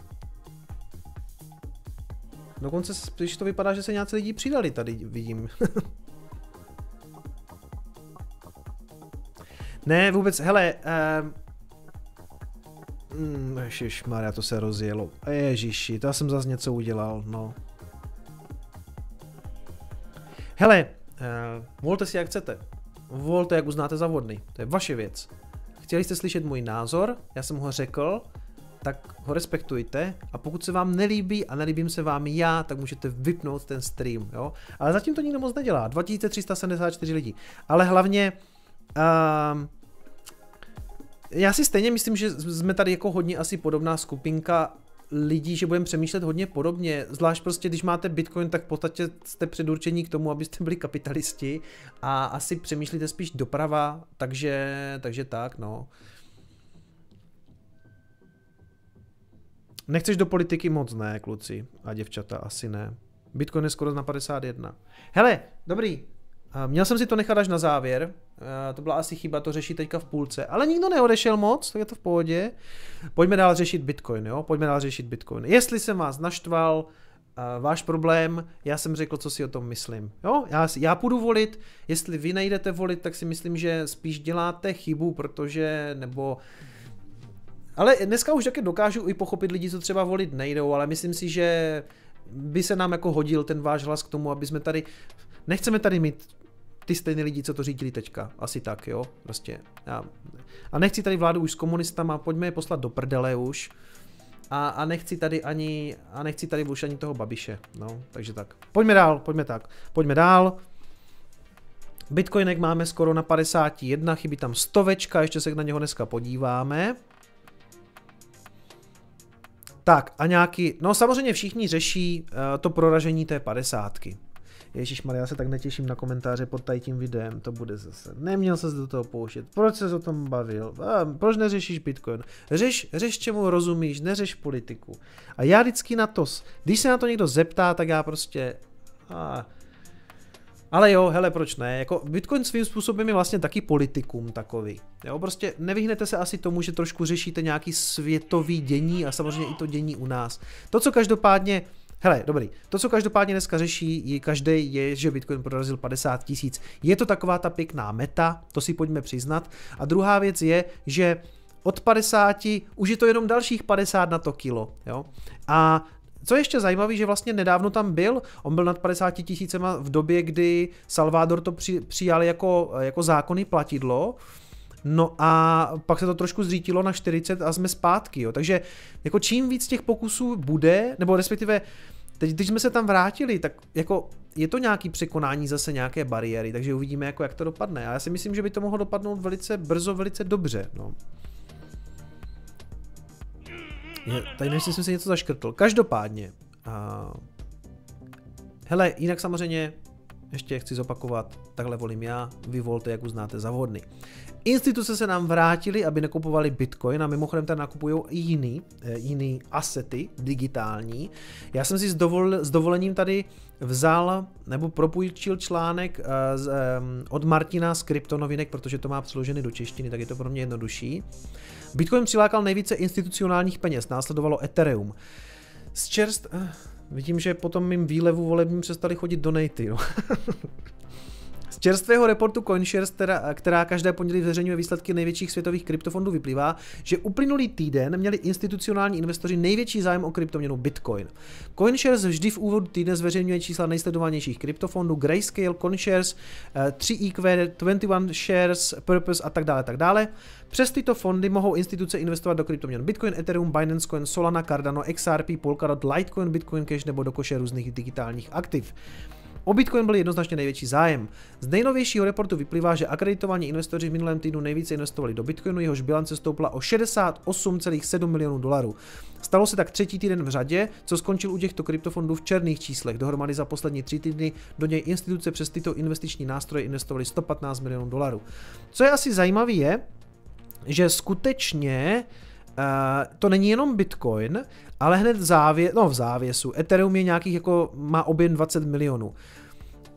Dokonce, když to vypadá, že se nějací lidi přidali tady, vidím. ne, vůbec, hele, uh, Mm, Ježišmarja, to se rozjelo. Ježiši, to já jsem zase něco udělal, no. Hele, uh, volte si jak chcete. Volte jak uznáte za vhodný. To je vaše věc. Chtěli jste slyšet můj názor, já jsem ho řekl, tak ho respektujte a pokud se vám nelíbí a nelíbím se vám já, tak můžete vypnout ten stream, jo. Ale zatím to nikdo moc nedělá, 2374 lidí. Ale hlavně, uh, já si stejně myslím, že jsme tady jako hodně asi podobná skupinka lidí, že budeme přemýšlet hodně podobně, zvlášť prostě, když máte Bitcoin, tak v podstatě jste předurčení k tomu, abyste byli kapitalisti a asi přemýšlíte spíš doprava, takže, takže tak, no. Nechceš do politiky moc, ne, kluci a děvčata, asi ne. Bitcoin je skoro na 51. Hele, dobrý, Měl jsem si to nechat až na závěr, to byla asi chyba to řešit teďka v půlce, ale nikdo neodešel moc, tak je to v pohodě. Pojďme dál řešit Bitcoin, jo, pojďme dál řešit Bitcoin. Jestli jsem vás naštval, váš problém, já jsem řekl, co si o tom myslím. Jo, já, já půjdu volit, jestli vy nejdete volit, tak si myslím, že spíš děláte chybu, protože, nebo Ale dneska už taky dokážu i pochopit lidi, co třeba volit nejdou, ale myslím si, že by se nám jako hodil ten váš hlas k tomu, aby jsme tady, nechceme tady mít ty stejné lidi, co to řídili teďka. Asi tak, jo, prostě. Já, a nechci tady vládu už s komunistama, pojďme je poslat do prdele už. A, a nechci tady ani, a nechci tady už ani toho Babiše, no, takže tak. Pojďme dál, pojďme tak. Pojďme dál. Bitcoinek máme skoro na 51, chybí tam stovečka, ještě se na něho dneska podíváme. Tak a nějaký, no samozřejmě všichni řeší uh, to proražení té padesátky. Ježíš Maria, já se tak netěším na komentáře pod tady tím videem, to bude zase. Neměl se do toho pouštět. Proč se o tom bavil? A, proč neřešíš Bitcoin? Řeš, řeš, čemu rozumíš, neřeš politiku. A já vždycky na to, když se na to někdo zeptá, tak já prostě... A, ale jo, hele, proč ne? Jako Bitcoin svým způsobem je vlastně taky politikum takový. Jo, prostě nevyhnete se asi tomu, že trošku řešíte nějaký světový dění a samozřejmě i to dění u nás. To, co každopádně Hele, dobrý. To, co každopádně dneska řeší, je každý je, že Bitcoin prorazil 50 tisíc. Je to taková ta pěkná meta, to si pojďme přiznat. A druhá věc je, že od 50 už je to jenom dalších 50 na to kilo. Jo? A co je ještě zajímavé, že vlastně nedávno tam byl, on byl nad 50 tisícema v době, kdy Salvador to při, přijal jako, jako zákony platidlo, No a pak se to trošku zřítilo na 40 a jsme zpátky, jo. Takže jako čím víc těch pokusů bude, nebo respektive teď, když jsme se tam vrátili, tak jako je to nějaký překonání zase nějaké bariéry, takže uvidíme, jako jak to dopadne. A já si myslím, že by to mohlo dopadnout velice brzo, velice dobře, no. Je, tady nevím, jsem si něco zaškrtl. Každopádně. Uh, hele, jinak samozřejmě ještě chci zopakovat, takhle volím já, vy volte, jak uznáte za vhodný. Instituce se nám vrátily, aby nekupovali bitcoin a mimochodem tam nakupují i jiný, eh, jiný asety digitální. Já jsem si s, dovol, s dovolením tady vzal nebo propůjčil článek eh, z, od Martina z kryptonovinek, protože to má přeložený do češtiny, tak je to pro mě jednodušší. Bitcoin přilákal nejvíce institucionálních peněz, následovalo Ethereum. Z čerst... Vidím, že potom mým výlevu volebním přestali chodit donaty. No. Čerstvého reportu CoinShares, která, která každé pondělí zveřejňuje výsledky největších světových kryptofondů, vyplývá, že uplynulý týden měli institucionální investoři největší zájem o kryptoměnu Bitcoin. CoinShares vždy v úvodu týdne zveřejňuje čísla nejsledovanějších kryptofondů Grayscale, CoinShares, 3EQ, 21 Shares, Purpose a tak dále, tak dále. Přes tyto fondy mohou instituce investovat do kryptoměn Bitcoin, Ethereum, Binance Coin, Solana, Cardano, XRP, Polkadot, Litecoin, Bitcoin Cash nebo do koše různých digitálních aktiv. O Bitcoin byl jednoznačně největší zájem. Z nejnovějšího reportu vyplývá, že akreditovaní investoři v minulém týdnu nejvíce investovali do Bitcoinu, jehož bilance stoupla o 68,7 milionů dolarů. Stalo se tak třetí týden v řadě, co skončil u těchto kryptofondů v černých číslech. Dohromady za poslední tři týdny do něj instituce přes tyto investiční nástroje investovali 115 milionů dolarů. Co je asi zajímavé je, že skutečně Uh, to není jenom Bitcoin, ale hned v, závě, no v závěsu. Ethereum je nějakých jako, má objem 20 milionů.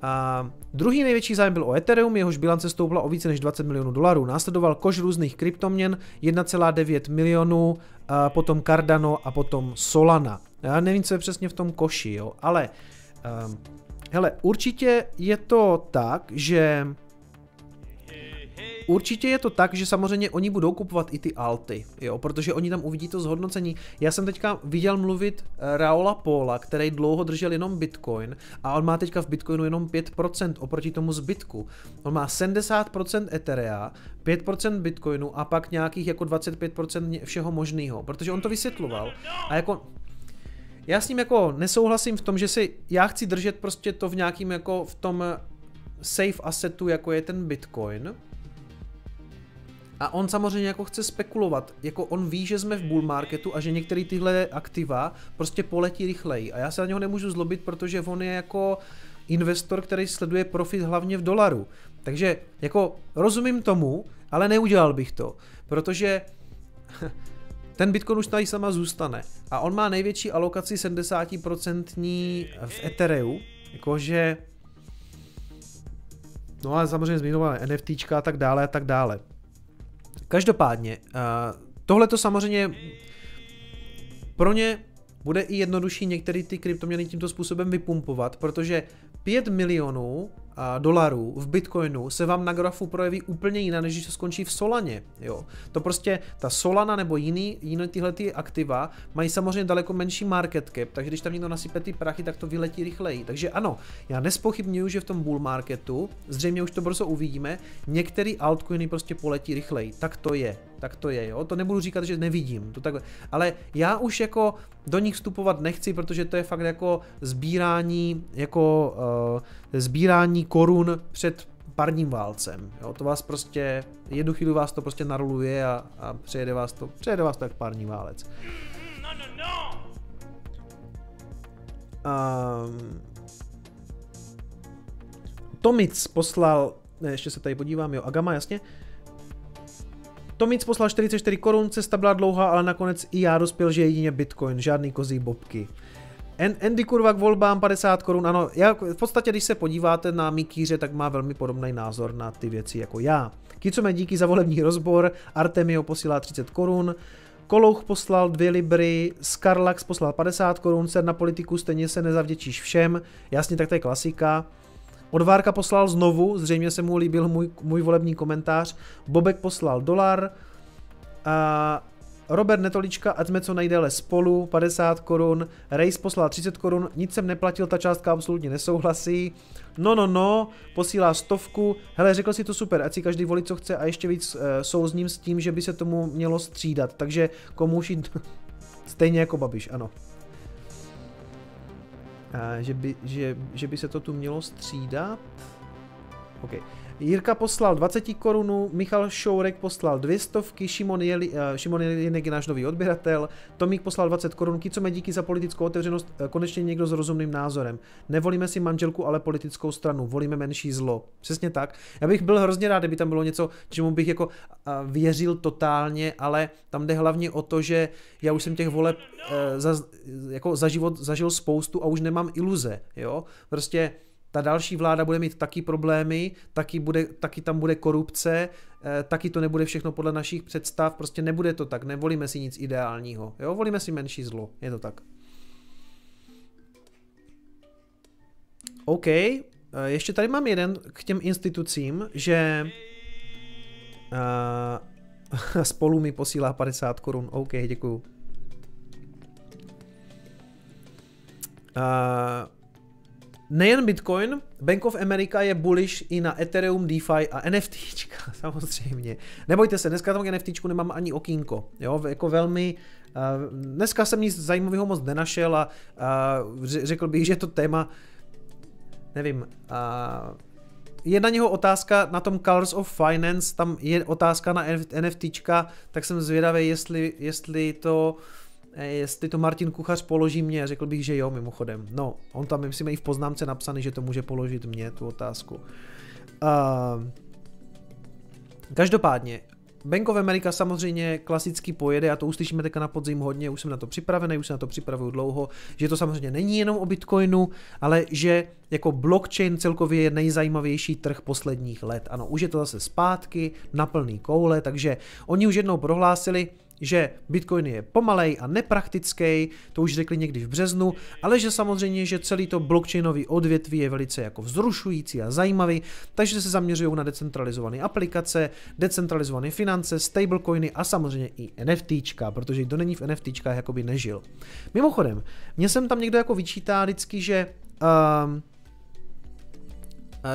A druhý největší zájem byl o Ethereum, jehož bilance stoupla o více než 20 milionů dolarů. Následoval koš různých kryptoměn 1,9 milionů, a potom Cardano a potom Solana. Já nevím, co je přesně v tom koši, jo, ale um, hele, určitě je to tak, že Určitě je to tak, že samozřejmě oni budou kupovat i ty alty, jo, protože oni tam uvidí to zhodnocení. Já jsem teďka viděl mluvit eh, Raola Paula, který dlouho držel jenom Bitcoin a on má teďka v Bitcoinu jenom 5% oproti tomu zbytku. On má 70% Etherea, 5% Bitcoinu a pak nějakých jako 25% všeho možného, protože on to vysvětloval. A jako já s ním jako nesouhlasím v tom, že si já chci držet prostě to v nějakým jako v tom safe assetu, jako je ten Bitcoin, a on samozřejmě jako chce spekulovat, jako on ví, že jsme v bull marketu a že některé tyhle aktiva prostě poletí rychleji. A já se na něho nemůžu zlobit, protože on je jako investor, který sleduje profit hlavně v dolaru. Takže jako rozumím tomu, ale neudělal bych to, protože ten Bitcoin už tady sama zůstane. A on má největší alokaci 70% v Ethereu, jakože No ale samozřejmě zmiňoval NFTčka a tak dále a tak dále. Každopádně, uh, tohle to samozřejmě pro ně bude i jednodušší některé ty kryptoměny tímto způsobem vypumpovat, protože 5 milionů dolarů v Bitcoinu se vám na grafu projeví úplně jiná, než když to skončí v Solaně. Jo. To prostě ta Solana nebo jiný, jiné tyhle ty aktiva mají samozřejmě daleko menší market cap, takže když tam někdo nasype ty prachy, tak to vyletí rychleji. Takže ano, já nespochybnuju, že v tom bull marketu, zřejmě už to brzo uvidíme, některé altcoiny prostě poletí rychleji. Tak to je tak to je, jo. To nebudu říkat, že nevidím, to takhle. Ale já už jako do nich vstupovat nechci, protože to je fakt jako sbírání, jako uh, sbírání korun před parním válcem. Jo, to vás prostě, jednu chvíli vás to prostě naroluje a, a přejede vás to, přejede vás to jak parní válec. Um, Tomic poslal, ne, ještě se tady podívám, jo, Agama, jasně, Tomic poslal 44 korun, cesta byla dlouhá, ale nakonec i já dospěl, že jedině Bitcoin, žádný kozí bobky. Andy kurva k volbám 50 korun, ano, já, v podstatě když se podíváte na Mikýře, tak má velmi podobný názor na ty věci jako já. Kicome díky za volební rozbor, Artemio posílá 30 korun, Kolouch poslal 2 libry, Skarlax poslal 50 korun, ser na politiku stejně se nezavděčíš všem, jasně, tak to je klasika. Odvárka poslal znovu, zřejmě se mu líbil můj, můj volební komentář. Bobek poslal dolar. A Robert Netolička, ať jsme co nejdéle spolu, 50 korun. Race poslal 30 korun, nic jsem neplatil, ta částka absolutně nesouhlasí. No, no, no, posílá stovku. Hele, řekl si to super, ať si každý volí, co chce a ještě víc e, souzním s tím, že by se tomu mělo střídat. Takže komu jít stejně jako Babiš, ano že by, že, že by se to tu mělo střídat. Okay. Jirka poslal 20 korunů, Michal Šourek poslal 200, Šimon, Jeli, uh, Šimon Jenek je náš nový odběratel, Tomík poslal 20 korun, Kicome díky za politickou otevřenost, uh, konečně někdo s rozumným názorem. Nevolíme si manželku, ale politickou stranu, volíme menší zlo. Přesně tak. Já bych byl hrozně rád, kdyby tam bylo něco, čemu bych jako uh, věřil totálně, ale tam jde hlavně o to, že já už jsem těch voleb za, jako za život zažil spoustu a už nemám iluze, jo. Prostě ta další vláda bude mít taky problémy, taky, bude, taky tam bude korupce, eh, taky to nebude všechno podle našich představ, prostě nebude to tak, nevolíme si nic ideálního, jo, volíme si menší zlo, je to tak. OK, eh, ještě tady mám jeden k těm institucím, že uh, spolu mi posílá 50 korun, OK, děkuju. Uh, Nejen Bitcoin, Bank of America je bullish i na Ethereum, DeFi a NFT, samozřejmě. Nebojte se, dneska tam NFT nemám ani okýnko, jo, jako velmi, uh, dneska jsem nic zajímavého moc nenašel a uh, řekl bych, že to téma, nevím, uh, je na něho otázka na tom Colors of Finance, tam je otázka na NFT, tak jsem zvědavý, jestli, jestli to Eh, jestli to Martin Kuchař položí mě, řekl bych, že jo, mimochodem. No, on tam, myslím, i v poznámce napsaný, že to může položit mě, tu otázku. Uh, každopádně, Bank of America samozřejmě klasicky pojede, a to uslyšíme teďka na podzim hodně, už jsem na to připravený, už se na to připravuju dlouho, že to samozřejmě není jenom o Bitcoinu, ale že jako blockchain celkově je nejzajímavější trh posledních let. Ano, už je to zase zpátky na plný koule, takže oni už jednou prohlásili, že Bitcoin je pomalej a nepraktický, to už řekli někdy v březnu, ale že samozřejmě, že celý to blockchainový odvětví je velice jako vzrušující a zajímavý, takže se zaměřují na decentralizované aplikace, decentralizované finance, stablecoiny a samozřejmě i NFTčka, protože kdo není v NFTčkách, jakoby nežil. Mimochodem, mě jsem tam někdo jako vyčítá vždycky, že um,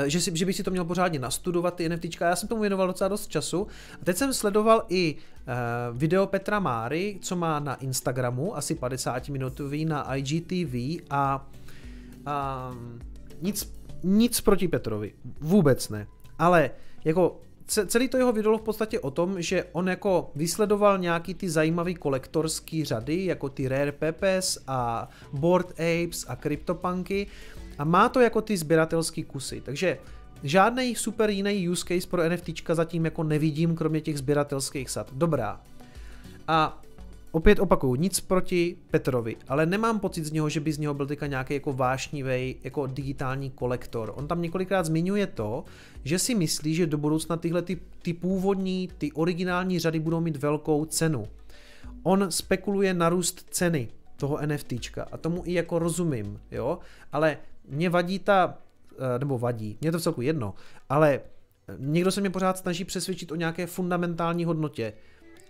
že, si, že bych si to měl pořádně nastudovat, ty NFT. Já jsem tomu věnoval docela dost času. A teď jsem sledoval i uh, video Petra Máry, co má na Instagramu, asi 50 minutový na IGTV a um, nic, nic proti Petrovi, vůbec ne. Ale jako celý to jeho video v podstatě o tom, že on jako vysledoval nějaký ty zajímavý kolektorský řady, jako ty Rare Pepes a Board Apes a CryptoPunky a má to jako ty sběratelský kusy, takže žádný super jiný use case pro NFT zatím jako nevidím, kromě těch sběratelských sad. Dobrá. A opět opakuju, nic proti Petrovi, ale nemám pocit z něho, že by z něho byl teďka nějaký jako vášnivý jako digitální kolektor. On tam několikrát zmiňuje to, že si myslí, že do budoucna tyhle ty, ty původní, ty originální řady budou mít velkou cenu. On spekuluje na růst ceny toho NFTčka a tomu i jako rozumím, jo, ale mě vadí ta eh, nebo vadí, mě to v celku jedno, ale někdo se mě pořád snaží přesvědčit o nějaké fundamentální hodnotě.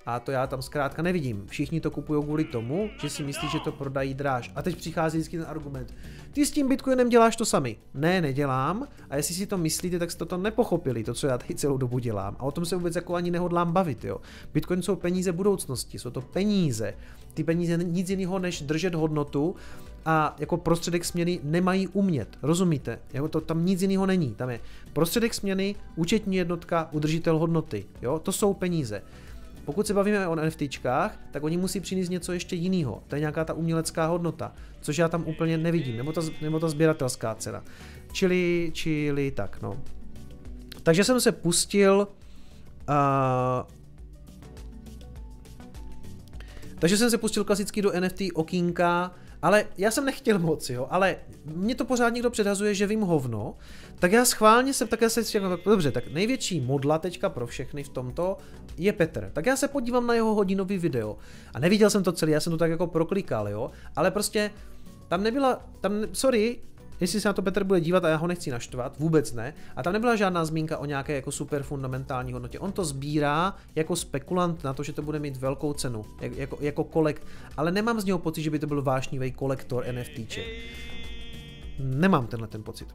A to já tam zkrátka nevidím. Všichni to kupují kvůli tomu, že si myslí, že to prodají dráž. A teď přichází vždycky ten argument. Ty s tím Bitcoinem děláš to sami. Ne, nedělám. A jestli si to myslíte, tak jste to nepochopili, to, co já tady celou dobu dělám. A o tom se vůbec jako ani nehodlám bavit, jo. Bitcoin jsou peníze budoucnosti, jsou to peníze. Ty peníze nic jiného než držet hodnotu a jako prostředek směny nemají umět, rozumíte? Jako to, tam nic jiného není, tam je prostředek směny, účetní jednotka, udržitel hodnoty, jo? To jsou peníze. Pokud se bavíme o NFTčkách, tak oni musí přinést něco ještě jiného. To je nějaká ta umělecká hodnota, což já tam úplně nevidím, nebo ta, nebo ta sběratelská cena. Čili, čili tak, no. Takže jsem se pustil uh, takže jsem se pustil klasicky do NFT okýnka, ale já jsem nechtěl moc, jo, ale mě to pořád někdo předhazuje, že vím hovno, tak já schválně jsem také se říkal, dobře, tak největší modla teďka pro všechny v tomto je Petr. Tak já se podívám na jeho hodinový video. A neviděl jsem to celý, já jsem to tak jako proklikal, jo, ale prostě tam nebyla, tam, sorry, jestli se na to Petr bude dívat a já ho nechci naštvat, vůbec ne. A tam nebyla žádná zmínka o nějaké jako super fundamentální hodnotě. On to sbírá jako spekulant na to, že to bude mít velkou cenu, jako, jako kolek, ale nemám z něho pocit, že by to byl vášnivý kolektor NFTček. Nemám tenhle ten pocit.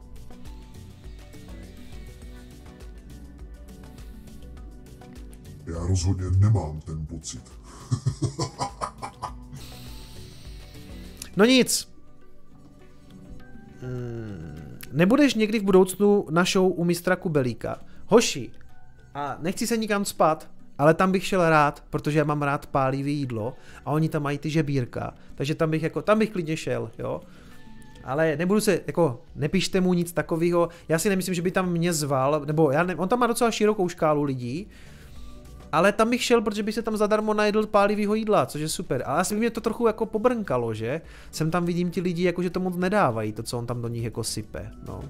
Já rozhodně nemám ten pocit. no nic, Hmm, nebudeš někdy v budoucnu na show u mistra Kubelíka? Hoši, a nechci se nikam spát, ale tam bych šel rád, protože já mám rád pálivý jídlo a oni tam mají ty žebírka, takže tam bych jako, tam bych klidně šel, jo. Ale nebudu se, jako, nepište mu nic takového, já si nemyslím, že by tam mě zval, nebo já ne, on tam má docela širokou škálu lidí, ale tam bych šel, protože bych se tam zadarmo najedl pálivýho jídla, což je super. Ale asi by mě to trochu jako pobrnkalo, že? Sem tam vidím ti lidi, jako že to moc nedávají, to, co on tam do nich jako sype, no.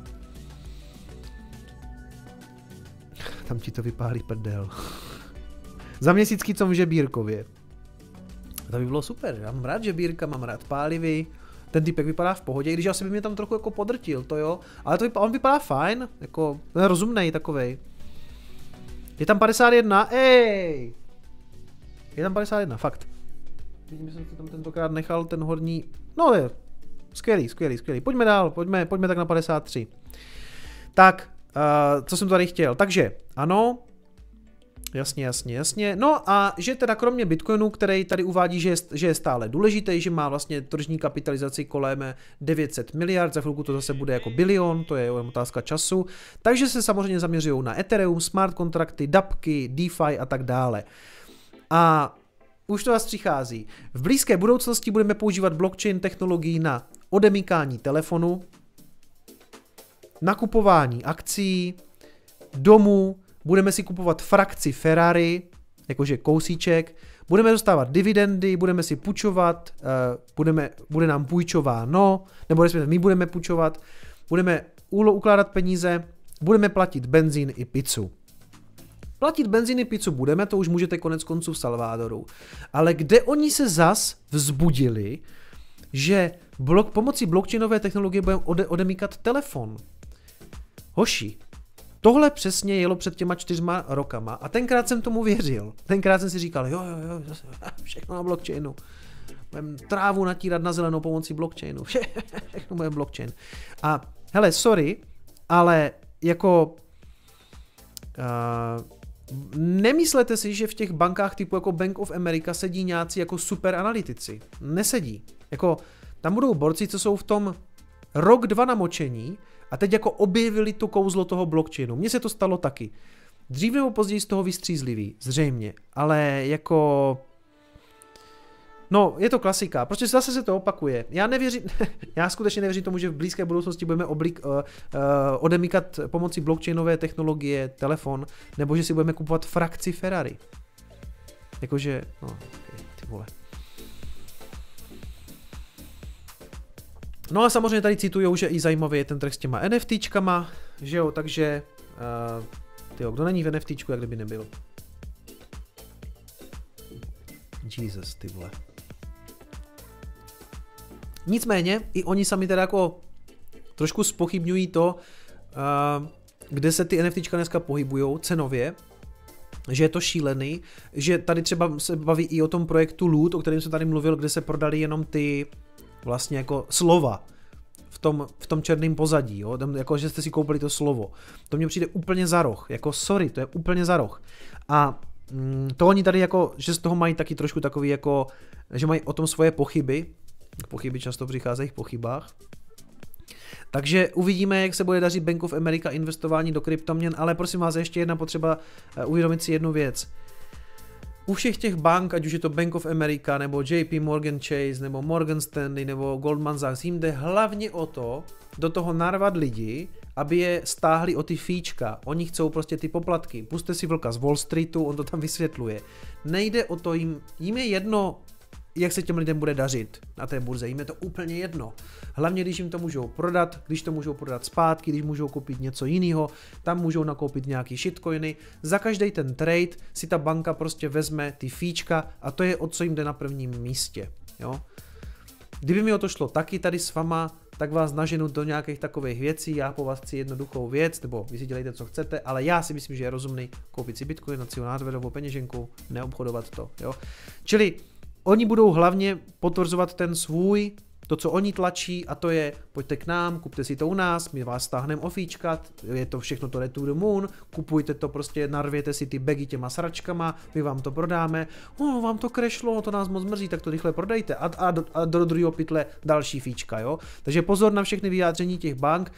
Tam ti to vypálí prdel. Za měsícky co v Žebírkově. To by bylo super, já mám rád Žebírka, mám rád pálivý. Ten typek vypadá v pohodě, když asi by mě tam trochu jako podrtil, to jo. Ale to vypadá, on vypadá fajn, jako rozumnej takovej. Je tam 51, ej! Je tam 51, fakt. Vidím, že jsem to tam tentokrát nechal, ten horní, no je, skvělý, skvělý, skvělý. Pojďme dál, pojďme, pojďme tak na 53. Tak, uh, co jsem tady chtěl, takže, ano, Jasně, jasně, jasně. No a že teda kromě Bitcoinu, který tady uvádí, že je, že je stále důležitý, že má vlastně tržní kapitalizaci kolem 900 miliard, za chvilku to zase bude jako bilion, to je otázka času, takže se samozřejmě zaměřují na Ethereum, smart kontrakty, dapky, DeFi a tak dále. A už to vás přichází. V blízké budoucnosti budeme používat blockchain technologii na odemykání telefonu, nakupování akcí, domů, budeme si kupovat frakci Ferrari, jakože kousíček, budeme dostávat dividendy, budeme si půjčovat, uh, budeme, bude nám půjčováno, nebo respektive my budeme půjčovat, budeme ukládat peníze, budeme platit benzín i pizzu. Platit benzín i pizzu budeme, to už můžete konec konců v Salvadoru. Ale kde oni se zas vzbudili, že blok, pomocí blockchainové technologie budeme ode, odemíkat telefon? Hoši, Tohle přesně jelo před těma čtyřma rokama a tenkrát jsem tomu věřil. Tenkrát jsem si říkal, jo, jo, jo, všechno na blockchainu. Budeme trávu natírat na zelenou pomocí blockchainu. Všechno bude blockchain. A hele, sorry, ale jako uh, nemyslete si, že v těch bankách typu jako Bank of America sedí nějací jako super analytici. Nesedí. Jako tam budou borci, co jsou v tom rok, dva namočení a teď jako objevili to kouzlo toho blockchainu. Mně se to stalo taky. Dřív nebo později z toho vystřízlivý, zřejmě, ale jako... No, je to klasika, protože zase se to opakuje. Já nevěřím, já skutečně nevěřím tomu, že v blízké budoucnosti budeme oblik, uh, uh, odemíkat pomocí blockchainové technologie telefon, nebo že si budeme kupovat frakci Ferrari. Jakože, no, ty vole. No a samozřejmě tady citují, že i zajímavý je ten trh s těma NFTčkama, že jo, takže uh, tyjo, kdo není v NFTčku, jak kdyby nebyl. Jesus, ty vole. Nicméně, i oni sami teda jako trošku spochybňují to, uh, kde se ty NFTčka dneska pohybují cenově, že je to šílený, že tady třeba se baví i o tom projektu Loot, o kterém jsem tady mluvil, kde se prodali jenom ty vlastně jako slova v tom, v tom černém pozadí, jo? Tam, jako že jste si koupili to slovo. To mně přijde úplně za roh, jako sorry, to je úplně za roh. A mm, to oni tady jako, že z toho mají taky trošku takový jako, že mají o tom svoje pochyby, pochyby často přicházejí v pochybách, takže uvidíme, jak se bude dařit Bank of America investování do kryptoměn, ale prosím vás, ještě jedna potřeba eh, uvědomit si jednu věc. U všech těch bank, ať už je to Bank of America, nebo JP Morgan Chase, nebo Morgan Stanley, nebo Goldman Sachs, jim jde hlavně o to, do toho narvat lidi, aby je stáhli o ty fíčka. Oni chcou prostě ty poplatky. Puste si vlka z Wall Streetu, on to tam vysvětluje. Nejde o to, jim, jim je jedno, jak se těm lidem bude dařit na té burze. Jim je to úplně jedno. Hlavně, když jim to můžou prodat, když to můžou prodat zpátky, když můžou koupit něco jiného, tam můžou nakoupit nějaký shitcoiny. Za každý ten trade si ta banka prostě vezme ty fíčka a to je o co jim jde na prvním místě. Jo? Kdyby mi o to šlo taky tady s vama, tak vás naženu do nějakých takových věcí, já po vás chci jednoduchou věc, nebo vy si dělejte, co chcete, ale já si myslím, že je rozumný koupit si Bitcoin na národovou peněženku, neobchodovat to, jo. Čili Oni budou hlavně potvrzovat ten svůj, to, co oni tlačí, a to je, pojďte k nám, kupte si to u nás, my vás stáhneme ofíčka, je to všechno to to the Moon, kupujte to prostě, narvěte si ty bagy těma sračkama, my vám to prodáme, oh, vám to krešlo, to nás moc mrzí, tak to rychle prodejte a, a, a do druhého pytle další fíčka, jo. Takže pozor na všechny vyjádření těch bank,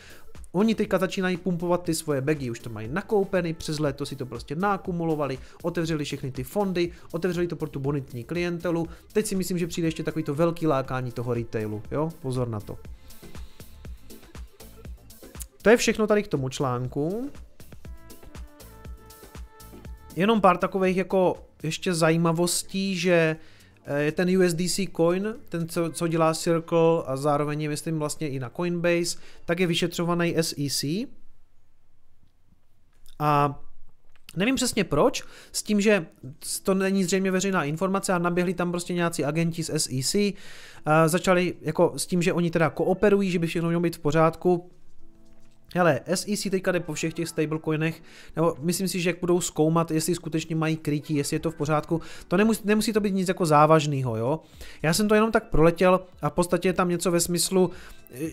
Oni teďka začínají pumpovat ty svoje bagy, už to mají nakoupeny, přes léto si to prostě nakumulovali, otevřeli všechny ty fondy, otevřeli to pro tu bonitní klientelu. Teď si myslím, že přijde ještě takový to velký lákání toho retailu, jo, pozor na to. To je všechno tady k tomu článku. Jenom pár takových jako ještě zajímavostí, že je ten USDC coin, ten, co, co dělá Circle a zároveň je, myslím, vlastně i na Coinbase, tak je vyšetřovaný SEC. A Nevím přesně proč, s tím, že to není zřejmě veřejná informace a naběhli tam prostě nějací agenti z SEC, a začali jako s tím, že oni teda kooperují, že by všechno mělo být v pořádku, Hele, SEC teďka jde po všech těch stablecoinech, nebo myslím si, že jak budou zkoumat, jestli skutečně mají krytí, jestli je to v pořádku, to nemusí, nemusí to být nic jako závažného, jo. Já jsem to jenom tak proletěl a v podstatě je tam něco ve smyslu,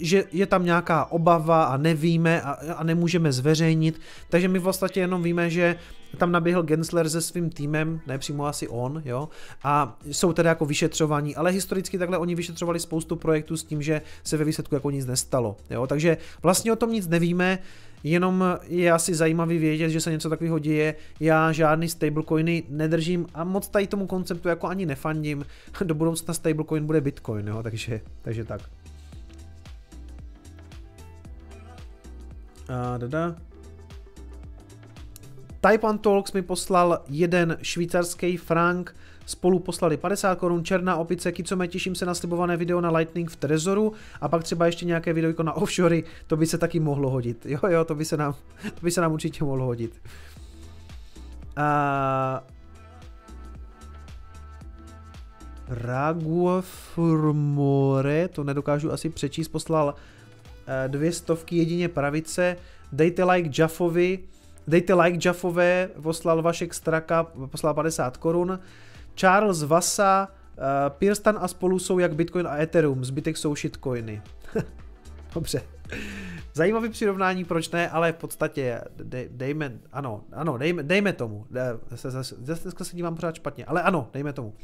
že je tam nějaká obava a nevíme a, a nemůžeme zveřejnit, takže my v podstatě jenom víme, že tam naběhl Gensler se svým týmem, ne přímo asi on, jo, a jsou tedy jako vyšetřovaní, ale historicky takhle oni vyšetřovali spoustu projektů s tím, že se ve výsledku jako nic nestalo, jo, takže vlastně o tom nic nevíme, jenom je asi zajímavý vědět, že se něco takového děje. Já žádný stablecoiny nedržím a moc tady tomu konceptu jako ani nefandím. Do budoucna stablecoin bude Bitcoin, jo, takže, takže tak. A dada. Taipan Talks mi poslal jeden švýcarský frank, spolu poslali 50 korun, černá opice, kicome, těším se na slibované video na Lightning v Trezoru a pak třeba ještě nějaké video na offshory, to by se taky mohlo hodit. Jo, jo, to by se nám, to by se nám určitě mohlo hodit. A... Raguafurmore, to nedokážu asi přečíst, poslal dvě stovky jedině pravice, dejte like Jaffovi, Dejte like Jaffové, poslal Vašek Straka, poslal 50 korun. Charles Vasa, uh, Pirstan a spolu jsou jak Bitcoin a Ethereum, zbytek jsou shitcoiny. Dobře. Zajímavý přirovnání, proč ne, ale v podstatě dej, dejme, ano, ano, dejme, dejme tomu. Zase, dneska se dívám pořád špatně, ale ano, dejme tomu.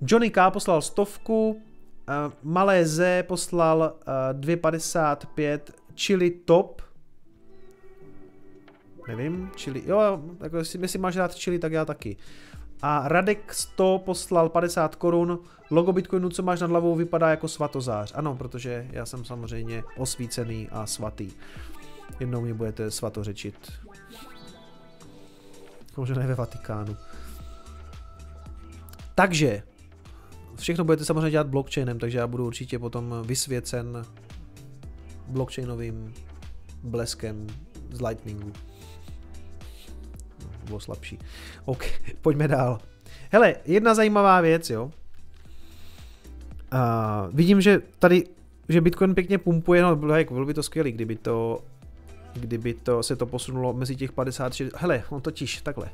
Johnny K. poslal stovku, uh, Malé Z poslal uh, 2,55, Chili Top, Nevím, čili, jo, jako jestli, jestli máš rád čili, tak já taky. A Radek 100 poslal 50 korun, logo Bitcoinu, co máš nad hlavou, vypadá jako svatozář. Ano, protože já jsem samozřejmě osvícený a svatý. Jednou mě budete svatořečit. Možná ne ve Vatikánu. Takže, všechno budete samozřejmě dělat blockchainem, takže já budu určitě potom vysvěcen blockchainovým bleskem z Lightningu bylo slabší. OK, pojďme dál. Hele, jedna zajímavá věc, jo. Uh, vidím, že tady, že Bitcoin pěkně pumpuje, no bylo, jako, by to skvělé, kdyby to kdyby to, se to posunulo mezi těch 50, hele, on totiž takhle.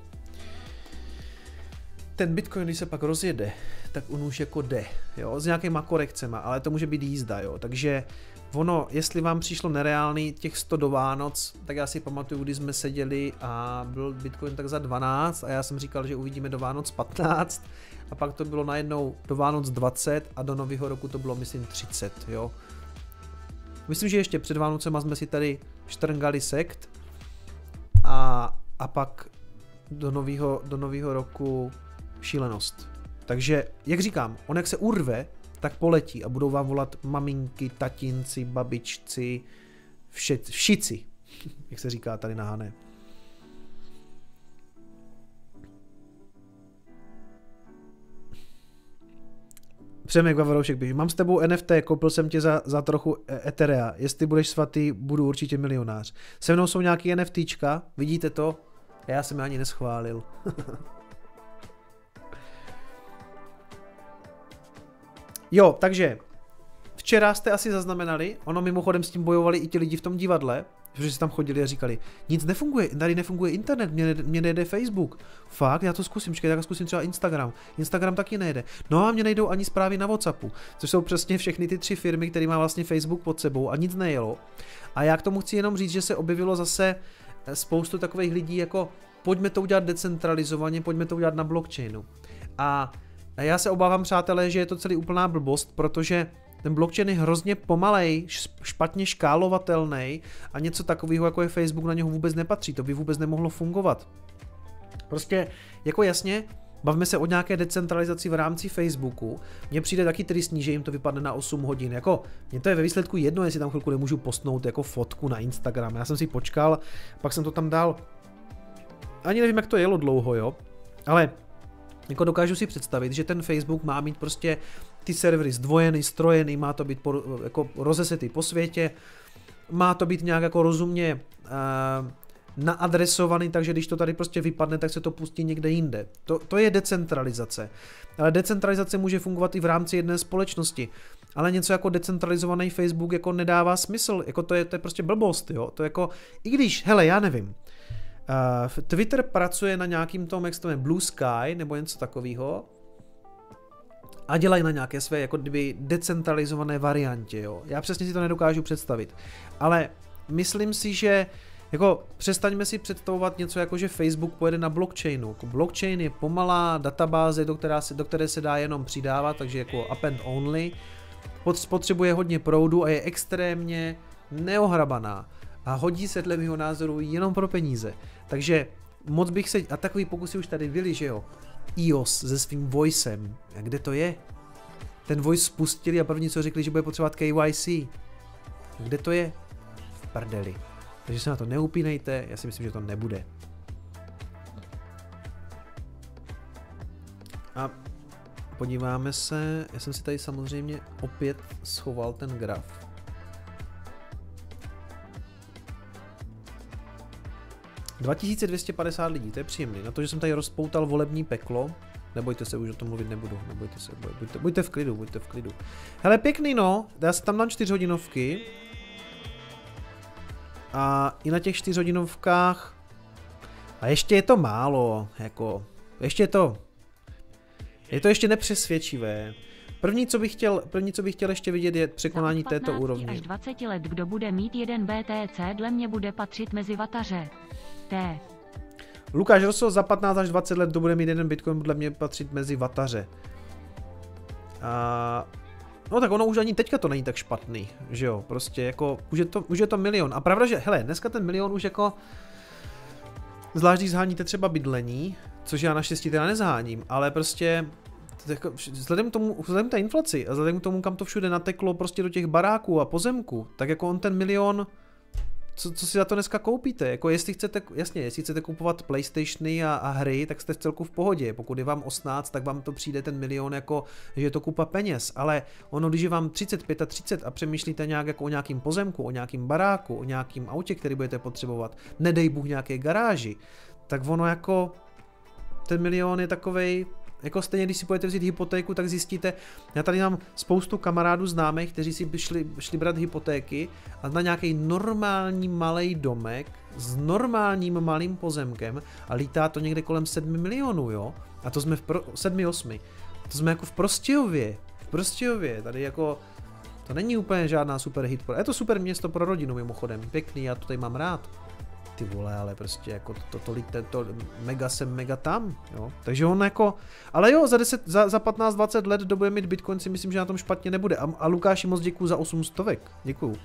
Ten Bitcoin, když se pak rozjede, tak on už jako jde, jo, s nějakýma korekcema, ale to může být jízda, jo, takže ono, jestli vám přišlo nereálný těch 100 do Vánoc, tak já si pamatuju, když jsme seděli a byl Bitcoin tak za 12 a já jsem říkal, že uvidíme do Vánoc 15 a pak to bylo najednou do Vánoc 20 a do nového roku to bylo myslím 30, jo. Myslím, že ještě před Vánocema jsme si tady štrngali sekt a, a pak do nového do roku šílenost. Takže, jak říkám, on jak se urve, tak poletí a budou vám volat maminky, tatinci, babičci, vše, všici, jak se říká tady na Hané. Přemek Vavaroušek běží. Mám s tebou NFT, koupil jsem tě za, za trochu e- Etherea. Jestli budeš svatý, budu určitě milionář. Se mnou jsou nějaký NFTčka, vidíte to? Já jsem je ani neschválil. jo, takže včera jste asi zaznamenali, ono mimochodem s tím bojovali i ti lidi v tom divadle, protože si tam chodili a říkali, nic nefunguje, tady nefunguje internet, mě, mě nejde Facebook. Fakt, já to zkusím, čekaj, tak zkusím třeba Instagram. Instagram taky nejde. No a mě nejdou ani zprávy na Whatsappu, což jsou přesně všechny ty tři firmy, které má vlastně Facebook pod sebou a nic nejelo. A já k tomu chci jenom říct, že se objevilo zase eh, spoustu takových lidí jako pojďme to udělat decentralizovaně, pojďme to udělat na blockchainu. A já se obávám, přátelé, že je to celý úplná blbost, protože ten blockchain je hrozně pomalej, špatně škálovatelný a něco takového jako je Facebook na něho vůbec nepatří, to by vůbec nemohlo fungovat. Prostě jako jasně, Bavme se o nějaké decentralizaci v rámci Facebooku. Mně přijde taky tristní, že jim to vypadne na 8 hodin. Jako, mně to je ve výsledku jedno, jestli tam chvilku nemůžu postnout jako fotku na Instagram. Já jsem si počkal, pak jsem to tam dal. Ani nevím, jak to jelo dlouho, jo. Ale jako dokážu si představit, že ten Facebook má mít prostě ty servery zdvojený, strojený, má to být po, jako rozesetý po světě, má to být nějak jako rozumně uh, naadresovaný, takže když to tady prostě vypadne, tak se to pustí někde jinde. To, to je decentralizace. Ale decentralizace může fungovat i v rámci jedné společnosti. Ale něco jako decentralizovaný Facebook jako nedává smysl, jako to je, to je prostě blbost, jo. To jako, i když, hele, já nevím, Uh, Twitter pracuje na nějakým tom, jak se to Blue Sky nebo něco takového a dělají na nějaké své jako kdyby decentralizované variantě, jo. Já přesně si to nedokážu představit. Ale myslím si, že jako přestaňme si představovat něco jako, že Facebook pojede na blockchainu. Jako blockchain je pomalá databáze, do, která se, do které se dá jenom přidávat, takže jako up and only. Potřebuje hodně proudu a je extrémně neohrabaná. A hodí se dle mého názoru jenom pro peníze. Takže moc bych se, a takový pokusy už tady byly, že jo, iOS se svým voicem. A kde to je? Ten voice spustili a první co řekli, že bude potřebovat KYC. Kde to je? V prdeli. Takže se na to neupínejte, já si myslím, že to nebude. A podíváme se, já jsem si tady samozřejmě opět schoval ten graf. 2250 lidí, to je příjemný. Na to, že jsem tady rozpoutal volební peklo, nebojte se, už o tom mluvit nebudu, nebojte se, buďte, buďte v klidu, buďte v klidu. Hele, pěkný no, já se tam dám 4 hodinovky. A i na těch 4 hodinovkách, a ještě je to málo, jako, ještě je to, je to ještě nepřesvědčivé. První, co bych chtěl, první, co bych chtěl ještě vidět, je překonání této úrovně. až 20 let, kdo bude mít jeden BTC, dle mě bude patřit mezi vataře. T. Lukáš Rosso za 15 až 20 let to bude mít jeden Bitcoin podle mě patřit mezi vataře. A... No tak ono už ani teďka to není tak špatný, že jo, prostě jako, už je to, už je to milion. A pravda, že, hele, dneska ten milion už jako, zvlášť když zháníte třeba bydlení, což já naštěstí teda nezháním, ale prostě jako, vzhledem k tomu, vzhledem té inflaci a vzhledem k tomu, kam to všude nateklo prostě do těch baráků a pozemků, tak jako on ten milion, co, co si za to dneska koupíte. Jako jestli chcete, jasně, jestli chcete kupovat Playstationy a, a hry, tak jste v celku v pohodě. Pokud je vám 18, tak vám to přijde ten milion jako, že je to kupa peněz. Ale ono, když je vám 35 a 30 a přemýšlíte nějak jako o nějakým pozemku, o nějakým baráku, o nějakým autě, který budete potřebovat, nedej Bůh nějaké garáži, tak ono jako ten milion je takovej, jako stejně, když si budete vzít hypotéku, tak zjistíte, já tady mám spoustu kamarádů známých, kteří si šli, šli brát hypotéky a na nějaký normální malý domek s normálním malým pozemkem a lítá to někde kolem 7 milionů, jo? A to jsme v pro, 7, 8. To jsme jako v Prostějově. V Prostějově, tady jako to není úplně žádná super hit. Je to super město pro rodinu mimochodem, pěkný, já to tady mám rád ty vole, ale prostě jako to, to, to, to mega sem, mega tam, jo. Takže on jako, ale jo, za, 10, za, za 15-20 let dobuje mít Bitcoin si myslím, že na tom špatně nebude. A, a Lukáši moc děkuju za 8 stovek, děkuju.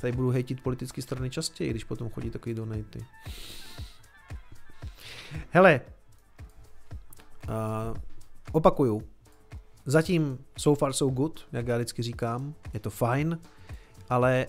Tady budu hejtit politické strany častěji, když potom chodí takový donaty. Hele, uh, opakuju, zatím so far so good, jak já vždycky říkám, je to fajn, ale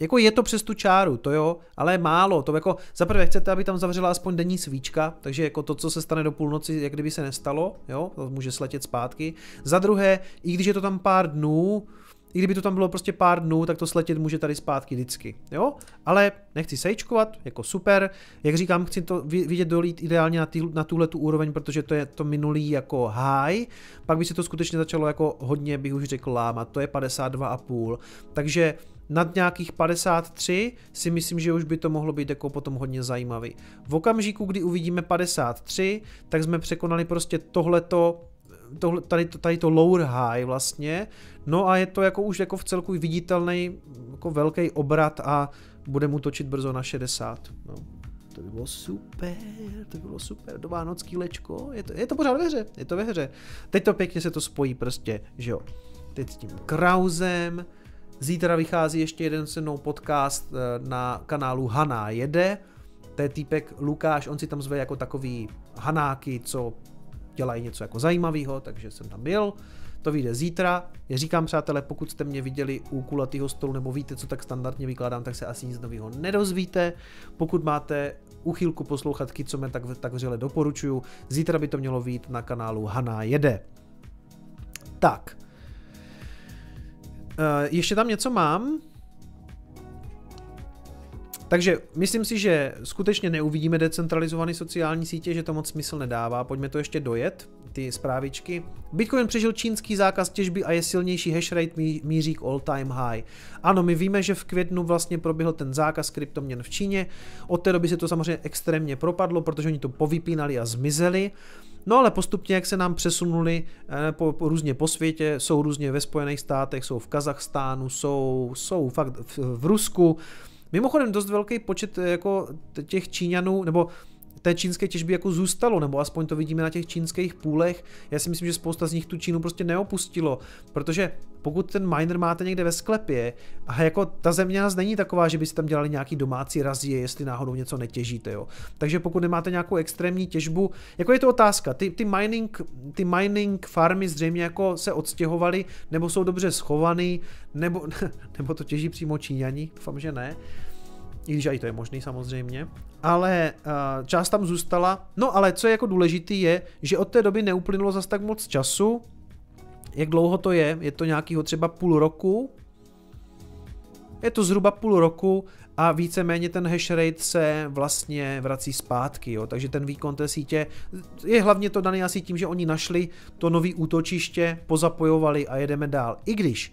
jako je to přes tu čáru, to jo, ale málo. To jako, zaprvé chcete, aby tam zavřela aspoň denní svíčka, takže jako to, co se stane do půlnoci, jak kdyby se nestalo, jo, to může sletět zpátky. Za druhé, i když je to tam pár dnů, i kdyby to tam bylo prostě pár dnů, tak to sletět může tady zpátky vždycky, jo? Ale nechci sejčkovat, jako super. Jak říkám, chci to vidět dolít ideálně na, tý, na tuhle tu úroveň, protože to je to minulý jako high. Pak by se to skutečně začalo jako hodně, bych už řekl, lámat. To je 52,5. Takže nad nějakých 53 si myslím, že už by to mohlo být jako potom hodně zajímavý. V okamžiku, kdy uvidíme 53, tak jsme překonali prostě tohleto, tohle, tady, to, tady to lower high vlastně, no a je to jako už jako v celku viditelný jako velký obrat a bude mu točit brzo na 60. No. To by bylo super, to by bylo super, do vánocký lečko, je to, je to pořád ve hře, je to ve hře. Teď to pěkně se to spojí prostě, že jo. Teď s tím Krausem, Zítra vychází ještě jeden se mnou podcast eh, na kanálu Haná jede. To je týpek Lukáš, on si tam zve jako takový hanáky, co dělají něco jako zajímavého, takže jsem tam byl. To vyjde zítra. Já říkám, přátelé, pokud jste mě viděli u kulatého stolu nebo víte, co tak standardně vykládám, tak se asi nic nového nedozvíte. Pokud máte uchylku poslouchatky, co mě tak, tak vřele doporučuju, zítra by to mělo být na kanálu Haná jede. Tak, ještě tam něco mám. Takže myslím si, že skutečně neuvidíme decentralizované sociální sítě, že to moc smysl nedává. Pojďme to ještě dojet, ty zprávičky. Bitcoin přežil čínský zákaz těžby a je silnější hashrate míří k all time high. Ano, my víme, že v květnu vlastně proběhl ten zákaz kryptoměn v Číně. Od té doby se to samozřejmě extrémně propadlo, protože oni to povypínali a zmizeli. No ale postupně, jak se nám přesunuli eh, po, po, různě po světě, jsou různě ve Spojených státech, jsou v Kazachstánu, jsou, jsou fakt v, v Rusku. Mimochodem dost velký počet eh, jako těch Číňanů, nebo té čínské těžby jako zůstalo, nebo aspoň to vidíme na těch čínských půlech. Já si myslím, že spousta z nich tu Čínu prostě neopustilo, protože pokud ten miner máte někde ve sklepě a jako ta země nás není taková, že byste tam dělali nějaký domácí razie, jestli náhodou něco netěžíte, jo. Takže pokud nemáte nějakou extrémní těžbu, jako je to otázka, ty, ty, mining, ty mining farmy zřejmě jako se odstěhovaly, nebo jsou dobře schovaný, nebo, nebo to těží přímo Číňani, doufám, že ne i když i to je možný samozřejmě, ale uh, část tam zůstala. No ale co je jako důležitý je, že od té doby neuplynulo zas tak moc času. Jak dlouho to je? Je to nějakýho třeba půl roku? Je to zhruba půl roku a víceméně ten hash rate se vlastně vrací zpátky, jo. takže ten výkon té sítě je hlavně to daný asi tím, že oni našli to nový útočiště, pozapojovali a jedeme dál. I když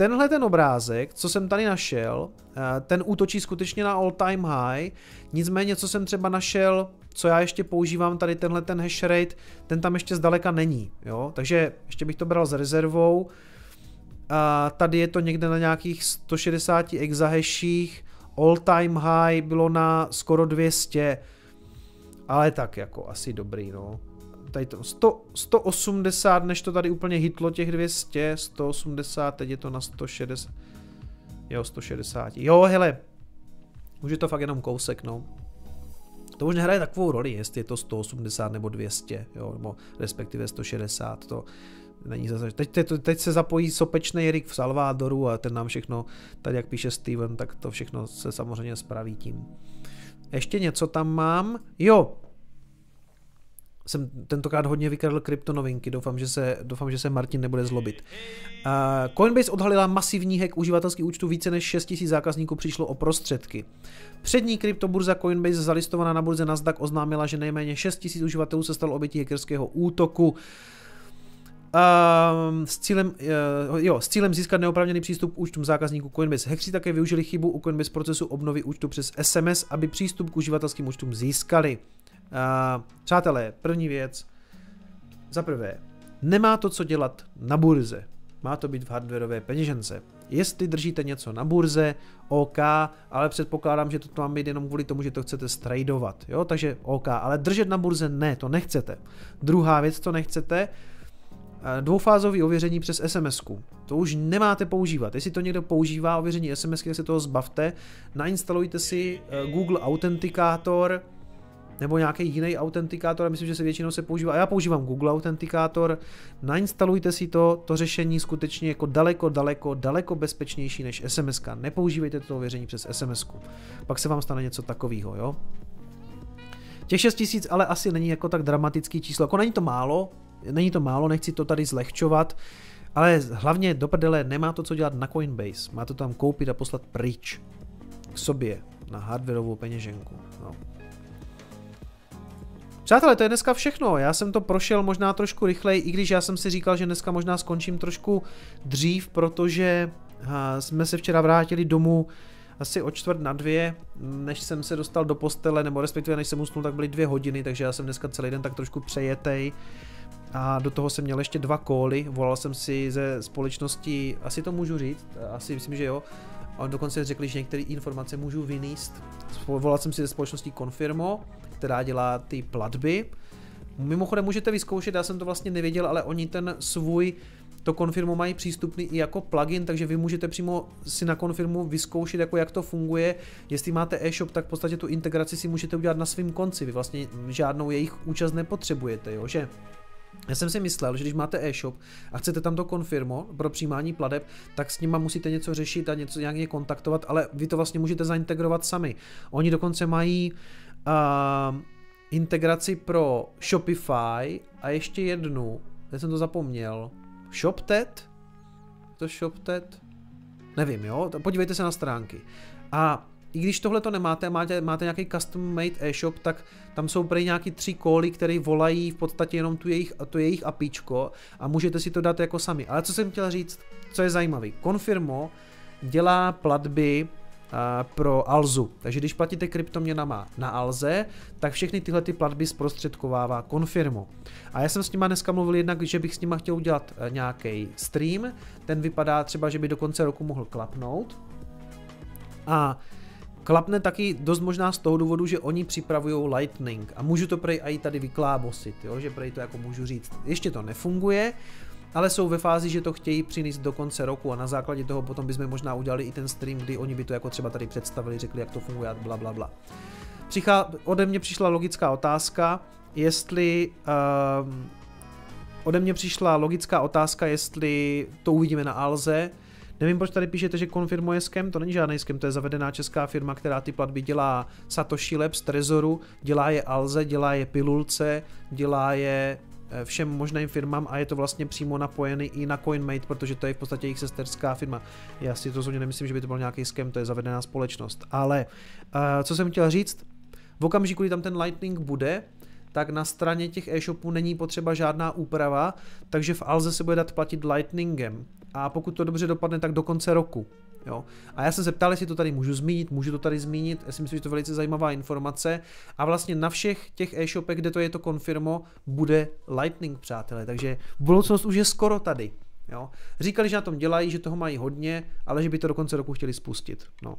tenhle ten obrázek, co jsem tady našel, eh, ten útočí skutečně na all time high, nicméně co jsem třeba našel, co já ještě používám, tady tenhle ten hash rate, ten tam ještě zdaleka není, jo, takže ještě bych to bral s rezervou, a tady je to někde na nějakých 160 exahashích, all time high bylo na skoro 200, ale tak jako asi dobrý, no tady to 100, 180, než to tady úplně hitlo těch 200, 180, teď je to na 160, jo 160, jo hele, už je to fakt jenom kousek no. To už nehraje takovou roli, jestli je to 180 nebo 200, jo, nebo respektive 160, to není zase. Teď, teď, teď se zapojí sopečný Erik v Salvadoru a ten nám všechno, tady jak píše Steven, tak to všechno se samozřejmě spraví tím. Ještě něco tam mám. Jo, jsem tentokrát hodně vykradl kryptonovinky, doufám, že se, doufám, že se Martin nebude zlobit. Uh, Coinbase odhalila masivní hack uživatelských účtů, více než 6000 zákazníků přišlo o prostředky. Přední kryptoburza Coinbase zalistovaná na burze Nasdaq oznámila, že nejméně 6000 uživatelů se stalo obětí hackerského útoku. Um, s, cílem, uh, jo, s cílem získat neoprávněný přístup k účtům zákazníků Coinbase. Hackři také využili chybu u Coinbase procesu obnovy účtu přes SMS, aby přístup k uživatelským účtům získali. Uh, přátelé, první věc. Za prvé, nemá to co dělat na burze. Má to být v hardwareové peněžence. Jestli držíte něco na burze, OK, ale předpokládám, že to má být jenom kvůli tomu, že to chcete stradovat. Jo? Takže OK, ale držet na burze ne, to nechcete. Druhá věc, co nechcete, dvoufázové ověření přes SMS. -ku. To už nemáte používat. Jestli to někdo používá ověření SMS, tak se toho zbavte. Nainstalujte si eh, Google Authenticator, nebo nějaký jiný autentikátor, myslím, že se většinou se používá, a já používám Google autentikátor, nainstalujte si to, to řešení skutečně jako daleko, daleko, daleko bezpečnější než SMS. Nepoužívejte to ověření přes SMS. Pak se vám stane něco takového, jo? Těch 6000 ale asi není jako tak dramatický číslo, jako není to málo, není to málo, nechci to tady zlehčovat, ale hlavně do prdele nemá to co dělat na Coinbase, má to tam koupit a poslat pryč k sobě na hardwareovou peněženku. No. Přátelé, to je dneska všechno. Já jsem to prošel možná trošku rychleji, i když já jsem si říkal, že dneska možná skončím trošku dřív, protože jsme se včera vrátili domů asi o čtvrt na dvě, než jsem se dostal do postele, nebo respektive než jsem usnul, tak byly dvě hodiny, takže já jsem dneska celý den tak trošku přejetej. A do toho jsem měl ještě dva kóly, volal jsem si ze společnosti, asi to můžu říct, asi myslím, že jo, a dokonce řekli, že některé informace můžu vyníst. Volal jsem si ze společnosti Confirmo, která dělá ty platby. Mimochodem můžete vyzkoušet, já jsem to vlastně nevěděl, ale oni ten svůj to konfirmu mají přístupný i jako plugin, takže vy můžete přímo si na konfirmu vyzkoušet, jako jak to funguje. Jestli máte e-shop, tak v podstatě tu integraci si můžete udělat na svém konci. Vy vlastně žádnou jejich účast nepotřebujete, jo, že? Já jsem si myslel, že když máte e-shop a chcete tam to konfirmo pro přijímání pladeb, tak s nima musíte něco řešit a něco nějak kontaktovat, ale vy to vlastně můžete zaintegrovat sami. Oni dokonce mají uh, integraci pro Shopify a ještě jednu, teď jsem to zapomněl, ShopTet? To ShopTet? Nevím, jo, podívejte se na stránky. A i když tohle to nemáte, máte, máte nějaký custom made e-shop, tak tam jsou prý nějaký tři kóly, které volají v podstatě jenom tu jejich, to jejich apíčko a můžete si to dát jako sami. Ale co jsem chtěl říct, co je zajímavé, Confirmo dělá platby pro Alzu. Takže když platíte kryptoměnama na Alze, tak všechny tyhle ty platby zprostředkovává Confirmo. A já jsem s nima dneska mluvil jednak, že bych s nima chtěl udělat e, nějaký stream, ten vypadá třeba, že by do konce roku mohl klapnout. A Klapne taky dost možná z toho důvodu, že oni připravují Lightning a můžu to prej i tady vyklábosit, jo? že prej to jako můžu říct. Ještě to nefunguje, ale jsou ve fázi, že to chtějí přinést do konce roku a na základě toho potom bychom možná udělali i ten stream, kdy oni by to jako třeba tady představili, řekli, jak to funguje bla bla bla. Přichá, ode mě přišla logická otázka, jestli uh, ode mě přišla logická otázka, jestli to uvidíme na Alze, Nevím, proč tady píšete, že konfirmuje skem, to není žádný skem, to je zavedená česká firma, která ty platby dělá Satoshi Labs, Trezoru, dělá je Alze, dělá je Pilulce, dělá je všem možným firmám a je to vlastně přímo napojený i na CoinMate, protože to je v podstatě jejich sesterská firma. Já si to rozhodně nemyslím, že by to byl nějaký skem, to je zavedená společnost. Ale uh, co jsem chtěl říct, v okamžiku, kdy tam ten Lightning bude, tak na straně těch e-shopů není potřeba žádná úprava, takže v Alze se bude dát platit Lightningem a pokud to dobře dopadne, tak do konce roku. Jo. A já jsem se ptal, jestli to tady můžu zmínit, můžu to tady zmínit, já si myslím, že to je velice zajímavá informace a vlastně na všech těch e-shopech, kde to je to konfirmo, bude Lightning, přátelé, takže budoucnost už je skoro tady. Jo. Říkali, že na tom dělají, že toho mají hodně, ale že by to do konce roku chtěli spustit. No.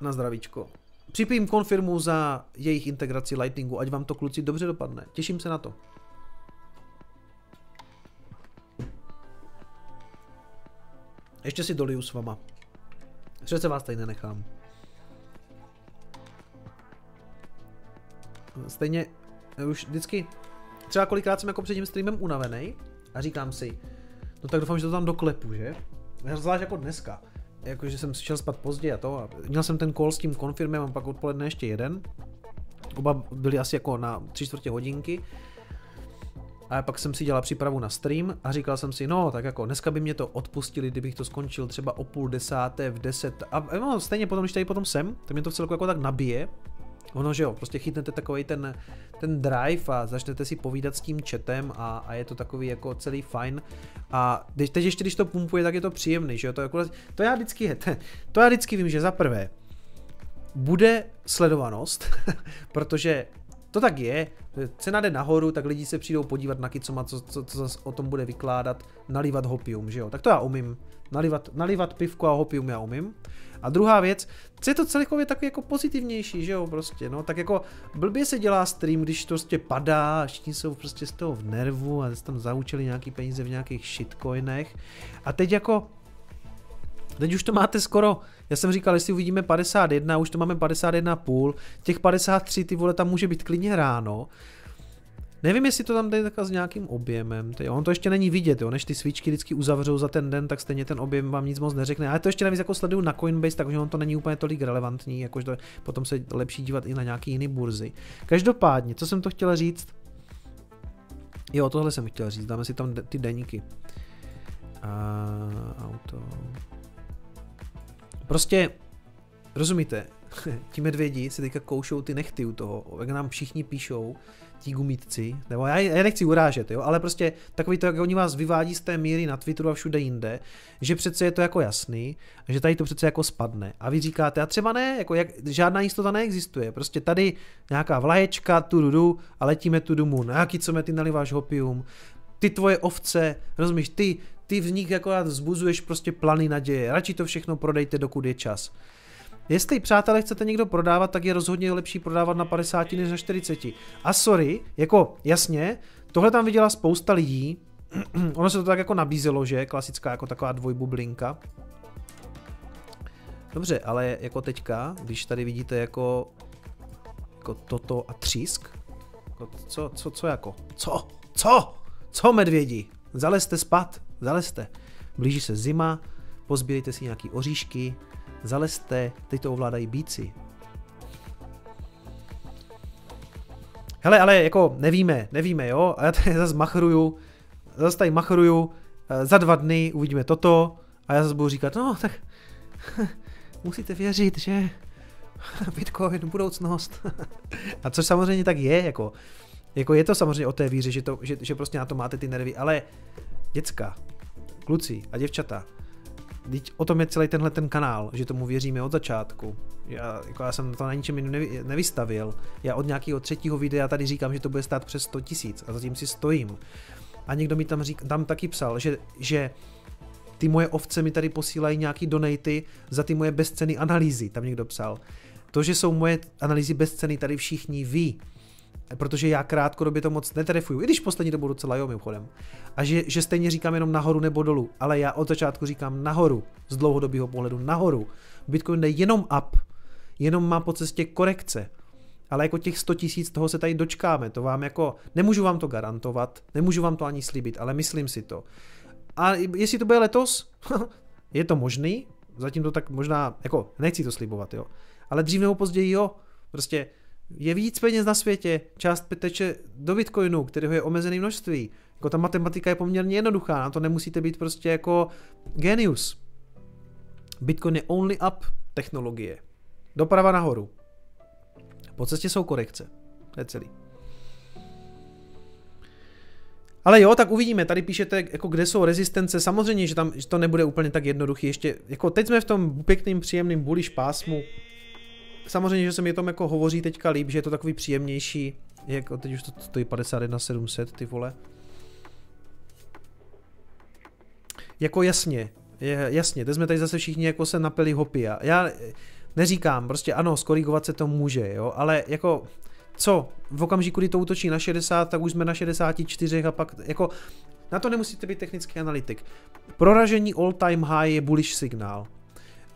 Na zdravíčko. Připím konfirmu za jejich integraci Lightningu, ať vám to kluci dobře dopadne. Těším se na to. Ještě si doliju s vama. Přece vás tady nenechám. Stejně už vždycky, třeba kolikrát jsem jako před tím streamem unavený a říkám si, no tak doufám, že to tam doklepu, že? Zvlášť jako dneska. Jakože jsem šel spát pozdě a to. A měl jsem ten call s tím konfirmem a pak odpoledne ještě jeden. Oba byli asi jako na tři čtvrtě hodinky. A pak jsem si dělal přípravu na stream a říkal jsem si, no tak jako dneska by mě to odpustili, kdybych to skončil třeba o půl desáté, v deset. A no, stejně potom, když tady potom jsem, tak mě to v celku jako tak nabije. Ono, že jo, prostě chytnete takový ten, ten drive a začnete si povídat s tím chatem a, a je to takový jako celý fajn. A teď ještě, když to pumpuje, tak je to příjemný, že jo, to, jako, to já vždycky, to já vždycky vím, že za prvé, bude sledovanost, protože to tak je, cena jde nahoru, tak lidi se přijdou podívat na Kicoma, co, co, co zase o tom bude vykládat, nalivat hopium, že jo, tak to já umím, nalivat, nalivat pivko a hopium já umím. A druhá věc, co je to celkově takový jako pozitivnější, že jo, prostě, no, tak jako blbě se dělá stream, když to prostě padá a všichni jsou prostě z toho v nervu a tam zaučili nějaký peníze v nějakých shitcoinech. A teď jako Teď už to máte skoro, já jsem říkal, jestli uvidíme 51, už to máme 51,5, těch 53 ty vole tam může být klidně ráno. Nevím, jestli to tam jde takhle s nějakým objemem, tyjo. on to ještě není vidět, jo. než ty svíčky vždycky uzavřou za ten den, tak stejně ten objem vám nic moc neřekne. Ale to ještě navíc jako sleduju na Coinbase, takže on to není úplně tolik relevantní, jakože potom se lepší dívat i na nějaký jiný burzy. Každopádně, co jsem to chtěl říct? Jo, tohle jsem chtěl říct, dáme si tam ty deníky. Uh, auto. Prostě, rozumíte, ti medvědi si teďka koušou ty nechty u toho, jak nám všichni píšou, ti gumítci, nebo já, já nechci urážet, jo, ale prostě takový to, jak oni vás vyvádí z té míry na Twitteru a všude jinde, že přece je to jako jasný, že tady to přece jako spadne. A vy říkáte, a třeba ne, jako jak, žádná jistota neexistuje, prostě tady nějaká vlaječka, tu dudu a letíme tu dumu, na jaký co ty naliváš hopium, ty tvoje ovce, rozumíš, ty, ty v nich jako vzbuzuješ prostě plany naděje, radši to všechno prodejte, dokud je čas. Jestli, přátelé, chcete někdo prodávat, tak je rozhodně lepší prodávat na 50 než na 40. A sorry, jako jasně, tohle tam viděla spousta lidí, ono se to tak jako nabízelo, že, klasická jako taková dvojbublinka. Dobře, ale jako teďka, když tady vidíte jako, jako toto a třísk, jako co, co, co jako, co, co, co medvědi, zalezte spat, zalezte. Blíží se zima, pozbírejte si nějaký oříšky, zalezte, teď to ovládají bíci. Hele, ale jako nevíme, nevíme, jo, a já tady zase machruju, zase tady machruju, eh, za dva dny uvidíme toto a já zase budu říkat, no tak musíte věřit, že Bitcoin, budoucnost. a což samozřejmě tak je, jako, jako je to samozřejmě o té víře, že, to, že, že prostě na to máte ty nervy, ale děcka, kluci a děvčata, Teď o tom je celý tenhle ten kanál, že tomu věříme od začátku. Já, jako já jsem to na ničem jiném nevy, nevystavil. Já od nějakého třetího videa tady říkám, že to bude stát přes 100 tisíc a zatím si stojím. A někdo mi tam, řík, tam taky psal, že, že ty moje ovce mi tady posílají nějaký donaty za ty moje bezceny analýzy, tam někdo psal. To, že jsou moje analýzy bezceny, tady všichni ví protože já krátkodobě to moc netrefuju, i když poslední dobu docela jo mimochodem. A že, že stejně říkám jenom nahoru nebo dolů, ale já od začátku říkám nahoru, z dlouhodobého pohledu nahoru. Bitcoin jde jenom up, jenom má po cestě korekce. Ale jako těch 100 tisíc toho se tady dočkáme, to vám jako, nemůžu vám to garantovat, nemůžu vám to ani slíbit, ale myslím si to. A jestli to bude letos, je to možný, zatím to tak možná, jako nechci to slibovat, jo. Ale dřív nebo později jo, prostě je víc peněz na světě, část teče do Bitcoinu, kterého je omezené množství. Jako ta matematika je poměrně jednoduchá, na to nemusíte být prostě jako genius. Bitcoin je only up technologie. Doprava nahoru. Po cestě jsou korekce. To je celý. Ale jo, tak uvidíme, tady píšete, jako kde jsou rezistence, samozřejmě, že tam že to nebude úplně tak jednoduchý, ještě, jako teď jsme v tom pěkným, příjemným bullish pásmu, samozřejmě, že se mi tom jako hovoří teďka líp, že je to takový příjemnější, jako teď už to stojí 51 700, ty vole. Jako jasně, je, jasně, teď jsme tady zase všichni jako se napili hopia. Já neříkám, prostě ano, skorigovat se to může, jo, ale jako co, v okamžiku, kdy to útočí na 60, tak už jsme na 64 a pak jako na to nemusíte být technický analytik. Proražení all time high je bullish signál.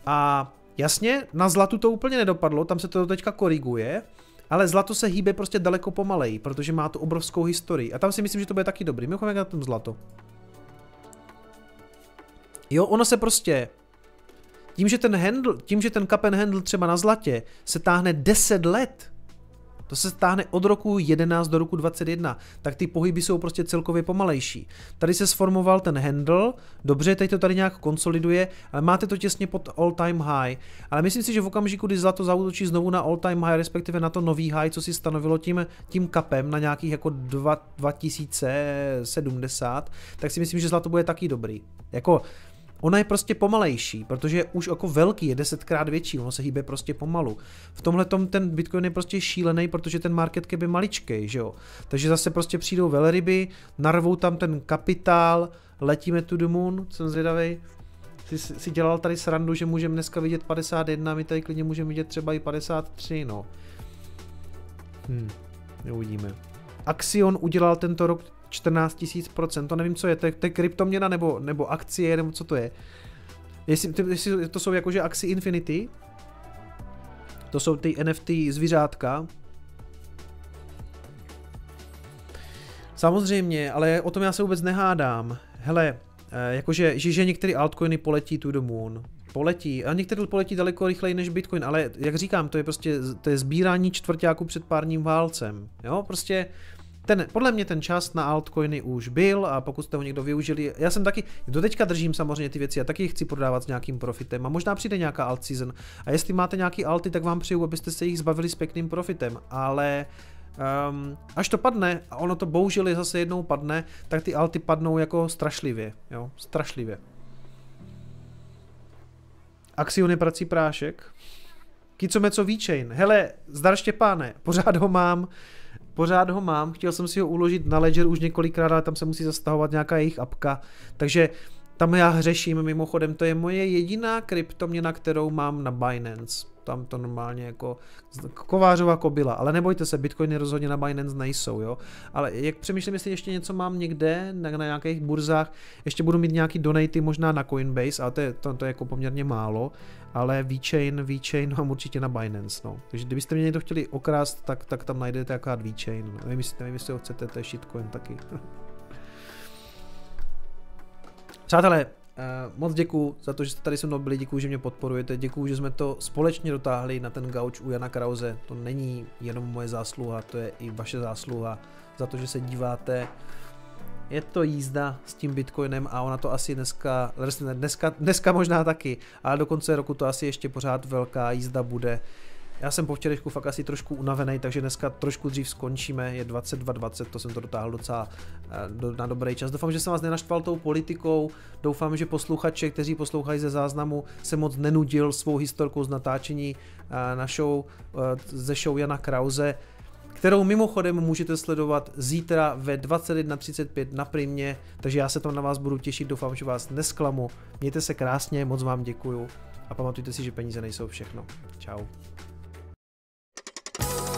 A Jasně, na zlatu to úplně nedopadlo, tam se to teďka koriguje, ale zlato se hýbe prostě daleko pomalej, protože má tu obrovskou historii. A tam si myslím, že to bude taky dobrý. Mimochodem, jak na tom zlato. Jo, ono se prostě... Tím, že ten handle, tím, že ten and handle třeba na zlatě se táhne 10 let, To se stáhne od roku 11 do roku 21, tak ty pohyby jsou prostě celkově pomalejší. Tady se sformoval ten handle, dobře, teď to tady nějak konsoliduje, ale máte to těsně pod all time high. Ale myslím si, že v okamžiku, kdy zlato zautočí znovu na all time high, respektive na to nový high, co si stanovilo tím, tím kapem na nějakých jako 2, 2070, tak si myslím, že zlato bude taky dobrý. Jako Ona je prostě pomalejší, protože je už jako velký, je desetkrát větší, ono se hýbe prostě pomalu. V tomhle ten Bitcoin je prostě šílený, protože ten market cap je maličkej, že jo. Takže zase prostě přijdou velryby, narvou tam ten kapitál, letíme tu the moon, jsem zvědavý. Ty si dělal tady srandu, že můžeme dneska vidět 51, my tady klidně můžeme vidět třeba i 53, no. Hm, neuvidíme. Axion udělal tento rok 14 000%, to nevím, co je, to je, to je kryptoměna nebo, nebo akcie, nebo co to je. Jestli, jestli to jsou jakože Axi Infinity, to jsou ty NFT zvířátka. Samozřejmě, ale o tom já se vůbec nehádám. Hele, eh, jakože, že, že některé altcoiny poletí tu do moon. Poletí. A některé poletí daleko rychleji než Bitcoin, ale jak říkám, to je prostě to je sbírání čtvrtáku před párním válcem. Jo, prostě ten, podle mě ten čas na altcoiny už byl a pokud jste ho někdo využili, já jsem taky, do teďka držím samozřejmě ty věci a taky je chci prodávat s nějakým profitem a možná přijde nějaká alt season a jestli máte nějaký alty, tak vám přeju, abyste se jich zbavili s pěkným profitem, ale Um, až to padne, a ono to bohužel zase jednou padne, tak ty alty padnou jako strašlivě, jo, strašlivě. Axiony prací prášek. Kicomeco V-Chain. Hele, zdar Štěpáne, pořád ho mám pořád ho mám, chtěl jsem si ho uložit na Ledger už několikrát, ale tam se musí zastahovat nějaká jejich apka, takže tam já hřeším mimochodem, to je moje jediná kryptoměna, kterou mám na Binance. Tam to normálně jako kovářová kobila, ale nebojte se, bitcoiny rozhodně na Binance nejsou, jo. Ale jak přemýšlím, jestli ještě něco mám někde na, na nějakých burzách, ještě budu mít nějaký donaty možná na Coinbase, ale to je, to, to je jako poměrně málo ale VeChain, VeChain mám určitě na Binance, no. Takže kdybyste mě někdo chtěli okrást, tak, tak tam najdete akorát VeChain. No. Nevím, jestli, nevím, jestli ho chcete, to je shitcoin taky. Přátelé, moc děkuji za to, že jste tady se mnou byli, děkuji, že mě podporujete, děkuji, že jsme to společně dotáhli na ten gauč u Jana Krause. To není jenom moje zásluha, to je i vaše zásluha za to, že se díváte je to jízda s tím Bitcoinem a ona to asi dneska, dneska, dneska možná taky, ale do konce roku to asi ještě pořád velká jízda bude. Já jsem po včerejšku fakt asi trošku unavený, takže dneska trošku dřív skončíme, je 22.20, to jsem to dotáhl docela eh, na dobrý čas. Doufám, že jsem vás nenaštval tou politikou, doufám, že posluchače, kteří poslouchají ze záznamu, se moc nenudil svou historkou z natáčení eh, na show, eh, ze show Jana Krause kterou mimochodem můžete sledovat zítra ve 21.35 na Primě, takže já se tam na vás budu těšit, doufám, že vás nesklamu. Mějte se krásně, moc vám děkuju a pamatujte si, že peníze nejsou všechno. Ciao. you